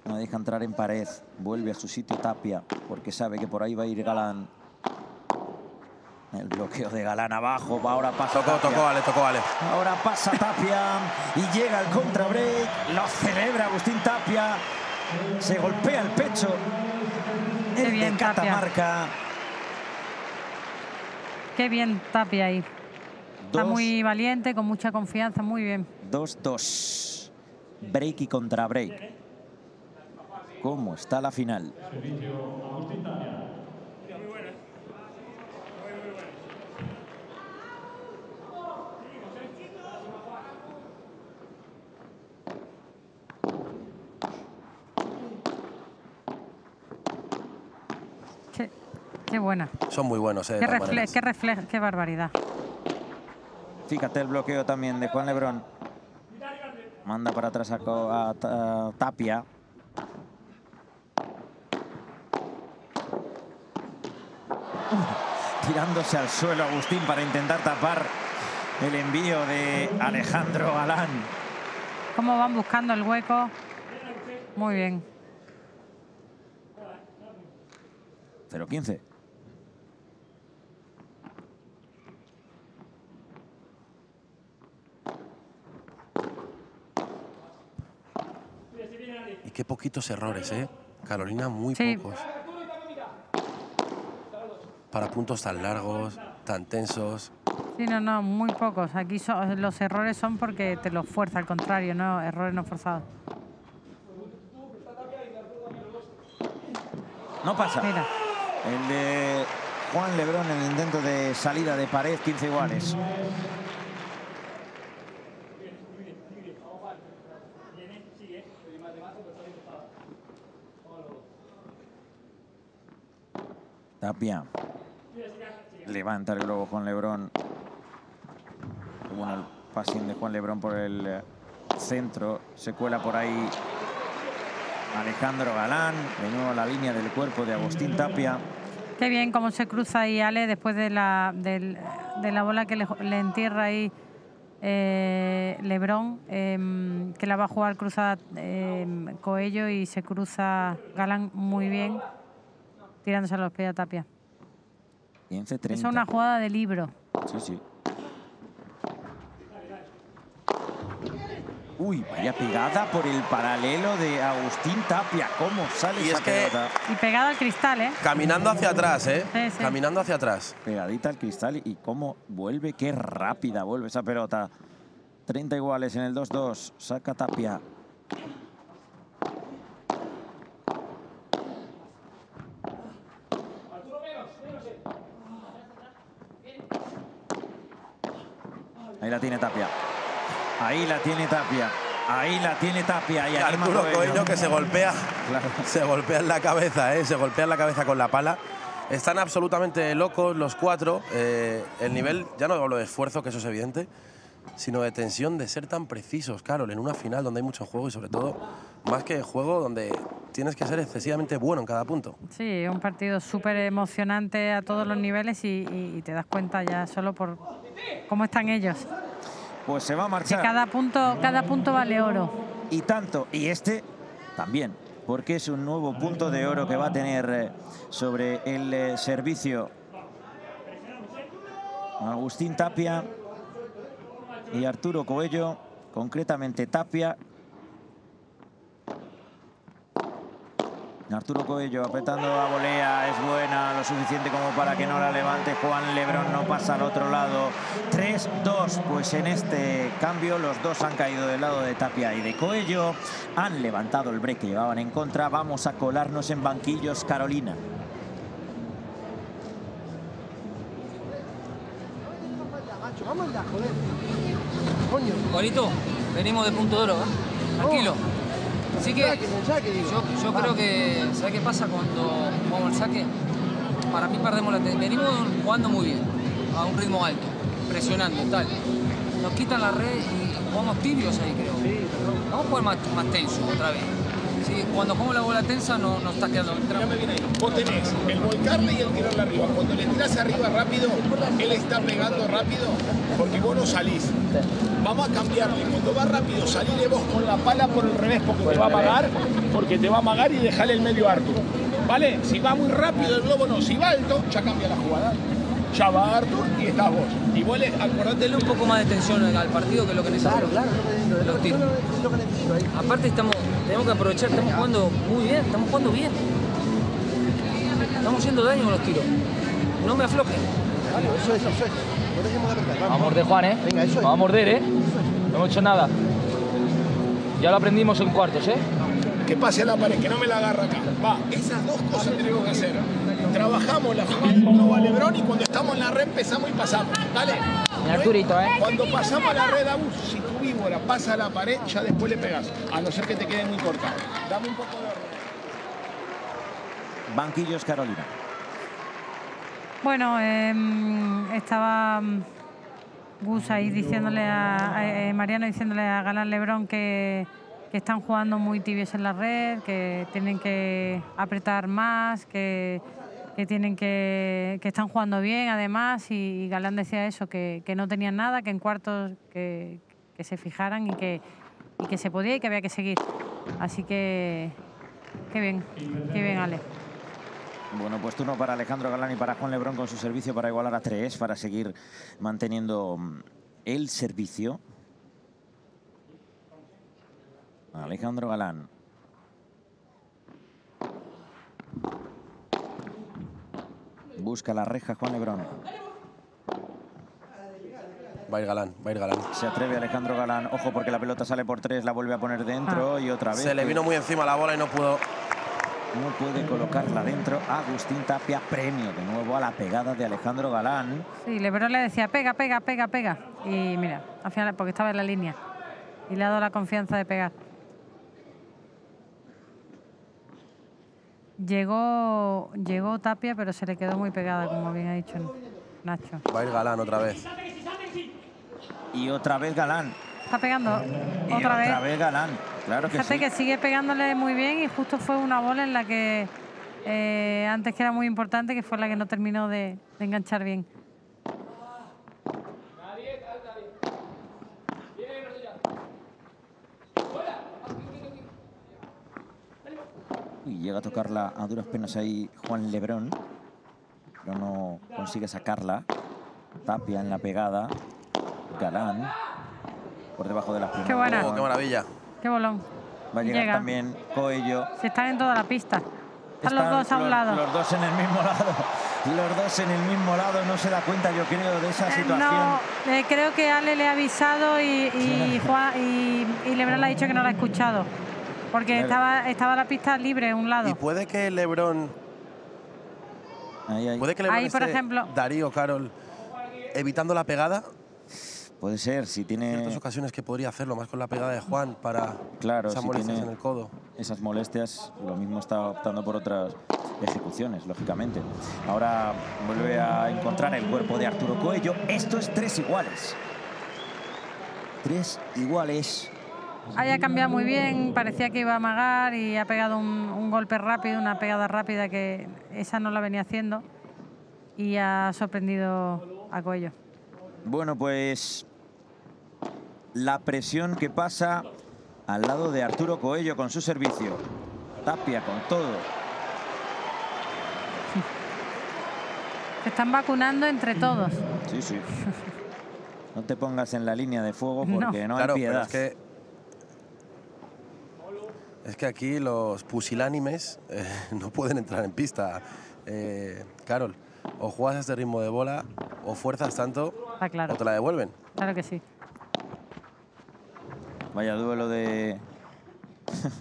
No deja entrar en pared. Vuelve a su sitio Tapia. Porque sabe que por ahí va a ir Galán. El bloqueo de Galán abajo. Ahora pasa Tocó, Tapia. tocó, Ale, tocó, Ale. Ahora pasa Tapia y llega el contra break. Lo celebra Agustín Tapia. Se golpea el pecho. Qué El bien, de Tapia. Catamarca. Qué bien Tapia ahí. Está Dos. muy valiente, con mucha confianza, muy bien. 2-2. Break y contra break. ¿Cómo está la final? Qué buena. Son muy buenos, eh. Qué, todas refle maneras. qué, refle- qué barbaridad. Fíjate el bloqueo también de Juan Lebrón. Manda para atrás a, Tapia. [LAUGHS] Tirándose al suelo Agustín para intentar tapar el envío de Alejandro Galán. Cómo van buscando el hueco. Muy bien. 0-15. Y qué poquitos errores, ¿eh? Carolina, muy Sí. pocos. Para puntos tan largos, tan tensos. Sí, no, no, muy pocos. Aquí so- los errores son porque te los fuerza, al contrario, no errores no forzados. No pasa. Mira. El de Juan Lebrón en el intento de salida de pared, 15 iguales. Tapia. Levanta el globo Juan Lebrón. Bueno, el passing de Juan Lebrón por el eh, centro. Se cuela por ahí Alejandro Galán. De nuevo la línea del cuerpo de Agustín Tapia. Qué bien cómo se cruza ahí Ale después de la, del- de la bola que le, le entierra ahí eh, Lebrón, em, que la va a jugar cruzada em, Coello y se cruza Galán muy bien, tirándose a los pies a Tapia. 15, Es 30. una jugada de libro. Sí, sí. Uy, vaya pegada por el paralelo de Agustín Tapia. ¿Cómo sale Y esa es que- pelota? Y pegado al cristal, ¿eh? Caminando hacia atrás, ¿eh? Sí, sí. Caminando hacia atrás. Pegadita al cristal y cómo vuelve, qué rápida vuelve esa pelota. 30 iguales en el 2-2. Saca Tapia. Ahí la tiene Tapia. Ahí la tiene Tapia. Ahí la tiene Tapia. Y Arturo Coelho. Coelho que se golpea, Claro. se golpea en la cabeza, ¿eh? se golpea en la cabeza con la pala. Están absolutamente locos los cuatro. eh, el nivel, ya no hablo de esfuerzo, que eso es evidente, sino de tensión de ser tan precisos, Carol, en una final donde hay mucho juego y sobre todo, más que juego, donde tienes que ser excesivamente bueno en cada punto. Sí, un partido súper emocionante a todos los niveles y, y- y te das cuenta ya solo por cómo están ellos. Pues se va a Que marchar. cada punto, cada punto vale oro. y tanto. Y este también, porque es un nuevo punto de oro que va a tener eh, sobre el eh, servicio Agustín Tapia y Arturo Coello, concretamente Tapia. Arturo Coello apretando la volea, es buena, lo suficiente como para que no la levante. Juan Lebrón no pasa al otro lado. 3-2, pues en este cambio los dos han caído del lado de Tapia y de Coello. Han levantado el break que llevaban en contra. Vamos a colarnos en banquillos, Carolina. Vamos. Coño. Juanito, venimos de punto de oro, ¿eh? Tranquilo. Así que Saque, saque, yo, creo que, ¿sabes qué pasa cuando jugamos el saque? Para mí perdemos la Venimos jugando muy bien, a un ritmo alto, presionando y tal. Nos quitan la red y jugamos tibios ahí, creo. Vamos a jugar más, más tenso otra vez. Sí, cuando jugamos la bola tensa no, no está quedando. Bien ahí. Vos tenés el volcarle y el tirarle arriba. Cuando le tirás arriba rápido, él está pegando rápido porque vos no salís. Vamos a cambiarle. Cuando va rápido, salile vos con la pala por el revés porque te va a amagar, porque te va a amagar y dejale el medio Artur. ¿Vale? Si va muy rápido el globo no, si va alto, ya cambia la jugada. Ya va Artur y estás vos. Denle un poco más de tensión al partido que es lo que necesitamos. Los tiros. Aparte estamos, tenemos que aprovechar, estamos jugando muy bien, estamos jugando bien. Estamos haciendo daño con los tiros. No me aflojen. Eso es, eso es. No dejemos de apretar. Vamos a morder, Juan, ¿eh? Venga, eso es. Vamos a morder, ¿eh? No hemos hecho nada. Ya lo aprendimos en cuartos, ¿eh? que pase a la pared, que no me la agarra acá. Va, esas dos cosas tenemos que hacer. Trabajamos la jugada no va Lebrón y cuando estamos en la red empezamos y pasamos. Dale. En Arturito, ¿eh? Cuando pasamos a la red, Abus, si tu víbora pasa a la pared, ya después le pegas. A no ser que te quede muy corta. Dame un poco de orden. Banquillos Carolina. Bueno, em, estaba mm, Gus ahí diciéndole a, a- eh, Mariano diciéndole a Galán Lebrón que, que están jugando muy tibios en la red, que tienen que apretar más, que, que tienen que, están jugando bien además y, Galán decía eso, que, no tenían nada, que en cuartos que, que se fijaran y que, y que se podía y que había que seguir. Así que qué bien, qué bien Ale. Bueno, pues turno para Alejandro Galán y para Juan Lebrón con su servicio para igualar a tres, para seguir manteniendo mm, el servicio. Alejandro Galán. Busca la reja Juan Lebrón. Va a ir Galán, va a ir Galán. Se atreve Alejandro Galán. Ojo porque la pelota sale por tres, la vuelve a poner dentro y otra vez. Se le vino muy encima la bola y no pudo. No puede colocarla dentro. Agustín Tapia, premio de nuevo a la pegada de Alejandro Galán. Sí, Lebrón le decía, pega, pega, pega, pega. Y mira, al final, porque estaba en la línea. Y le ha dado la confianza de pegar. Llegó, llegó Tapia, pero se le quedó muy pegada, como bien ha dicho Nacho. Va a ir Galán otra vez. Y otra vez Galán. Está pegando Y otra vez. otra vez Galán. Claro que Fíjate sí. que sigue pegándole muy bien y justo fue una bola en la que eh, antes que era muy importante, que fue la que no terminó de, de enganchar bien. Y llega a tocarla a duras penas ahí Juan Lebrón. Pero no consigue sacarla. Tapia en la pegada. Galán. Por debajo de las piernas. Qué buena. de Oh, qué maravilla. Qué bolón. Va a llegar Llega. también Coello. Si están en toda la pista. Están, los dos a un los- lado. Los dos en el mismo lado. Los dos en el mismo lado. No se da cuenta, yo creo, de esa Eh, situación. No, eh, creo que Ale le ha avisado y, y, Juan- y, y Lebrón le ha dicho que no la ha escuchado. Porque Claro. estaba, estaba la pista libre a un lado. Y puede que Lebron. Puede que Lebron Ahí, por esté, ejemplo. Darío, Carol, evitando la pegada. Puede ser, si tiene. ciertas ocasiones que podría hacerlo, más con la pegada de Juan para Claro, esas si molestias tiene en el codo. esas molestias, lo mismo está optando por otras ejecuciones, lógicamente. Ahora vuelve a encontrar el cuerpo de Arturo Coello. Esto es tres iguales. Tres iguales. Ahí ha cambiado muy bien, parecía que iba a amagar y ha pegado un, un golpe rápido, una pegada rápida que esa no la venía haciendo y ha sorprendido a Coello. Bueno, pues la presión que pasa al lado de Arturo Coello con su servicio. Tapia con todo. [LAUGHS] Se están vacunando entre todos. Sí, sí. No te pongas en la línea de fuego porque [LAUGHS] no, claro, hay pero piedad. es que. Es que aquí los pusilánimes eh, [LAUGHS] no pueden entrar en pista. Eh, Carol, o juegas a este ritmo de bola, o fuerzas tanto, Está claro. o te la devuelven. Claro que sí. Vaya duelo de [LAUGHS]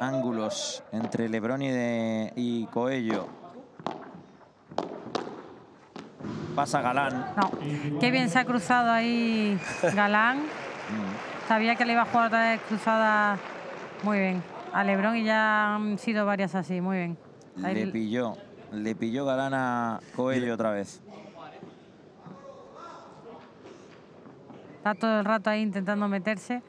ángulos entre Lebrón y, de- y Coello. Pasa Galán. No, qué bien se ha cruzado ahí Galán. [LAUGHS] Sabía que le iba a jugar otra vez cruzada muy bien a Lebrón y ya han sido varias así, muy bien. Ahí Le pilló. Le pilló Galán a Coello otra vez. Está todo el rato ahí intentando meterse.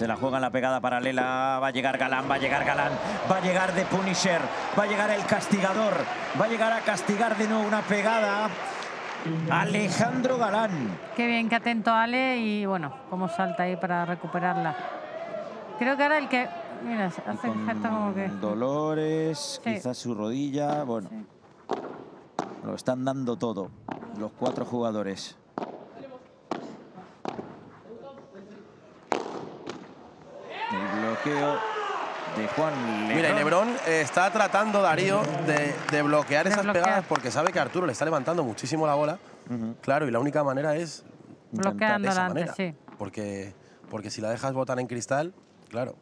Se la juega en la pegada paralela. Va a llegar Galán, va a llegar Galán. Va a llegar de Punisher. Va a llegar el castigador. Va a llegar a castigar de nuevo una pegada. Alejandro Galán. Qué bien, qué atento Ale y bueno, cómo salta ahí para recuperarla. Creo que ahora el que. Mira, hace falta como que. Dolores, Sí. quizás su rodilla. Bueno, lo están dando todo los cuatro jugadores. El bloqueo de Juan Lebrón. Mira, y Lebrón eh, está tratando, Darío, de, de bloquear esas bloquear. pegadas porque sabe que Arturo le está levantando muchísimo la bola. Claro, y la única manera es de Bloqueándola esa antes, manera. sí. Porque, porque si la dejas botar en cristal, claro.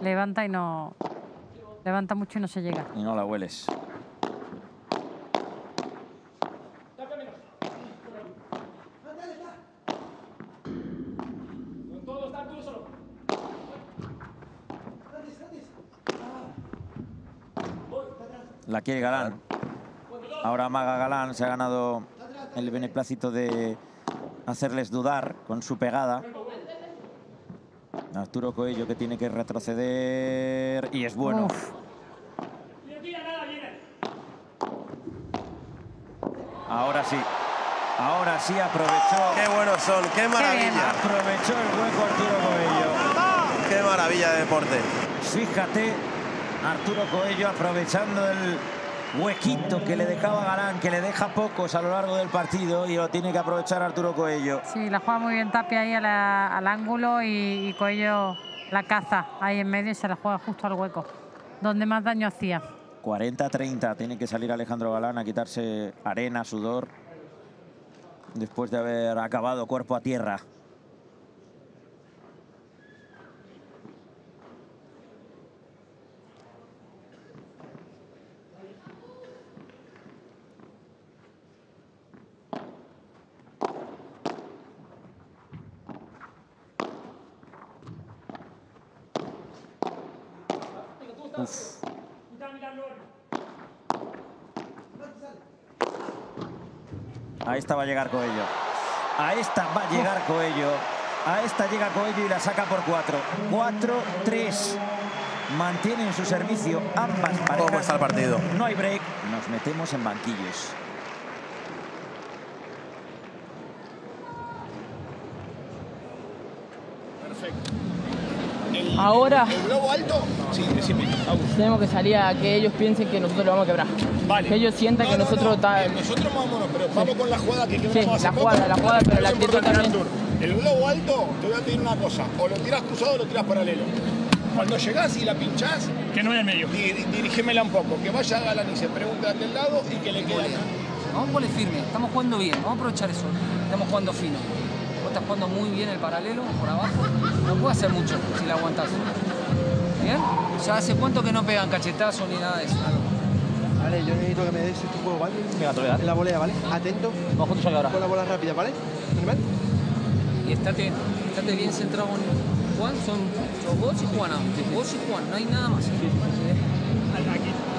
Levanta y no. Levanta mucho y no se llega. Y no la hueles. La quiere Galán. Ahora Maga Galán se ha ganado el beneplácito de hacerles dudar con su pegada. Arturo Coello que tiene que retroceder y es bueno. Ahora sí. Ahora sí aprovechó. Qué buenos son, qué maravilla. Aprovechó el hueco Arturo Coello. Qué maravilla de deporte. Fíjate, Arturo Coello aprovechando el huequito que le dejaba Galán, que le deja pocos a lo largo del partido y lo tiene que aprovechar Arturo Coello. Sí, la juega muy bien Tapia ahí la- al ángulo y, y Coello la caza ahí en medio y se la juega justo al hueco, donde más daño hacía. 40-30, tiene que salir Alejandro Galán a quitarse arena, sudor, después de haber acabado cuerpo a tierra. Uf. A esta va a llegar Coello. A esta va a llegar Coello. A esta llega Coello y la saca por 4. 4-3. Mantienen su servicio ambas parejas. ¿Cómo está el partido? No hay break. Nos metemos en banquillos. Ahora ¿El globo alto? Sí, decime. Tenemos que salir a que ellos piensen que nosotros lo vamos a quebrar. Vale. Que ellos sientan No, que no, nosotros no, está- bien, Nosotros vámonos, pero vamos con la jugada que quebramos Sí, hace la poco. jugada, la jugada, pero la actitud también. El globo alto, te voy a pedir una cosa. O lo tirás cruzado o lo tirás paralelo. Cuando llegás y la pinchás, Que no vaya al medio. di- dirigímela un poco. Que vaya Galán y se pregunte de aquel lado y que le quede. Vamos a poner firme, estamos jugando bien, vamos a aprovechar eso. Estamos jugando fino. Vos estás jugando muy bien el paralelo, por abajo. No puede hacer mucho si la aguantás. ¿Bien? Ya hace cuánto que no pegan cachetazo ni nada de eso. Vale, yo necesito que me des este juego, ¿vale? Venga, te voy a dar. En la volea, ¿vale? Atento. Vamos juntos ahora. Con la bola rápida, ¿vale? ¿Animal? Y estate, estate bien centrado en Juan, son, son vos y Juana. Vos y Juan, no hay nada más.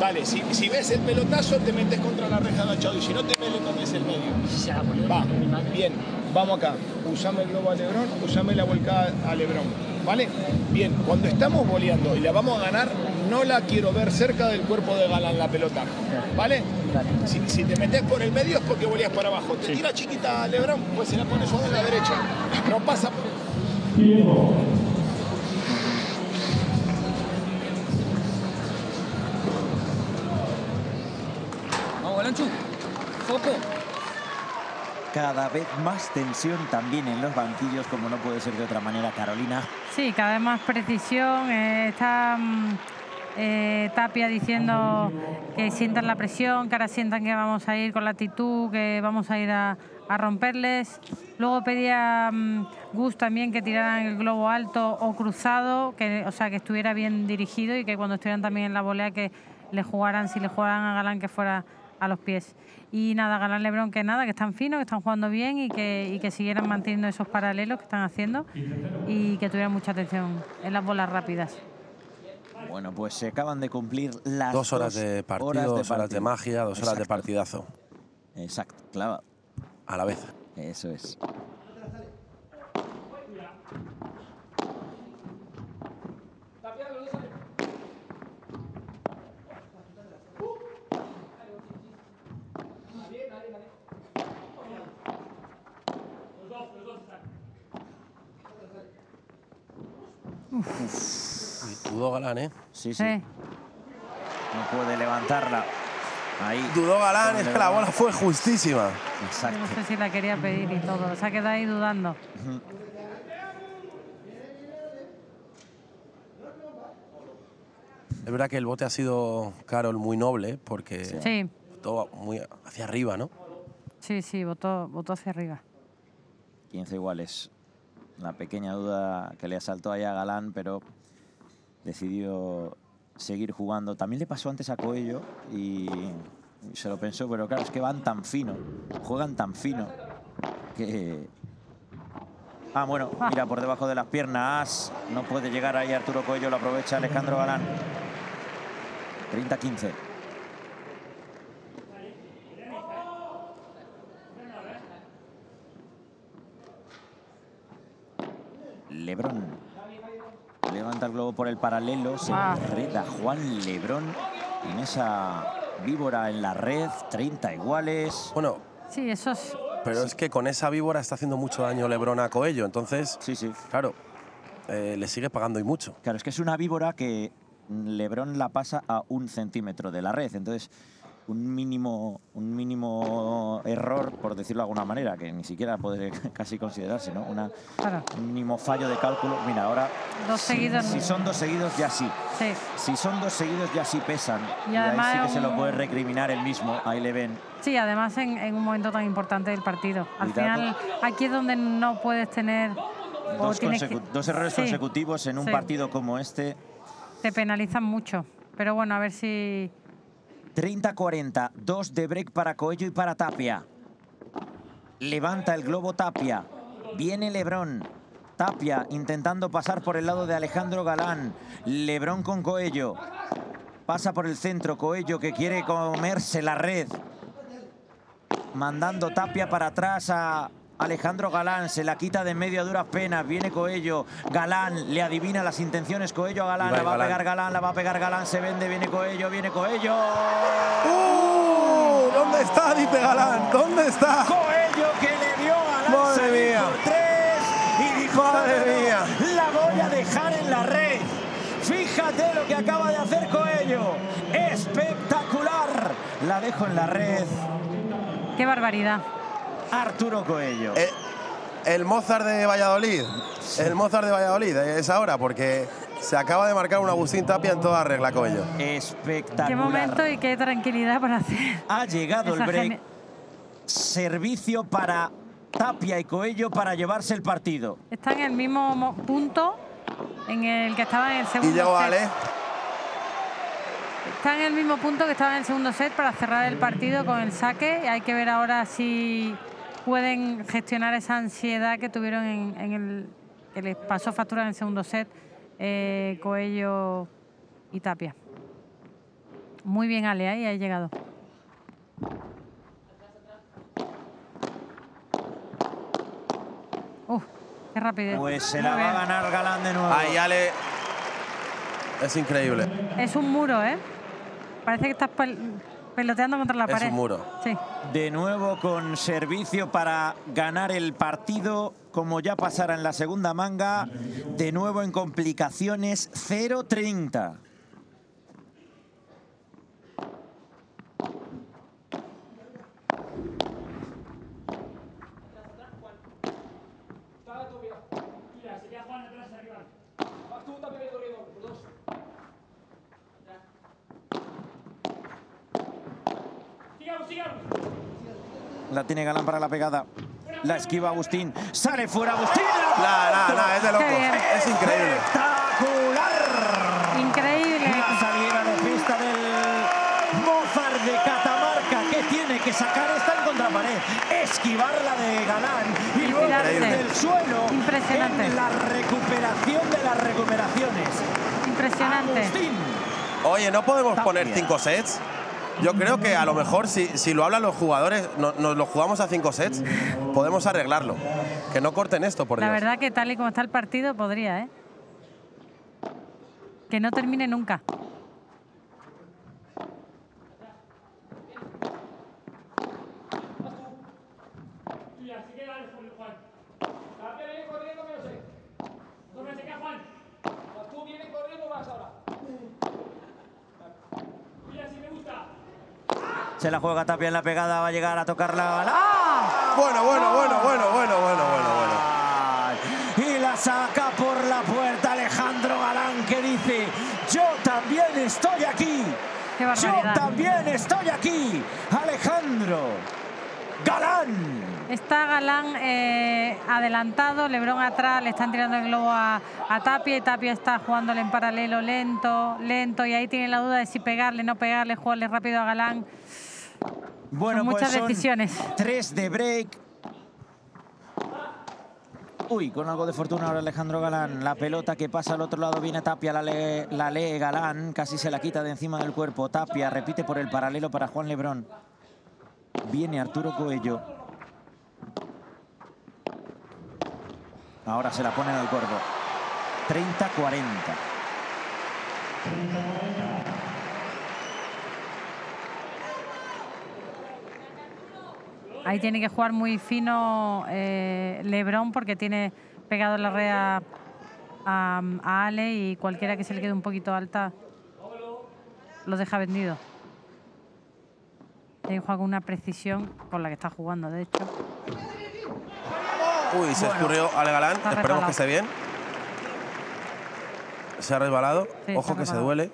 Dale, si, si ves el pelotazo, te metes contra la reja agachado. Y si no te metes, tomes el medio. Va, bien, vamos acá. Usame el globo a Lebrón, usame la volcada a Lebrón. ¿Vale? Bien, cuando estamos boleando y la vamos a ganar, no la quiero ver cerca del cuerpo de Galán la pelota. ¿Vale? Si, si te metes por el medio es porque boleas para abajo. Te tira chiquita a Lebrón, pues se la pones en la derecha. No pasa. Vamos, Galanchu. Foco. Cada vez más tensión también en los banquillos, como no puede ser de otra manera, Carolina. Sí, cada vez más precisión. eh, está mm, eh, Tapia diciendo que sientan la presión, que ahora sientan que vamos a ir con la actitud, que vamos a ir a, romperles. Luego pedía mm, Gus también que tiraran el globo alto o cruzado, que, o sea, que estuviera bien dirigido y que cuando estuvieran también en la volea que le jugaran, si le jugaran a Galán, que fuera a los pies. Y nada, Galán Lebrón que nada, que están finos, que están jugando bien y que, y que siguieran manteniendo esos paralelos que están haciendo y que tuvieran mucha atención en las bolas rápidas. Bueno, pues se acaban de cumplir las Dos horas de partido, horas dos horas de magia, dos horas de partidazo. Exacto, claro. A la vez. Eso es. Dudó Galán, ¿eh? Sí, sí. No puede levantarla. Ahí. Dudó Galán, es que la bola fue justísima. Yo no sé si la quería pedir y todo. Se ha quedado ahí dudando. Es verdad que el bote ha sido, Carol, muy noble porque Sí. todo muy hacia arriba, ¿no? Sí, sí, votó, votó hacia arriba. 15 iguales. La pequeña duda que le asaltó ahí a Galán, pero decidió seguir jugando. También le pasó antes a Coello y se lo pensó, pero claro, es que van tan fino, juegan tan fino que... Ah, bueno, mira, por debajo de las piernas, no puede llegar ahí Arturo Coello, lo aprovecha Alejandro Galán. 30-15. Lebrón. Levanta el globo por el paralelo, se Ah. enreda Juan Lebrón en esa víbora en la red, 30 iguales. Bueno, Sí, eso es. pero es que con esa víbora está haciendo mucho daño Lebrón a Coello, entonces, sí, sí. claro, eh, le sigue pagando y mucho. Claro, es que es una víbora que Lebrón la pasa a un centímetro de la red, entonces un mínimo, un mínimo error, por decirlo de alguna manera, que ni siquiera puede [LAUGHS] casi considerarse, ¿no? Una, Claro. un mínimo fallo de cálculo. Mira, ahora Dos si- seguidos. Si, son dos seguidos ya sí. Sí. Si son dos seguidos ya sí pesan. Y Y, además ahí sí que es se lo un- puede recriminar él mismo. Ahí le ven. Sí, además en, en un momento tan importante del partido. Al final, aquí es donde no puedes tener. Dos, que- dos errores Sí, consecutivos en un sí. partido como este. Te penalizan mucho. Pero bueno, a ver si. 30-40, dos de break para Coello y para Tapia. Levanta el globo Tapia. Viene Lebrón. Tapia intentando pasar por el lado de Alejandro Galán. Lebrón con Coello. Pasa por el centro. Coello que quiere comerse la red. Mandando Tapia para atrás a Alejandro Galán. Se la quita de medio a duras penas. Viene Coello. Galán le adivina las intenciones. Coello a Galán. Ibai La va a pegar Galán. La va a pegar Galán. Se vende. Viene Coello. Viene Coello. ¡Uh! ¿Dónde está? Dice Galán. ¿Dónde está? Coello que le dio a Galán Madre salir mía. por tres y dijo Madre "No, no, no, mía. la voy a dejar en la red. Fíjate lo que acaba de hacer Coello. Espectacular. La dejo en la red. Qué barbaridad. Arturo Coello. Eh, el Mozart de Valladolid. El Mozart de Valladolid es ahora porque se acaba de marcar un Agustín Tapia en toda regla, Coello. Espectacular. Qué momento y qué tranquilidad para hacer. Ha llegado el break. Servicio para Tapia y Coello para llevarse el partido. Está en el mismo mo- punto en el que estaba en el segundo Y llegó set. Ale. Está en el mismo punto que estaba en el segundo set para cerrar el partido con el saque. Y hay que ver ahora si pueden gestionar esa ansiedad que tuvieron en, en el que les pasó factura en el segundo set eh, Coello y Tapia. Muy bien Ale, ahí ha llegado. Uf, qué rapidez. Pues se la va a ganar Galán de nuevo. Ahí Ale. Es increíble. Es un muro, ¿eh? Parece que estás pel- peloteando contra la Es pared. un muro. Sí. De nuevo con servicio para ganar el partido, como ya pasara en la segunda manga. De nuevo en complicaciones, 0-30. Mira, se queda Juan atrás arriba. Vas tú también corriendo, los dos. Sigamos, sigamos. La tiene Galán para la pegada. La esquiva Agustín. Sale fuera Agustín. Nah, nah, nah, es de bien. Es increíble. ¡Espectacular! Increíble. La salida de pista del Mozart de Catamarca que tiene que sacar esta en contrapared, esquivarla de Galán y luego tirarse. desde el suelo Impresionante. en la recuperación de las recuperaciones. Impresionante. Agustín. Oye, ¿no podemos Tapia. poner cinco sets? Yo creo que a lo mejor si, si lo hablan los jugadores, nos lo jugamos a cinco sets, podemos arreglarlo. Que no corten esto, por Dios. La verdad que tal y como está el partido podría, ¿eh? Que no termine nunca. Tú vienes corriendo, vas ahora. Mira, si me gusta. Se la juega Tapia en la pegada, va a llegar a tocarla. Galán. Bueno, bueno, bueno, bueno, bueno, bueno, bueno, bueno. Y la saca por la puerta Alejandro Galán que dice, yo también estoy aquí. Qué Yo también estoy aquí. Alejandro Galán. Está Galán eh, adelantado, Lebrón atrás, le están tirando el globo a, a Tapia y Tapia está jugándole en paralelo lento, lento y ahí tiene la duda de si pegarle, no pegarle, jugarle rápido a Galán. Bueno, Son pues muchas son decisiones. Tres de break. Uy, con algo de fortuna ahora Alejandro Galán. La pelota que pasa al otro lado viene Tapia, la lee, la lee Galán, casi se la quita de encima del cuerpo. Tapia repite por el paralelo para Juan Lebrón. Viene Arturo Coello. Ahora se la pone el cuerpo. 30-40. Ahí tiene que jugar muy fino eh, Lebrón porque tiene pegado la red a Ale y cualquiera que se le quede un poquito alta lo deja vendido. Jugar con una precisión con la que está jugando, de hecho. Uy, se Bueno. escurrió Ale Galán. Esperemos que esté bien. Se ha resbalado. Sí, Ojo se ha que se duele.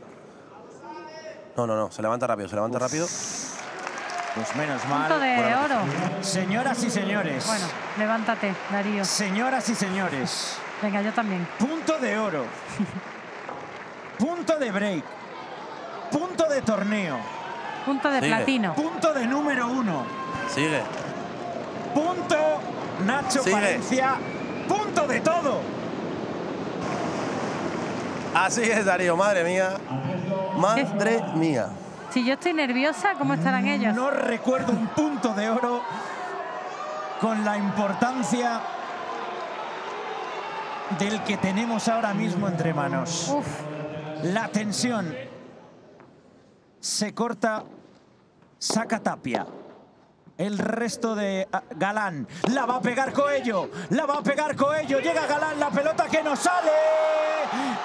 No, no, no. Se levanta rápido, se levanta rápido. Pues menos mal. Punto de Bueno, oro. Señoras y señores. Bueno, levántate, Darío. Señoras y señores. Venga, yo también. Punto de oro. [LAUGHS] Punto de break. Punto de torneo. Punto de Sigue. platino. Punto de número uno. Sigue. Punto Nacho Sigue. Palencia. Punto de todo. Así es, Darío. Madre mía. Madre mía. Si yo estoy nerviosa, ¿cómo estarán ellos? No recuerdo un punto de oro con la importancia del que tenemos ahora mismo entre manos. La tensión se corta, saca Tapia. El resto de ah, Galán la va a pegar Coello, la va a pegar Coello, llega Galán, la pelota que no sale,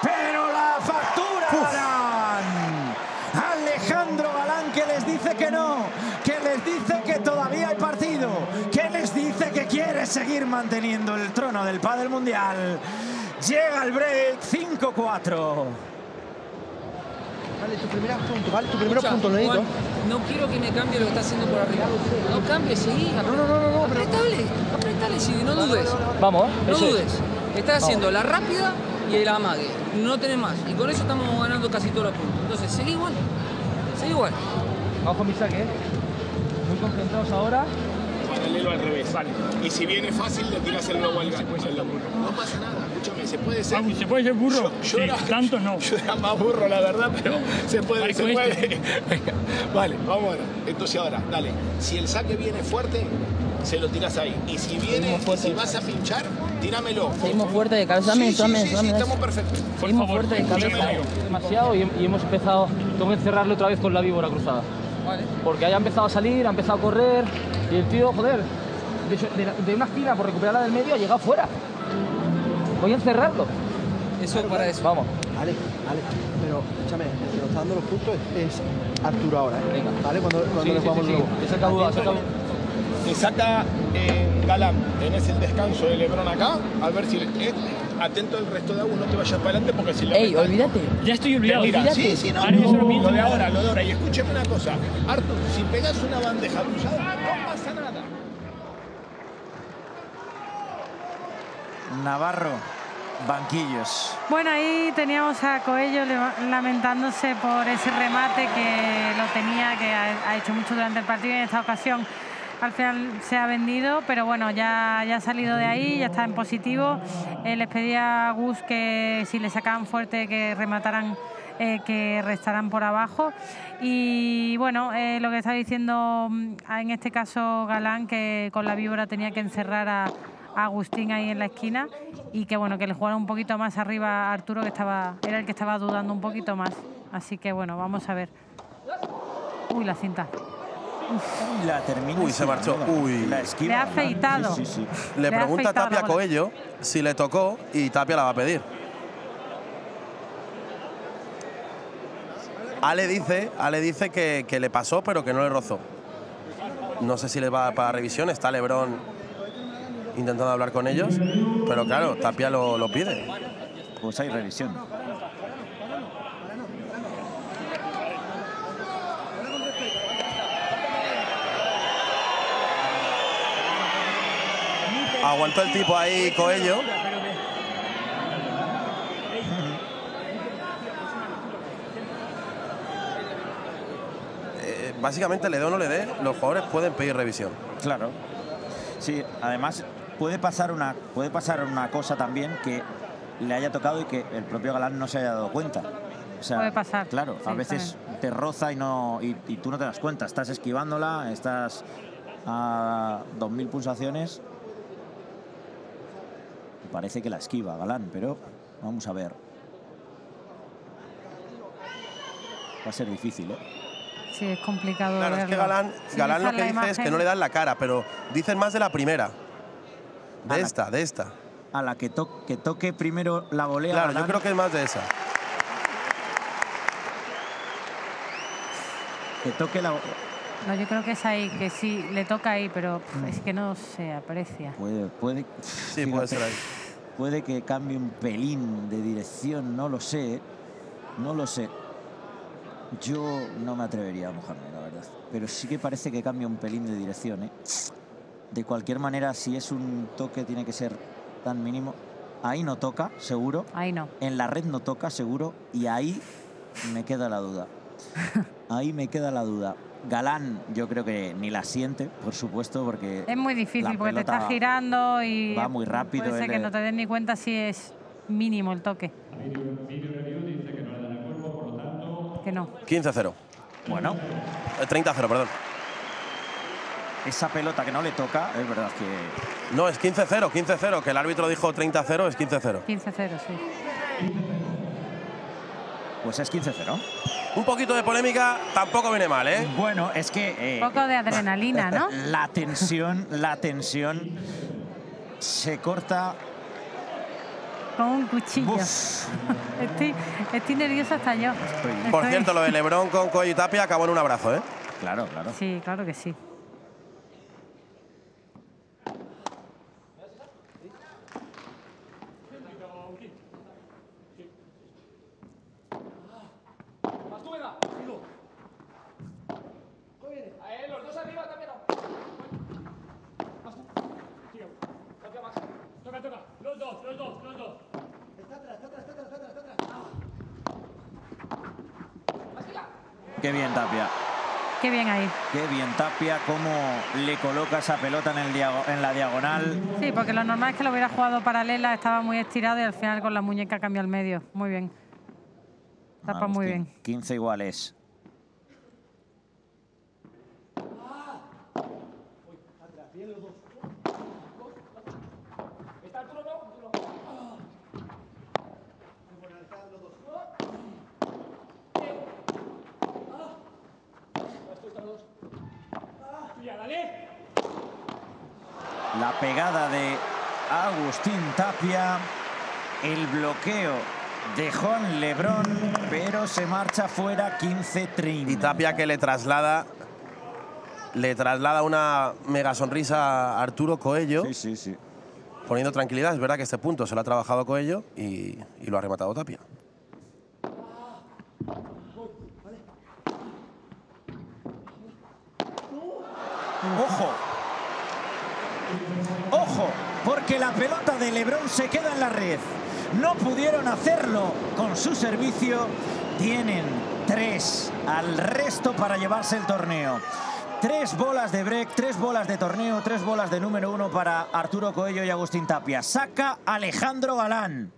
pero la factura Galán. Alejandro Galán que les dice que no, que les dice que todavía hay partido, que les dice que quiere seguir manteniendo el trono del Padre Mundial. Llega el break 5-4. Vale, tu primer punto, vale, tu primer punto. Juan, no quiero que me cambie lo que está haciendo por arriba. No cambie, seguí. No, no, no, no. Apretale, apretale, sigue, no dudes. Vamos, ¿eh? No dudes. Estás haciendo la rápida y el amague. No tenés más. Y con eso estamos ganando casi todos los puntos. Entonces, seguí igual. Seguí igual. Vamos con mi saque, ¿eh? Muy concentrados ahora. Paralelo al revés. Vale. Y si viene fácil, le tiras el globo al gato. No pasa nada, escúchame, se puede ser. ¿Se puede ser burro? Yo, yo Sí, era, tanto no. Yo era más burro, la verdad, pero se puede, Ay, se puede. este. Vale, vamos ahora. Entonces ahora, dale. Si el saque viene fuerte, se lo tiras ahí. Y si viene, y si vas a pinchar, tíramelo. Seguimos fuerte de cabeza. Dame, Sí, sí, dame, sí, sí, dame. estamos perfectos. Seguimos fuerte de cabeza. Demasiado y, y hemos empezado. Tengo que cerrarlo otra vez con la víbora cruzada. Vale. Porque haya empezado a salir, ha empezado a correr y el tío, joder, de, de la- de una esquina por recuperarla del medio ha llegado fuera. Voy a encerrarlo. Eso para eso. Vamos. Vale, vale. Pero, escúchame, el que nos está dando los puntos es, es Arturo ahora, ¿eh? Vale, cuando, cuando Sí, le jugamos sí, luego. sí. Sacado dudas, he sacado- Te saca eh, Galán, tenés el descanso de Lebron acá, a ver si eh, atento al resto de agua, no te vayas para adelante porque si le Ey, olvídate. Ya estoy olvidado. Sí, sí, no, eso lo mismo. lo de ahora, lo de ahora. Y escúcheme una cosa, Artur, si pegas una bandeja cruzada, no pasa nada. Navarro, banquillos. Bueno, ahí teníamos a Coello lamentándose por ese remate que lo tenía, que ha, hecho mucho durante el partido y en esta ocasión al final se ha vendido, pero bueno, ya, ya ha salido de ahí, ya está en positivo. Eh, les pedía a Gus que si le sacaban fuerte que remataran, eh, que restaran por abajo. Y bueno, eh, lo que está diciendo mm, en este caso Galán, que con la víbora tenía que encerrar a, a Agustín ahí en la esquina y que bueno que le jugara un poquito más arriba a Arturo que estaba era el que estaba dudando un poquito más así que bueno vamos a ver uy la cinta Uy, la termina. Uy, se marchó. Uy. La esquiva. Le ha afeitado. Sí, sí, sí. Le Le pregunta Tapia a. Coello si le tocó y Tapia la va a pedir. Ale dice, Ale dice que, que le pasó, pero que no le rozó. No sé si le va para revisión. Está Lebron intentando hablar con ellos. Pero claro, Tapia lo, lo pide. Pues hay revisión. Aguantó el tipo ahí, Coello. Eh, básicamente, le dé o no le dé, los jugadores pueden pedir revisión. Claro. Sí, además puede pasar una, puede pasar una cosa también que le haya tocado y que el propio Galán no se haya dado cuenta. O sea, Puede pasar, Claro, a veces te roza y no y, y tú no te das cuenta. Estás esquivándola, estás a 2.000 pulsaciones. Parece que la esquiva Galán, pero vamos a ver. Va a ser difícil, ¿eh? Sí, es complicado Claro, es que. Galán, Si Galán lo que dice es que no le dan la cara, pero dicen más de la primera. De A la- esta, de esta. A la que, to- que toque primero la volea. Claro, yo creo que es más de esa. Que toque la. No, yo creo que es ahí, que sí, le toca ahí, pero es que no se aprecia. Puede, puede, Sí, puede ser ahí. Puede que cambie un pelín de dirección, no lo sé. No lo sé. Yo no me atrevería a mojarme, la verdad. Pero sí que parece que cambia un pelín de dirección, ¿eh? De cualquier manera, si es un toque, tiene que ser tan mínimo. Ahí no toca, seguro. Ahí no. En la red no toca, seguro. Y ahí me queda la duda. [LAUGHS] Ahí me queda la duda. Galán, yo creo que ni la siente, por supuesto, porque. Es muy difícil la porque te está girando y va muy rápido, puede ser que no te des ni cuenta si es mínimo el toque. Que no. 15-0. Bueno. Eh, 30-0, perdón. Esa pelota que no le toca, es verdad que. No, es 15-0, 15-0. Que el árbitro dijo 30-0, es 15-0. 15-0, sí. Pues es 15-0. Un poquito de polémica tampoco viene mal, ¿eh? Bueno, es que. eh, Un poco de adrenalina, ¿no? [LAUGHS] La tensión, la tensión se corta. Con un cuchillo. [LAUGHS] Estoy, estoy nerviosa hasta yo. Por Estoy- cierto, lo de Lebron con Coello y Tapia acabó en un abrazo, ¿eh? Claro, claro. Sí, claro que sí. Más tú, venga. Eh, los dos arriba también. Más tú. Sigue. Toca más. Toca, toca. Los dos, los dos, los dos. Está atrás, está atrás, está atrás, está atrás, está atrás. Más allá. Qué bien Tapia. Qué bien ahí. Qué bien Tapia, cómo le coloca esa pelota en, el diago- en la diagonal. Sí, porque lo normal es que lo hubiera jugado paralela, estaba muy estirado y al final con la muñeca cambia al medio. Muy bien. Tapa muy bien. 15 iguales. Está Arturo, no. Arturo. Vas tú, están los dos. Tuya, dale. La pegada de Agustín Tapia. El bloqueo de Juan Lebrón, pero se marcha fuera 15-30. Y Tapia que le traslada le traslada una mega sonrisa a Arturo Coello. Sí, sí, sí. Poniendo tranquilidad. Es verdad que este punto se lo ha trabajado Coello y, y lo ha rematado Tapia. Ojo. Ojo, porque la pelota de Lebrón se queda en la red. No pudieron hacerlo con su servicio. Tienen tres al resto para llevarse el torneo. Tres bolas de break, tres bolas de torneo, tres bolas de número uno para Arturo Coello y Agustín Tapia. Saca Alejandro Galán.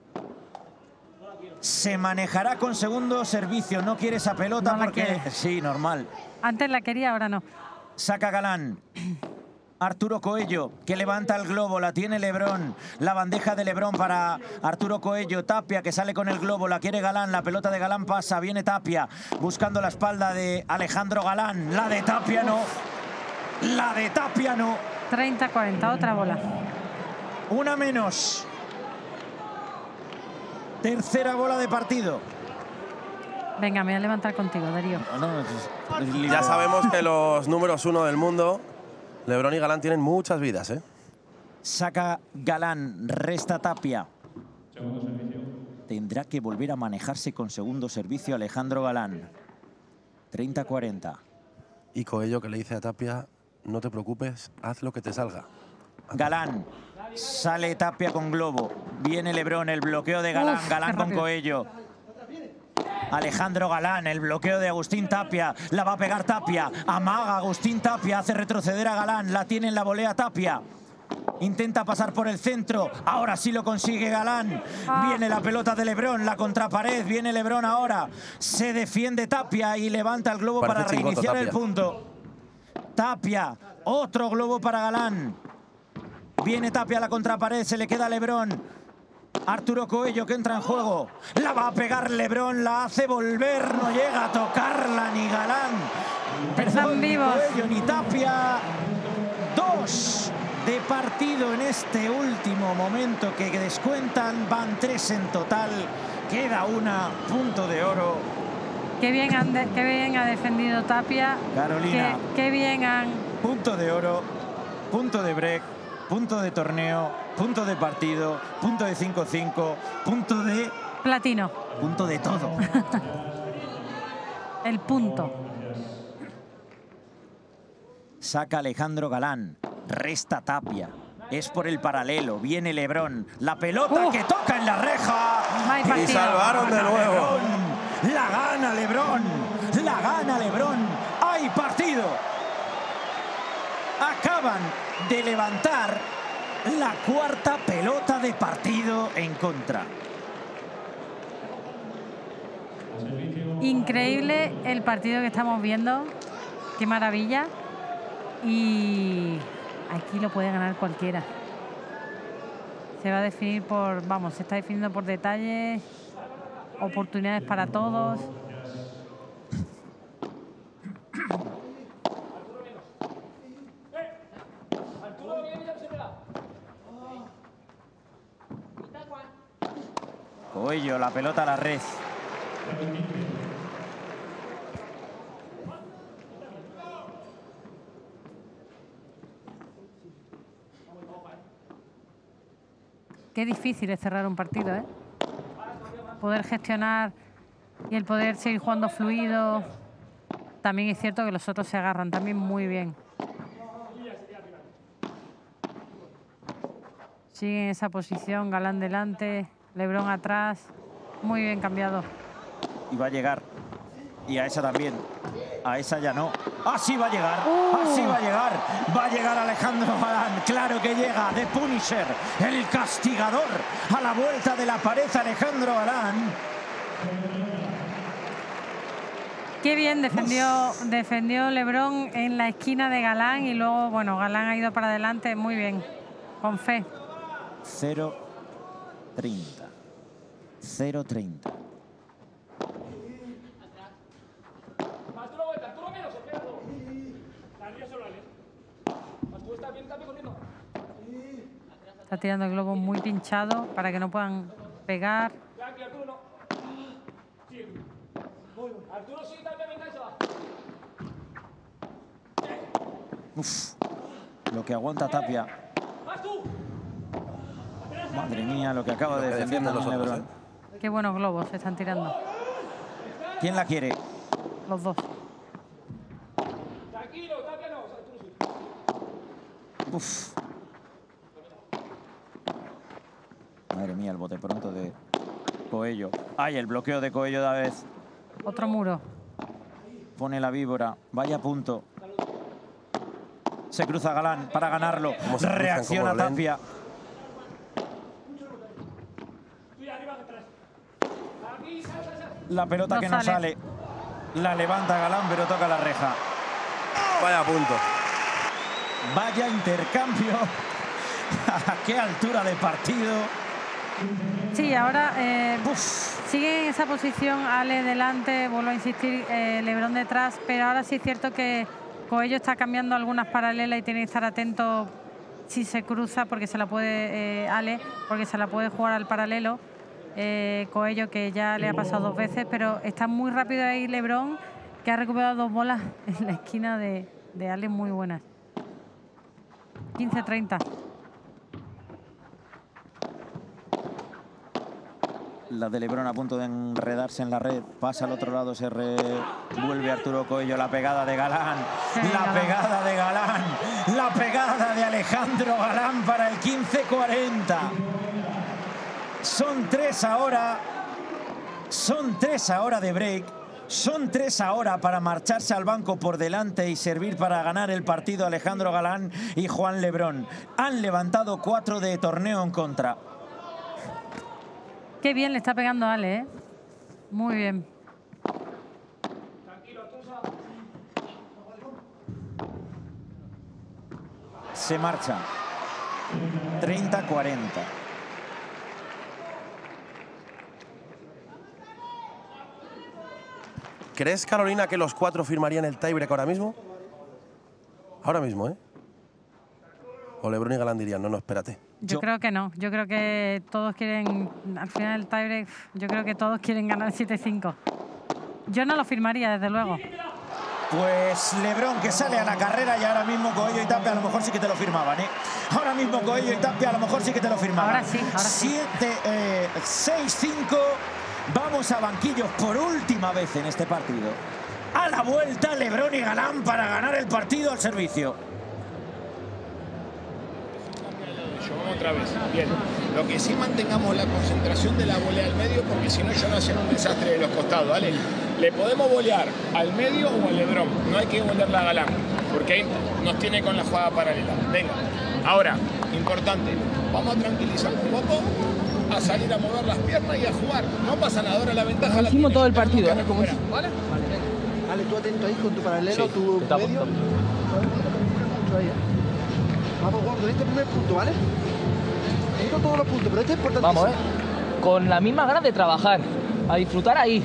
Se manejará con segundo servicio. No quiere esa pelota No porque... quiere. [LAUGHS] Sí, normal. Antes la quería, ahora no. Saca Galán. Arturo Coello, que levanta el globo, la tiene Lebrón. La bandeja de Lebrón para Arturo Coello. Tapia, que sale con el globo, la quiere Galán. La pelota de Galán pasa, viene Tapia, buscando la espalda de Alejandro Galán. La de Tapia no. La de Tapia no. 30-40, otra bola. Una menos. Tercera bola de partido. Venga, me voy a levantar contigo, Darío. Ya sabemos que los números uno del mundo, Lebron y Galán, tienen muchas vidas, ¿eh? Saca Galán, resta Tapia. Tendrá que volver a manejarse con segundo servicio Alejandro Galán. 30-40. Y Coello que le dice a Tapia, no te preocupes, haz lo que te salga. Galán. Sale Tapia con globo. Viene Lebrón, el bloqueo de Galán. Uf, Galán con rápido. Coello. Alejandro Galán, el bloqueo de Agustín Tapia. La va a pegar Tapia. Amaga Agustín Tapia, hace retroceder a Galán. La tiene en la volea Tapia. Intenta pasar por el centro. Ahora sí lo consigue Galán. Viene la pelota de Lebrón, la contrapared. Viene Lebrón ahora. Se defiende Tapia y levanta el globo Parece para Chingoto reiniciar el punto. Tapia, otro globo para Galán. Viene Tapia a la contrapared, se le queda a Lebrón. Arturo Coello que entra en juego. La va a pegar Lebrón, la hace volver, no llega a tocarla ni Galán. Ni vivos. Coello ni Tapia. Dos de partido en este último momento que descuentan. Van tres en total. Queda una, punto de oro. Qué bien, han de- qué bien ha defendido Tapia. Carolina. Qué, qué bien han... Punto de oro, punto de break, punto de torneo, punto de partido, punto de 5-5, punto de... Platino. Punto de todo. [LAUGHS] El punto. Saca Alejandro Galán, resta Tapia. Es por el paralelo, viene Lebrón. La pelota que toca en la reja. Y salvaron de nuevo. Lebrón, La gana Lebrón. La gana Lebrón. Hay partido. Acaban de levantar la cuarta pelota de partido en contra. Increíble el partido que estamos viendo. Qué maravilla. Y aquí lo puede ganar cualquiera. Se va a definir por, vamos, se está definiendo por detalles, oportunidades para todos. Arturo, bien, ya se verá. Coello, la pelota a la red. Qué difícil es cerrar un partido, ¿eh? Poder gestionar y el poder seguir jugando fluido. También es cierto que los otros se agarran también muy bien. Sigue en esa posición, Galán delante, Lebrón atrás. Muy bien cambiado. Y va a llegar. Y a esa también. A esa ya no. Así va a llegar. Así va a llegar. Va a llegar Alejandro Galán. Claro que llega. The Punisher. El castigador. A la vuelta de la pared Alejandro Galán. Qué bien defendió, defendió Lebrón en la esquina de Galán y luego, bueno, Galán ha ido para adelante muy bien, con fe. 0-30. 0-30. Arturo, vuelta, Arturo menos, espéralo. Darío solo, Ale. Arturo está tirando el globo muy pinchado para que no puedan pegar. Uf. Lo que aguanta Tapia. Madre mía, lo que acaba de defender los otros. Qué buenos globos se están tirando, ¿Quién la quiere? los dos. Tranquilo. Uf. Madre mía, el bote pronto de Coello. Ay, el bloqueo de Coello de vez. Otro muro. Pone la víbora. Vaya punto. Se cruza Galán para ganarlo. Reacciona. Tapia. Tú ya arriba, atrás. Aquí, sal, sal, sal. La pelota No que no sale. sale. La levanta Galán, pero toca la reja. Vaya punto. Vaya intercambio. [LAUGHS] ¿A qué altura de partido? Sí, ahora eh, sigue en esa posición Ale delante, vuelvo a insistir, eh, Lebrón detrás, pero ahora sí es cierto que Coello está cambiando algunas paralelas y tiene que estar atento si se cruza porque se la puede, eh, Ale, porque se la puede jugar al paralelo. Eh, Coello, que ya le ha pasado dos veces, pero está muy rápido ahí Lebron, que ha recuperado dos bolas [LAUGHS] en la esquina de, de Ale muy buenas. 15-30. La de Lebron a punto de enredarse en la red. Pasa al otro lado, se vuelve Arturo Coello. La pegada de Galán. La pegada de Galán. La pegada de Alejandro Galán para el 15-40. Son tres ahora. Son tres ahora de break. Son tres ahora para marcharse al banco por delante y servir para ganar el partido Alejandro Galán y Juan Lebrón. Han levantado cuatro de torneo en contra. Qué bien le está pegando Ale, ¿eh? Muy bien. Se marcha. 30-40. ¿Crees, Carolina, que los cuatro firmarían el tiebreak ahora mismo? Ahora mismo, ¿eh? O Lebron y Galán dirían, no, no, espérate. Yo, creo que no. Yo creo que todos quieren, al final del tiebreak, yo creo que todos quieren ganar 7-5. Yo no lo firmaría, desde luego. Pues Lebron que sale a la carrera y ahora mismo Coello y Tapia a lo mejor sí que te lo firmaban, ¿eh? Ahora mismo Coello y Tapia a lo mejor sí que te lo firmaban. Ahora sí, ahora sí. 7, 6-5. Vamos a banquillos por última vez en este partido. A la vuelta Lebron y Galán para ganar el partido al servicio. Vamos otra vez. Bien. Lo que sí mantengamos la concentración de la volea al medio, porque si no, yo no hacen un desastre de los costados, ¿vale? Le podemos volear al medio o al Lebrón. No hay que volearla a Galán, porque ahí nos tiene con la jugada paralela. Venga. Ahora, importante, vamos a tranquilizar un poco, a salir a mover las piernas y a jugar. No pasa nada, ahora la ventaja la Hicimos todo el partido. ¿vale? Vale. Vale. Ale, tú atento ahí con tu paralelo, tu está medio. ¿eh? Vamos, gordo, este primer punto, ¿vale? Tengo todos los puntos, pero este es importante. Vamos, ¿eh? Con la misma ganas de trabajar, a disfrutar ahí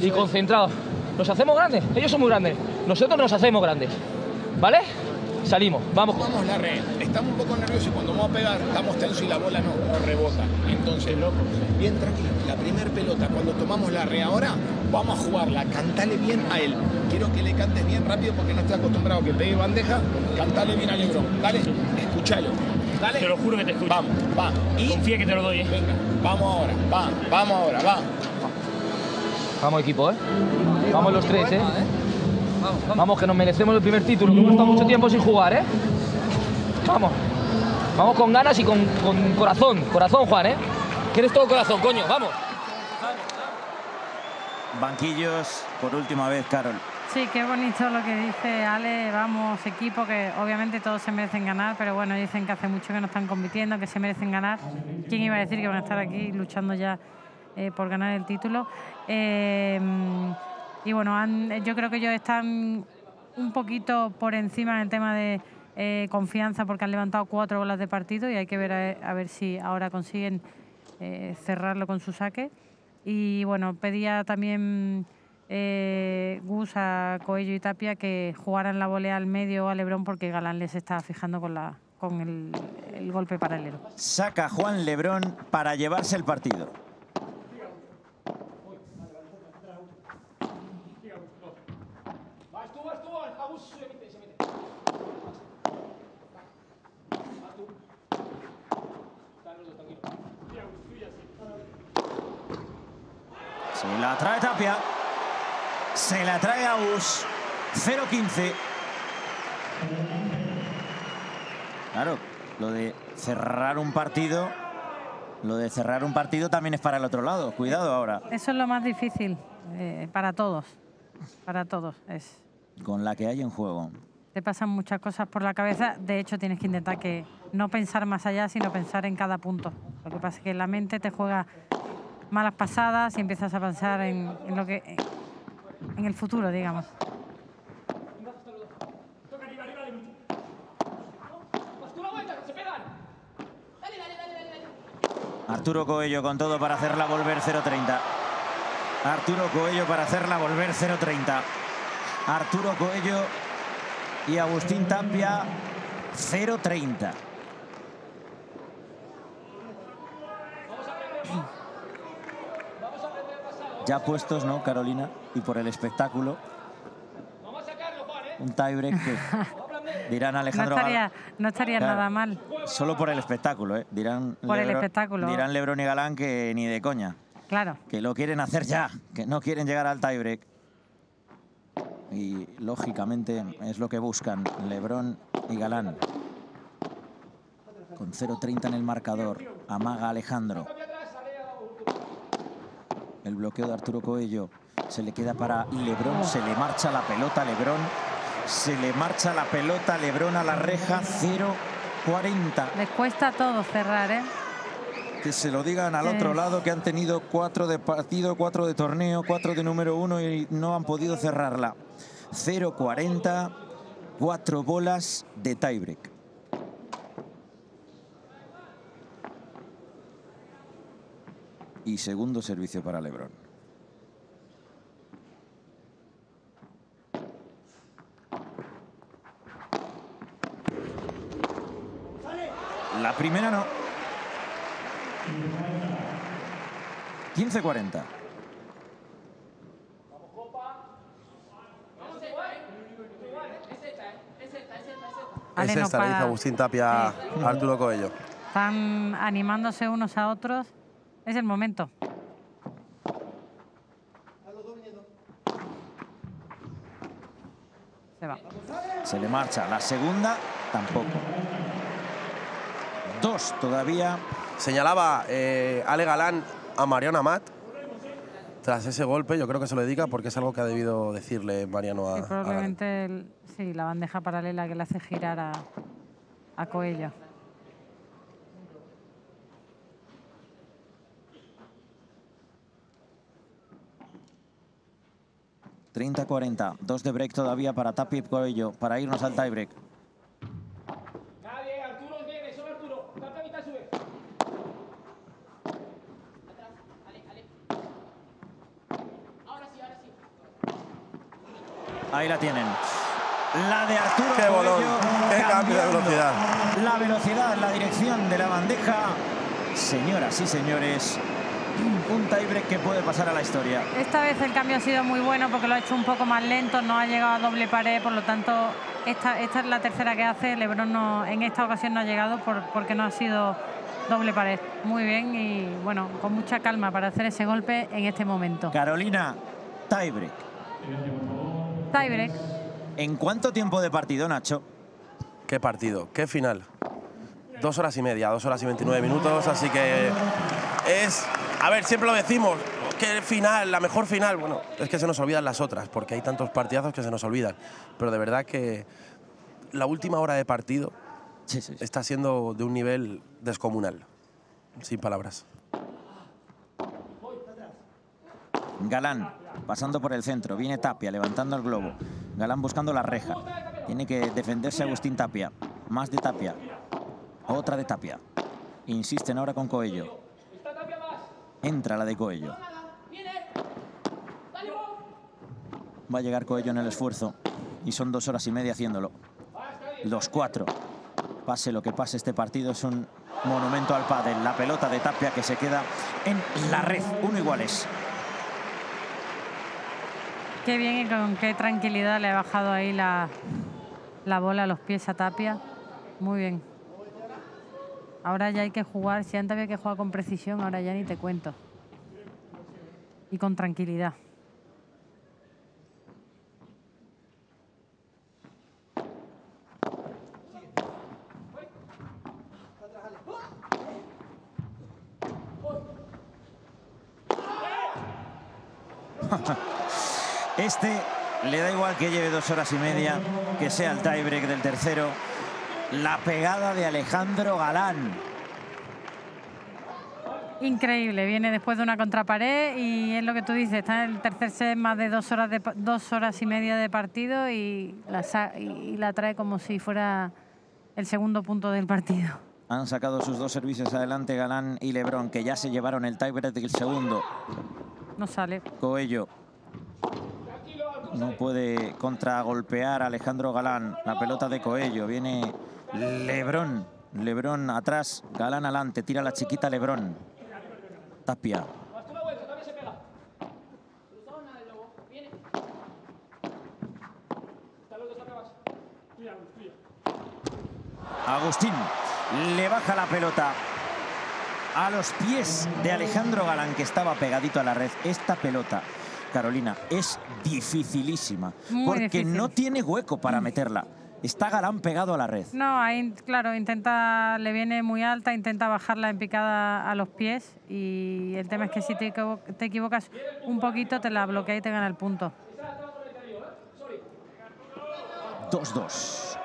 y concentrados. Nos hacemos grandes, ellos son muy grandes. Nosotros nos hacemos grandes. ¿Vale? Salimos, vamos. Vamos la red. Estamos un poco nerviosos y cuando vamos a pegar estamos tensos y la bola no, no rebota. Entonces, loco, bien tranquilo. La primera pelota, cuando tomamos la red ahora, vamos a jugarla. Cantale bien a él. Quiero que le cantes bien rápido porque no estoy acostumbrado a que pegue bandeja. Cantale bien a Lebron. Dale, escúchalo. Dale. Te lo juro que te escucho. Vamos, va. Y Confía que te lo doy, ¿eh? venga, vamos ahora. Va, vamos ahora, va. Vamos equipo, ¿eh? Vamos los tres, ¿eh? Vamos, que nos merecemos el primer título, que hemos estado mucho tiempo sin jugar, ¿eh? Vamos. Vamos con ganas y con, con corazón. Corazón, Juan, ¿eh? Quieres todo corazón, coño, vamos. Banquillos por última vez, Carol. Sí, qué bonito lo que dice Ale, vamos, equipo, que obviamente todos se merecen ganar, pero bueno, dicen que hace mucho que no están compitiendo, que se merecen ganar. ¿Quién iba a decir que van a estar aquí luchando ya eh, por ganar el título? Eh, y bueno, han- yo creo que ellos están un poquito por encima en el tema de eh, confianza porque han levantado cuatro bolas de partido y hay que ver a, a ver si ahora consiguen eh, cerrarlo con su saque. Y bueno, pedía también eh, Gus a Coello y Tapia que jugaran la volea al medio a Lebrón porque Galán les estaba fijando con, la, con el, el golpe paralelo. Saca Juan Lebrón para llevarse el partido. Vas tú, vas tú, Agus se mete, se mete. Vas tú. Están los dos, tranquilo. Sí, Agus, tú y así. Se la trae Tapia. Se la trae Aus. 0-15. Claro, lo de cerrar un partido. Lo de cerrar un partido también es para el otro lado. Cuidado ahora. Eso es lo más difícil eh, para todos. Para todos. Es, Con la que hay en juego. te pasan muchas cosas por la cabeza. De hecho, tienes que intentar que no pensar más allá, sino pensar en cada punto. Lo que pasa es que la mente te juega malas pasadas y empiezas a pensar en, en lo que en el futuro, digamos. Arturo Coello con todo para hacerla volver 0-30. Arturo Coello para hacerla volver 0-30. Arturo Coello y Agustín Tapia 0-30. [CLEARS THROAT] ya puestos, ¿no, Carolina? Y por el espectáculo. Un tiebreak que [LAUGHS] dirán No Alejandro estaría, Galán. no estaría Claro. nada mal. Solo por el espectáculo, ¿eh? Dirán Por el Lebron- espectáculo. Dirán Lebron y Galán que ni de coña. Claro. Que lo quieren hacer ya, que no quieren llegar al tiebreak. Y lógicamente es lo que buscan Lebron y Galán. Con 0.30 en el marcador, amaga Alejandro. El bloqueo de Arturo Coello se le queda para Lebron, se le marcha la pelota a Lebron. Se le marcha la pelota a Lebron a la reja, 0.40. Les cuesta a todos cerrar, ¿eh? Que se lo digan al otro lado que han tenido cuatro de partido, cuatro de torneo, cuatro de número uno y no han podido cerrarla. 0-40, cuatro bolas de tiebreak. Y segundo servicio para Lebron. La primera no. 15-40. Ale, es esta, le dice. Agustín Tapia a Arturo Coello. Están animándose unos a otros. Es el momento. Se va. Se le marcha. La segunda tampoco. Dos todavía. Señalaba eh, Ale Galán a Mariano Amat. Tras ese golpe, yo creo que se lo dedica porque es algo que ha debido decirle Mariano a, Y a Galán. probablemente el- sí, la bandeja paralela que le hace girar a, a Coello. 30-40. Dos de break todavía para Tapi y Coello. Para irnos al tiebreak. Nadie, Arturo viene, solo Arturo. Tapia mitad sube. Ahí la tienen. La de Arturo ¡Qué bolón! Coello ¡Qué cambio de velocidad! La velocidad, la dirección de la bandeja. Señoras y señores, un tiebreak que puede pasar a la historia. Esta vez el cambio ha sido muy bueno porque lo ha hecho un poco más lento, no ha llegado a doble pared, por lo tanto, esta, esta es la tercera que hace. Lebron no, en esta ocasión no ha llegado por- porque no ha sido doble pared. Muy bien y bueno, con mucha calma para hacer ese golpe en este momento. Carolina, tiebreak. Tiebreak. ¿En cuánto tiempo de partido, Nacho? Qué partido, qué final. Dos horas y media, dos horas y 29 minutos, así que es... A ver, siempre lo decimos, qué final, la mejor final. Bueno, es que se nos olvidan las otras, porque hay tantos partidazos que se nos olvidan. Pero de verdad que la última hora de partido está siendo de un nivel descomunal. Sin palabras. Galán, pasando por el centro. Viene Tapia, levantando el globo. Galán buscando la reja. Tiene que defenderse Agustín Tapia. Más de Tapia. Otra de Tapia. Insisten ahora con Coello. Entra la de Coello. Va a llegar Coello en el esfuerzo. Y son dos horas y media haciéndolo. Los cuatro. Pase lo que pase este partido, es un monumento al pádel. La pelota de Tapia que se queda en la red. Uno iguales. Qué bien y con qué tranquilidad le ha bajado ahí la, la bola a los pies a Tapia. Muy bien. Ahora ya hay que jugar, si antes había que jugar con precisión, ahora ya ni te cuento. Y con tranquilidad. [LAUGHS] Este le da igual que lleve dos horas y media, que sea el tiebreak del tercero. La pegada de Alejandro Galán. Increíble, viene después de una contrapared y es lo que tú dices, está en el tercer set más de dos horas, de, dos horas y media de partido y la, y la trae como si fuera el segundo punto del partido. Han sacado sus dos servicios adelante Galán y Lebrón, que ya se llevaron el tiebreak del segundo. No sale. Coello no puede contragolpear a Alejandro Galán. La pelota de Coello. Viene Lebrón. Lebrón atrás. Galán adelante. Tira la chiquita Lebrón. Tapia. Agustín le baja la pelota a los pies de Alejandro Galán, que estaba pegadito a la red. Esta pelota, Carolina, es dificilísima, porque no tiene hueco para meterla. Está Galán pegado a la red. No, ahí, claro, intenta, le viene muy alta, intenta bajarla en picada a los pies y el tema es que si te, equivo- te equivocas un poquito te la bloquea y te gana el punto. 2-2.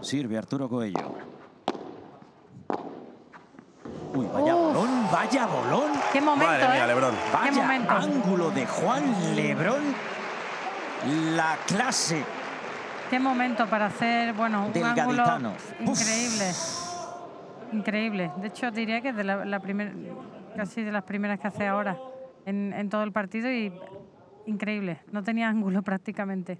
Sirve Arturo Coello. Uy, vaya Uf. Vaya bolón. Qué momento, Madre mía, ¿eh? Lebrón. Qué Vaya momento. ángulo de Juan Lebrón. La clase Qué momento para hacer, bueno, un Del ángulo gaditano. increíble. Increíble. De hecho, diría que es de la, la primer- casi de las primeras que hace ahora en, en todo el partido y increíble. No tenía ángulo [LAUGHS] prácticamente.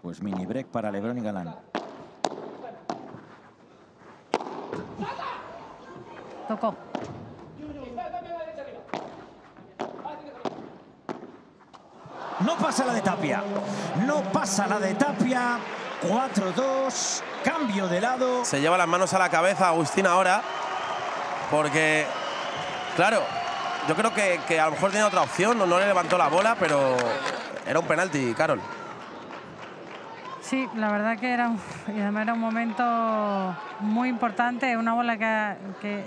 Pues mini break para Lebrón y Galán. Tocó. No pasa la de Tapia. No pasa la de Tapia. 4-2. Cambio de lado. Se lleva las manos a la cabeza Agustín ahora, porque, claro, yo creo que, que a lo mejor tenía otra opción, no, no le levantó la bola, pero era un penalti, Carol. Sí, la verdad que [LAUGHS] era era un momento muy importante, una bola que, que-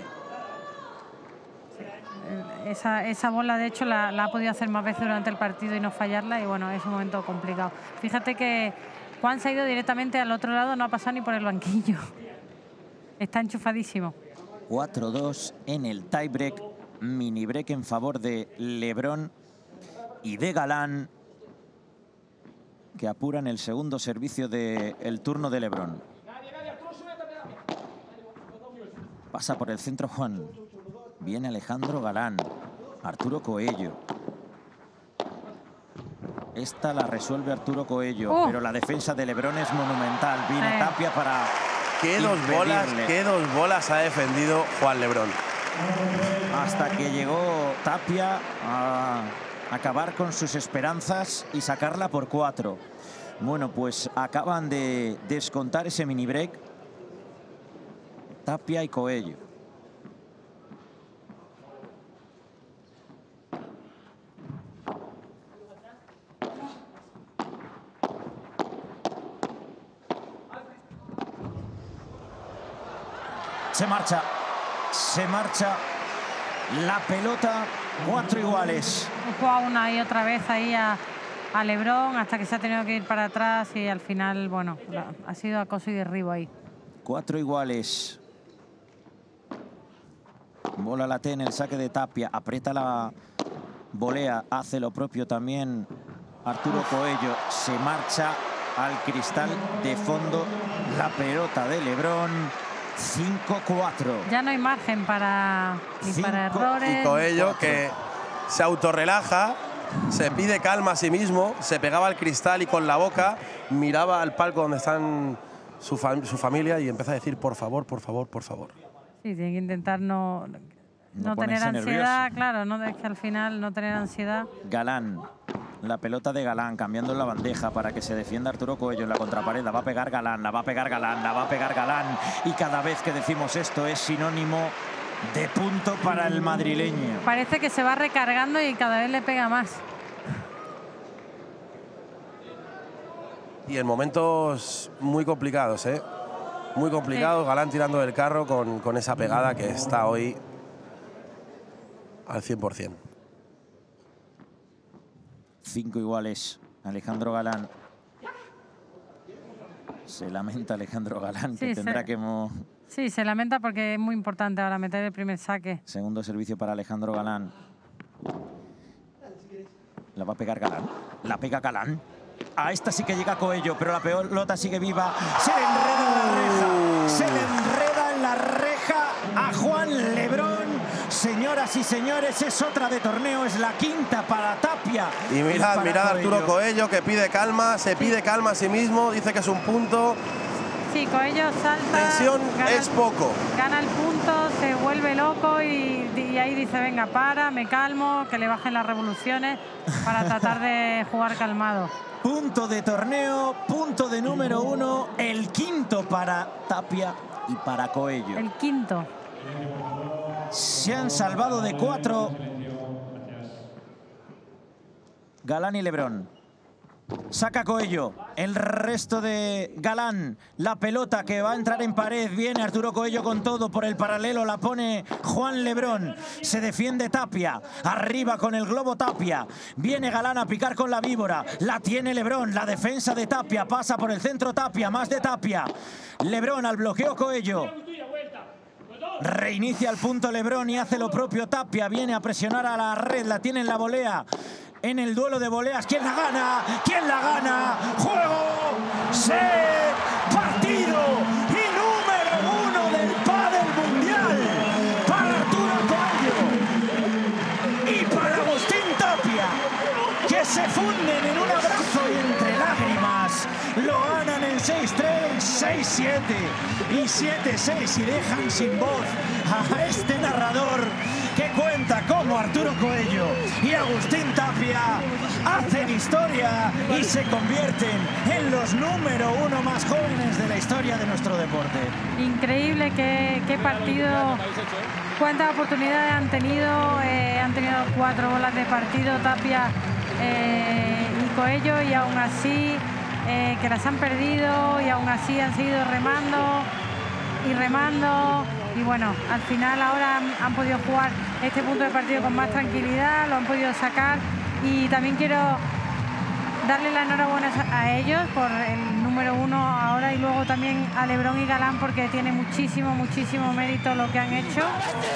esa, bola de hecho la, ha podido hacer más veces durante el partido y no fallarla y bueno, es un momento complicado. Fíjate que Juan se ha ido directamente al otro lado, no ha pasado ni por el banquillo. [LAUGHS] Está enchufadísimo. 4-2 en el tiebreak. Mini break en favor de Lebrón y de Galán, que apuran el segundo servicio del turno de Lebrón. Pasa por el centro Juan. Viene Alejandro Galán. Arturo Coello. Esta la resuelve Arturo Coello, Oh. pero la defensa de Lebrón es monumental. Viene. Tapia para. ¿Qué dos bolas, qué dos bolas ha defendido Juan Lebrón? hasta que llegó Tapia a acabar con sus esperanzas y sacarla por cuatro. Bueno, pues acaban de descontar ese mini break. Tapia y Coello. Se marcha, se marcha la pelota, cuatro iguales. Jugado una y otra vez ahí a, a Lebrón hasta que se ha tenido que ir para atrás y al final, bueno, ha sido acoso y derribo ahí. Cuatro iguales. Bola la T en el saque de Tapia. Aprieta la volea. Hace lo propio también Arturo Coello. Se marcha al cristal de fondo la pelota de Lebrón. 5-4. Ya no hay margen para, ni para Cinco errores. Y Coello que se autorrelaja, se pide calma a sí mismo, se pegaba al cristal y con la boca miraba al palco donde están su, fam- su familia y empezó a decir por favor, por favor, por favor. Sí, tiene que intentar no, no, tener ansiedad, nervioso. claro, no es que al final no tener ansiedad. Galán. La pelota de Galán cambiando en la bandeja para que se defienda Arturo Coello en la contrapared. La va a pegar Galán, la va a pegar Galán, la va a pegar Galán. Y cada vez que decimos esto es sinónimo de punto para el madrileño. Parece que se va recargando y cada vez le pega más. Y en momentos muy complicados, ¿eh? Muy complicados, Galán tirando del carro con, con esa pegada que está hoy al 100%. Cinco iguales. Alejandro Galán. Se lamenta Alejandro Galán que Sí, se- tendrá que... mo- Sí, se lamenta porque es muy importante ahora meter el primer saque. Segundo servicio para Alejandro Galán. La va a pegar Galán. La pega Galán. A esta sí que llega Coello, pero la pelota sigue viva. Se le enreda en la reja. Se le enreda en la reja a Juan Lebrón. Señoras y señores, es otra de torneo. Es la quinta para Tapia. Y mirad, mirad a Arturo Coello que pide calma, se pide calma a sí mismo, dice que es un punto. Sí, Coello salta. Tensión gana es poco. Gana el punto se vuelve loco y, y ahí dice, venga, para, me calmo, que le bajen las revoluciones para tratar de [LAUGHS] jugar calmado. Punto de torneo, punto de número uno, el quinto para Tapia y para Coello. El quinto. Se han salvado de cuatro. Galán y Lebrón. Saca Coello. El resto de Galán. La pelota que va a entrar en pared. Viene Arturo Coello con todo por el paralelo. La pone Juan Lebrón. Se defiende Tapia. Arriba con el globo Tapia. Viene Galán a picar con la víbora. La tiene Lebrón. La defensa de Tapia. Pasa por el centro Tapia. Más de Tapia. Lebrón al bloqueo Coello. Reinicia el punto Lebrón y hace lo propio Tapia. Viene a presionar a la red. La tiene en la volea en el duelo de voleas. ¿Quién la gana? ¿Quién la gana? Juego, set, partido y número uno del pádel mundial para Arturo Coello y para Agustín Tapia, que se funden en un abrazo y entre lágrimas lo 6-3, 6-7 y 7-6 y dejan sin voz a este narrador que cuenta cómo Arturo Coello y Agustín Tapia hacen historia y se convierten en los número uno más jóvenes de la historia de nuestro deporte. Increíble qué, qué partido, cuántas oportunidades han tenido. eh, han tenido cuatro bolas de partido Tapia eh, y Coello y aún así eh, que las han perdido y aún así han seguido remando y remando. Y bueno, al final ahora han, podido jugar este punto de partido con más tranquilidad, lo han podido sacar. Y también quiero darle la enhorabuena a ellos por el número uno ahora y luego también a Lebrón y Galán porque tiene muchísimo, muchísimo mérito lo que han hecho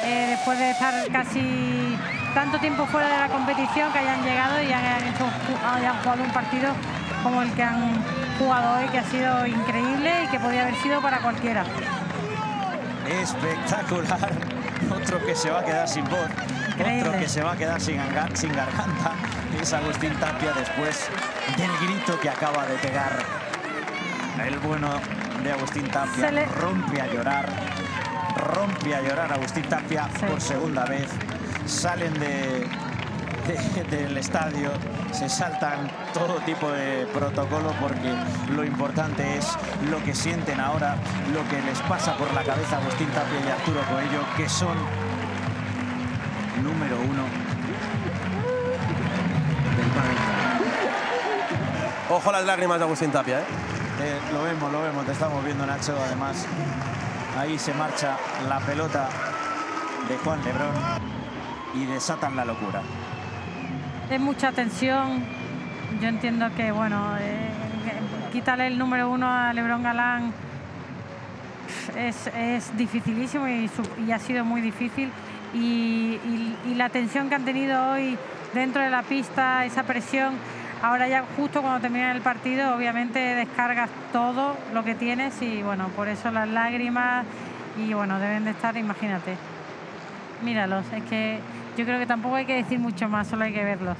eh, después de estar casi tanto tiempo fuera de la competición que hayan llegado y hayan, hecho, hayan jugado un partido como el que han jugado hoy que ha sido increíble y que podía haber sido para cualquiera. Espectacular. [LAUGHS] Otro que se va a quedar sin voz. Increíble. Otro que se va a quedar sin, garganta. Es Agustín Tapia después del grito que acaba de pegar. El bueno de Agustín Tapia le- rompe a llorar. Rompe a llorar Agustín Tapia por segunda vez. Salen de, de- del estadio, se saltan todo tipo de protocolo porque lo importante es lo que sienten ahora, lo que les pasa por la cabeza a Agustín Tapia y Arturo Coello, que son número uno del pádel. Ojo las lágrimas de Agustín Tapia, ¿eh? Eh, lo vemos, lo vemos, te estamos viendo Nacho, además. Ahí se marcha la pelota de Juan Lebrón y desatan la locura. Es mucha tensión. Yo entiendo que, bueno, eh, quítale el número uno a Lebrón Galán es, dificilísimo y, ha sido muy difícil. Y, y- y la tensión que han tenido hoy dentro de la pista, esa presión, ahora ya justo cuando termina el partido, obviamente descargas todo lo que tienes y, bueno, por eso las lágrimas y, bueno, deben de estar, imagínate. Míralos, es que yo creo que tampoco hay que decir mucho más, solo hay que verlos.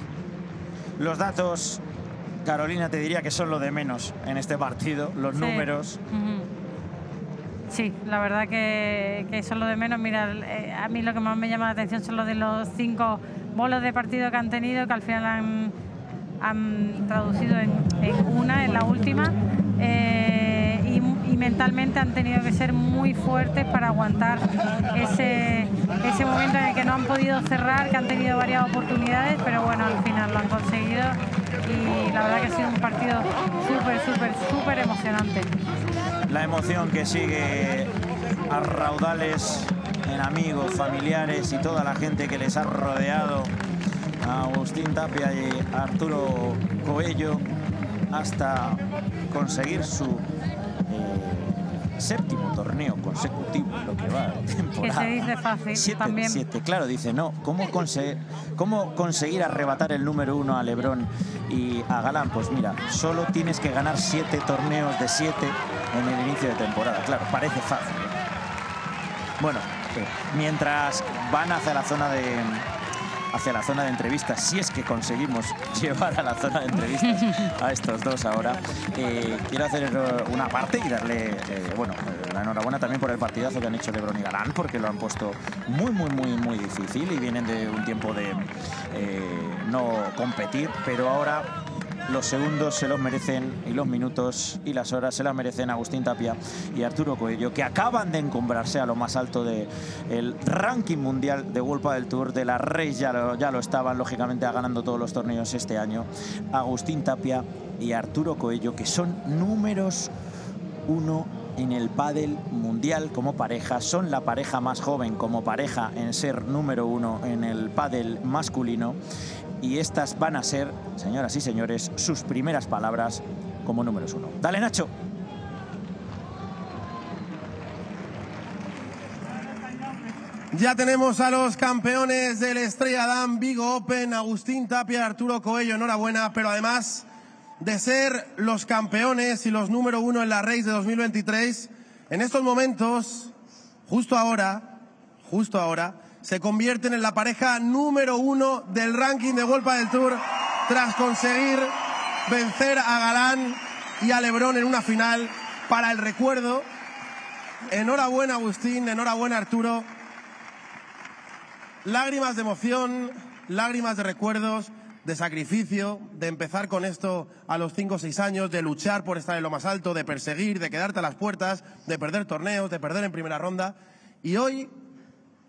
Los datos, Carolina, te diría que son lo de menos en este partido, los Sí. números. Sí, la verdad que, que son lo de menos. Mira, eh, a mí lo que más me llama la atención son los de los cinco bolos de partido que han tenido, que al final han, han traducido en, en una, en la última. Eh, y, y mentalmente han tenido que ser muy fuertes para aguantar ese, ese momento en el que no han podido cerrar, que han tenido varias oportunidades, pero bueno, al final lo han conseguido. Y la verdad que ha sido un partido súper, súper, súper emocionante. La emoción que sigue a raudales en amigos, familiares y toda la gente que les ha rodeado a Agustín Tapia y Arturo Coello hasta conseguir su eh, séptimo torneo consecutivo en lo que va de Que temporada. se dice fácil Siete, también. siete. Claro, dice, no, ¿cómo, conse- ¿cómo conseguir arrebatar el número uno a Lebrón y a Galán? Pues mira, solo tienes que ganar siete torneos de siete en el inicio de temporada. Claro, parece fácil. Bueno, eh, mientras van hacia la zona de hacia la zona de entrevistas, si es que conseguimos [LAUGHS] llevar a la zona de entrevistas a estos dos ahora, eh, quiero hacer una parte y darle, eh, bueno, la enhorabuena también por el partidazo que han hecho Lebron y Galán, porque lo han puesto muy, muy, muy, muy difícil y vienen de un tiempo de eh, no competir, pero ahora los segundos se los merecen y los minutos y las horas se las merecen Agustín Tapia y Arturo Coello, que acaban de encumbrarse a lo más alto del ranking mundial de World del Tour. De la Rey ya lo, ya lo estaban, lógicamente, ganando todos los torneos este año. Agustín Tapia y Arturo Coello, que son números uno en el pádel mundial como pareja, son la pareja más joven como pareja en ser número uno en el pádel masculino y estas van a ser, señoras y señores, sus primeras palabras como números uno. Dale, Nacho. Ya tenemos a los campeones del Estrella Damm Vigo Open, Agustín Tapia, Arturo Coello, enhorabuena, pero además de ser los campeones y los número uno en la Race de 2023, en estos momentos, justo ahora, justo ahora, se convierten en la pareja número uno del ranking de Golpa del Tour tras conseguir vencer a Galán y a Lebrón en una final para el recuerdo. Enhorabuena Agustín, enhorabuena Arturo. Lágrimas de emoción, lágrimas de recuerdos, de sacrificio, de empezar con esto a los 5 o 6 años, de luchar por estar en lo más alto, de perseguir, de quedarte a las puertas, de perder torneos, de perder en primera ronda. Y hoy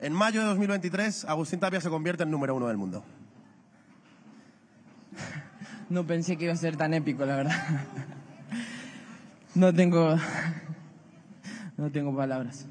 en mayo de 2023, Agustín Tapia se convierte en número uno del mundo. No pensé que iba a ser tan épico, la verdad. No tengo. No tengo palabras.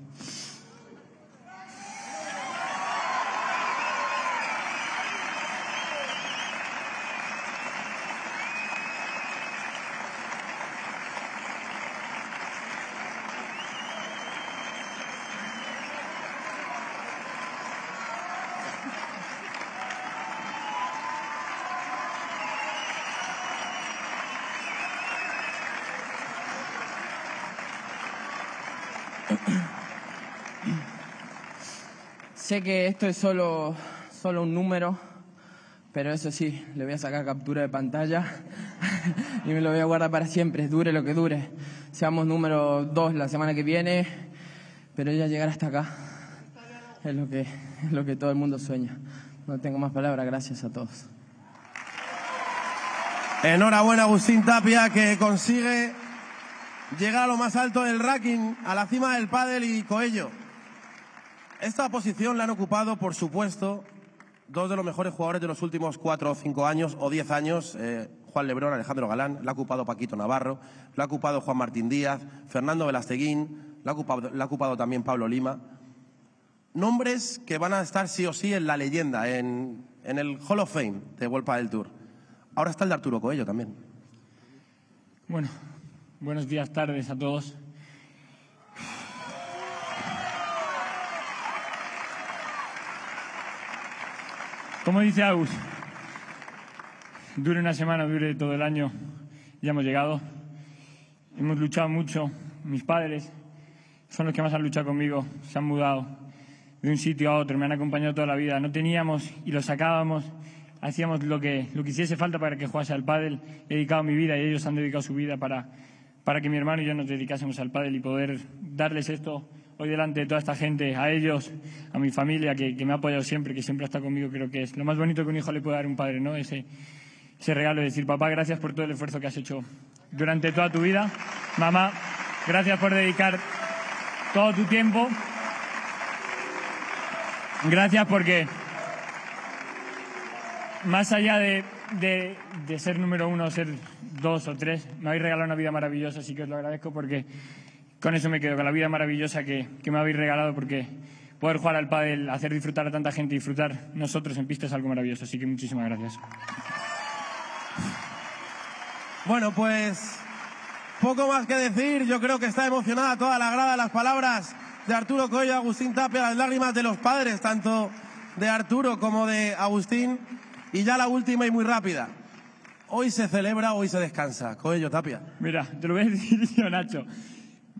Sé que esto es solo, solo un número, pero eso sí, le voy a sacar captura de pantalla [LAUGHS] y me lo voy a guardar para siempre, dure lo que dure. Seamos número dos la semana que viene, pero ya llegar hasta acá es lo que, lo que todo el mundo sueña. No tengo más palabras, gracias a todos. Enhorabuena Agustín Tapia que consigue llegar a lo más alto del ranking, a la cima del pádel y Coello. Esta posición la han ocupado, por supuesto, dos de los mejores jugadores de los últimos cuatro o cinco años o diez años, eh, Juan Lebrón, Alejandro Galán, la ha ocupado Paquito Navarro, la ha ocupado Juan Martín Díaz, Fernando Velasteguín, la ha ocupado, la ha ocupado también Pablo Lima. Nombres que van a estar sí o sí en la leyenda, en, en el Hall of Fame de Vuelpa del Tour. Ahora está el de Arturo Coello también. Bueno, buenos días, tardes a todos. Como dice Agus, dure una semana, dure todo el año, ya hemos llegado. Hemos luchado mucho, mis padres son los que más han luchado conmigo, se han mudado de un sitio a otro, me han acompañado toda la vida. No teníamos y lo sacábamos, hacíamos lo que, lo que hiciese falta para que jugase al pádel. He dedicado mi vida y ellos han dedicado su vida para, para que mi hermano y yo nos dedicásemos al pádel y poder darles esto hoy delante de toda esta gente, a ellos, a mi familia que, que me ha apoyado siempre, que siempre está conmigo, creo que es lo más bonito que un hijo le puede dar a un padre, ¿no? Ese, ese regalo de decir, papá, gracias por todo el esfuerzo que has hecho durante toda tu vida. Mamá, gracias por dedicar todo tu tiempo. Gracias porque más allá de, de, de, ser número uno, ser dos o tres, me habéis regalado una vida maravillosa, así que os lo agradezco porque con eso me quedo, con la vida maravillosa que, que me habéis regalado porque poder jugar al pádel, hacer disfrutar a tanta gente, disfrutar nosotros en pista es algo maravilloso, así que muchísimas gracias. Bueno, pues poco más que decir. Yo creo que está emocionada toda la grada las palabras de Arturo Coello, Agustín Tapia, las lágrimas de los padres, tanto de Arturo como de Agustín. Y ya la última y muy rápida. Hoy se celebra, hoy se descansa. Coello, Tapia. Mira, te lo voy a decir yo, Nacho.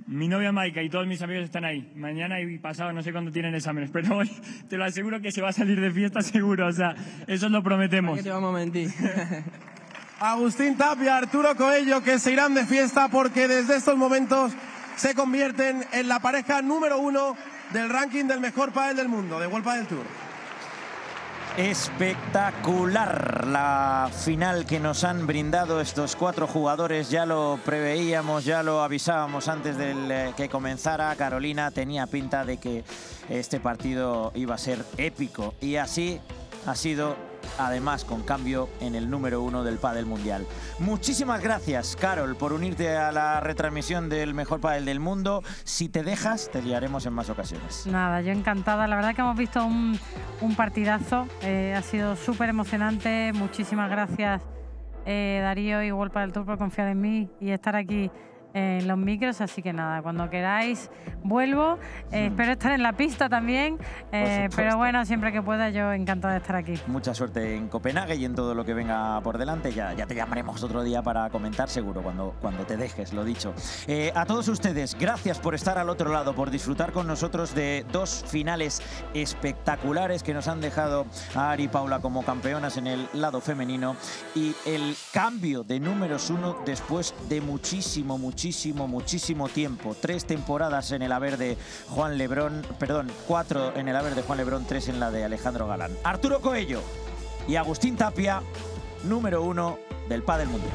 Mi novia Maika y todos mis amigos están ahí. Mañana y pasado no sé cuándo tienen exámenes, pero hoy [LAUGHS] te lo aseguro que se va a salir de fiesta seguro. O sea, eso lo prometemos. ¿Para qué te vamos a mentir? [LAUGHS] Agustín Tapia, Arturo Coello, que se irán de fiesta porque desde estos momentos se convierten en la pareja número uno del ranking del mejor pádel del mundo, de World Padel Tour. Espectacular la final que nos han brindado estos cuatro jugadores. Ya lo preveíamos, ya lo avisábamos antes de que comenzara. Carolina tenía pinta de que este partido iba a ser épico y así ha sido además con cambio en el número uno del pádel mundial. Muchísimas gracias, Carol, por unirte a la retransmisión del mejor pádel del mundo. Si te dejas, te liaremos en más ocasiones. Nada, yo encantada. La verdad que hemos visto un, partidazo. Eh, ha sido súper emocionante. Muchísimas gracias, eh, Darío y World Padel Tour, por confiar en mí y estar aquí en los micros, así que nada, cuando queráis vuelvo. Eh, espero estar en la pista también, eh, pero bueno, siempre que pueda yo encantada de estar aquí. Mucha suerte en Copenhague y en todo lo que venga por delante. Ya, ya te llamaremos otro día para comentar seguro cuando, cuando te dejes, lo dicho. Eh, a todos ustedes, gracias por estar al otro lado, por disfrutar con nosotros de dos finales espectaculares que nos han dejado a Ari y Paula como campeonas en el lado femenino y el cambio de números uno después de muchísimo, muchísimo muchísimo, muchísimo tiempo. Tres temporadas en el haber de Juan Lebrón, perdón, cuatro en el haber de Juan Lebrón, tres en la de Alejandro Galán. Arturo Coello y Agustín Tapia, número uno del Padel Mundial.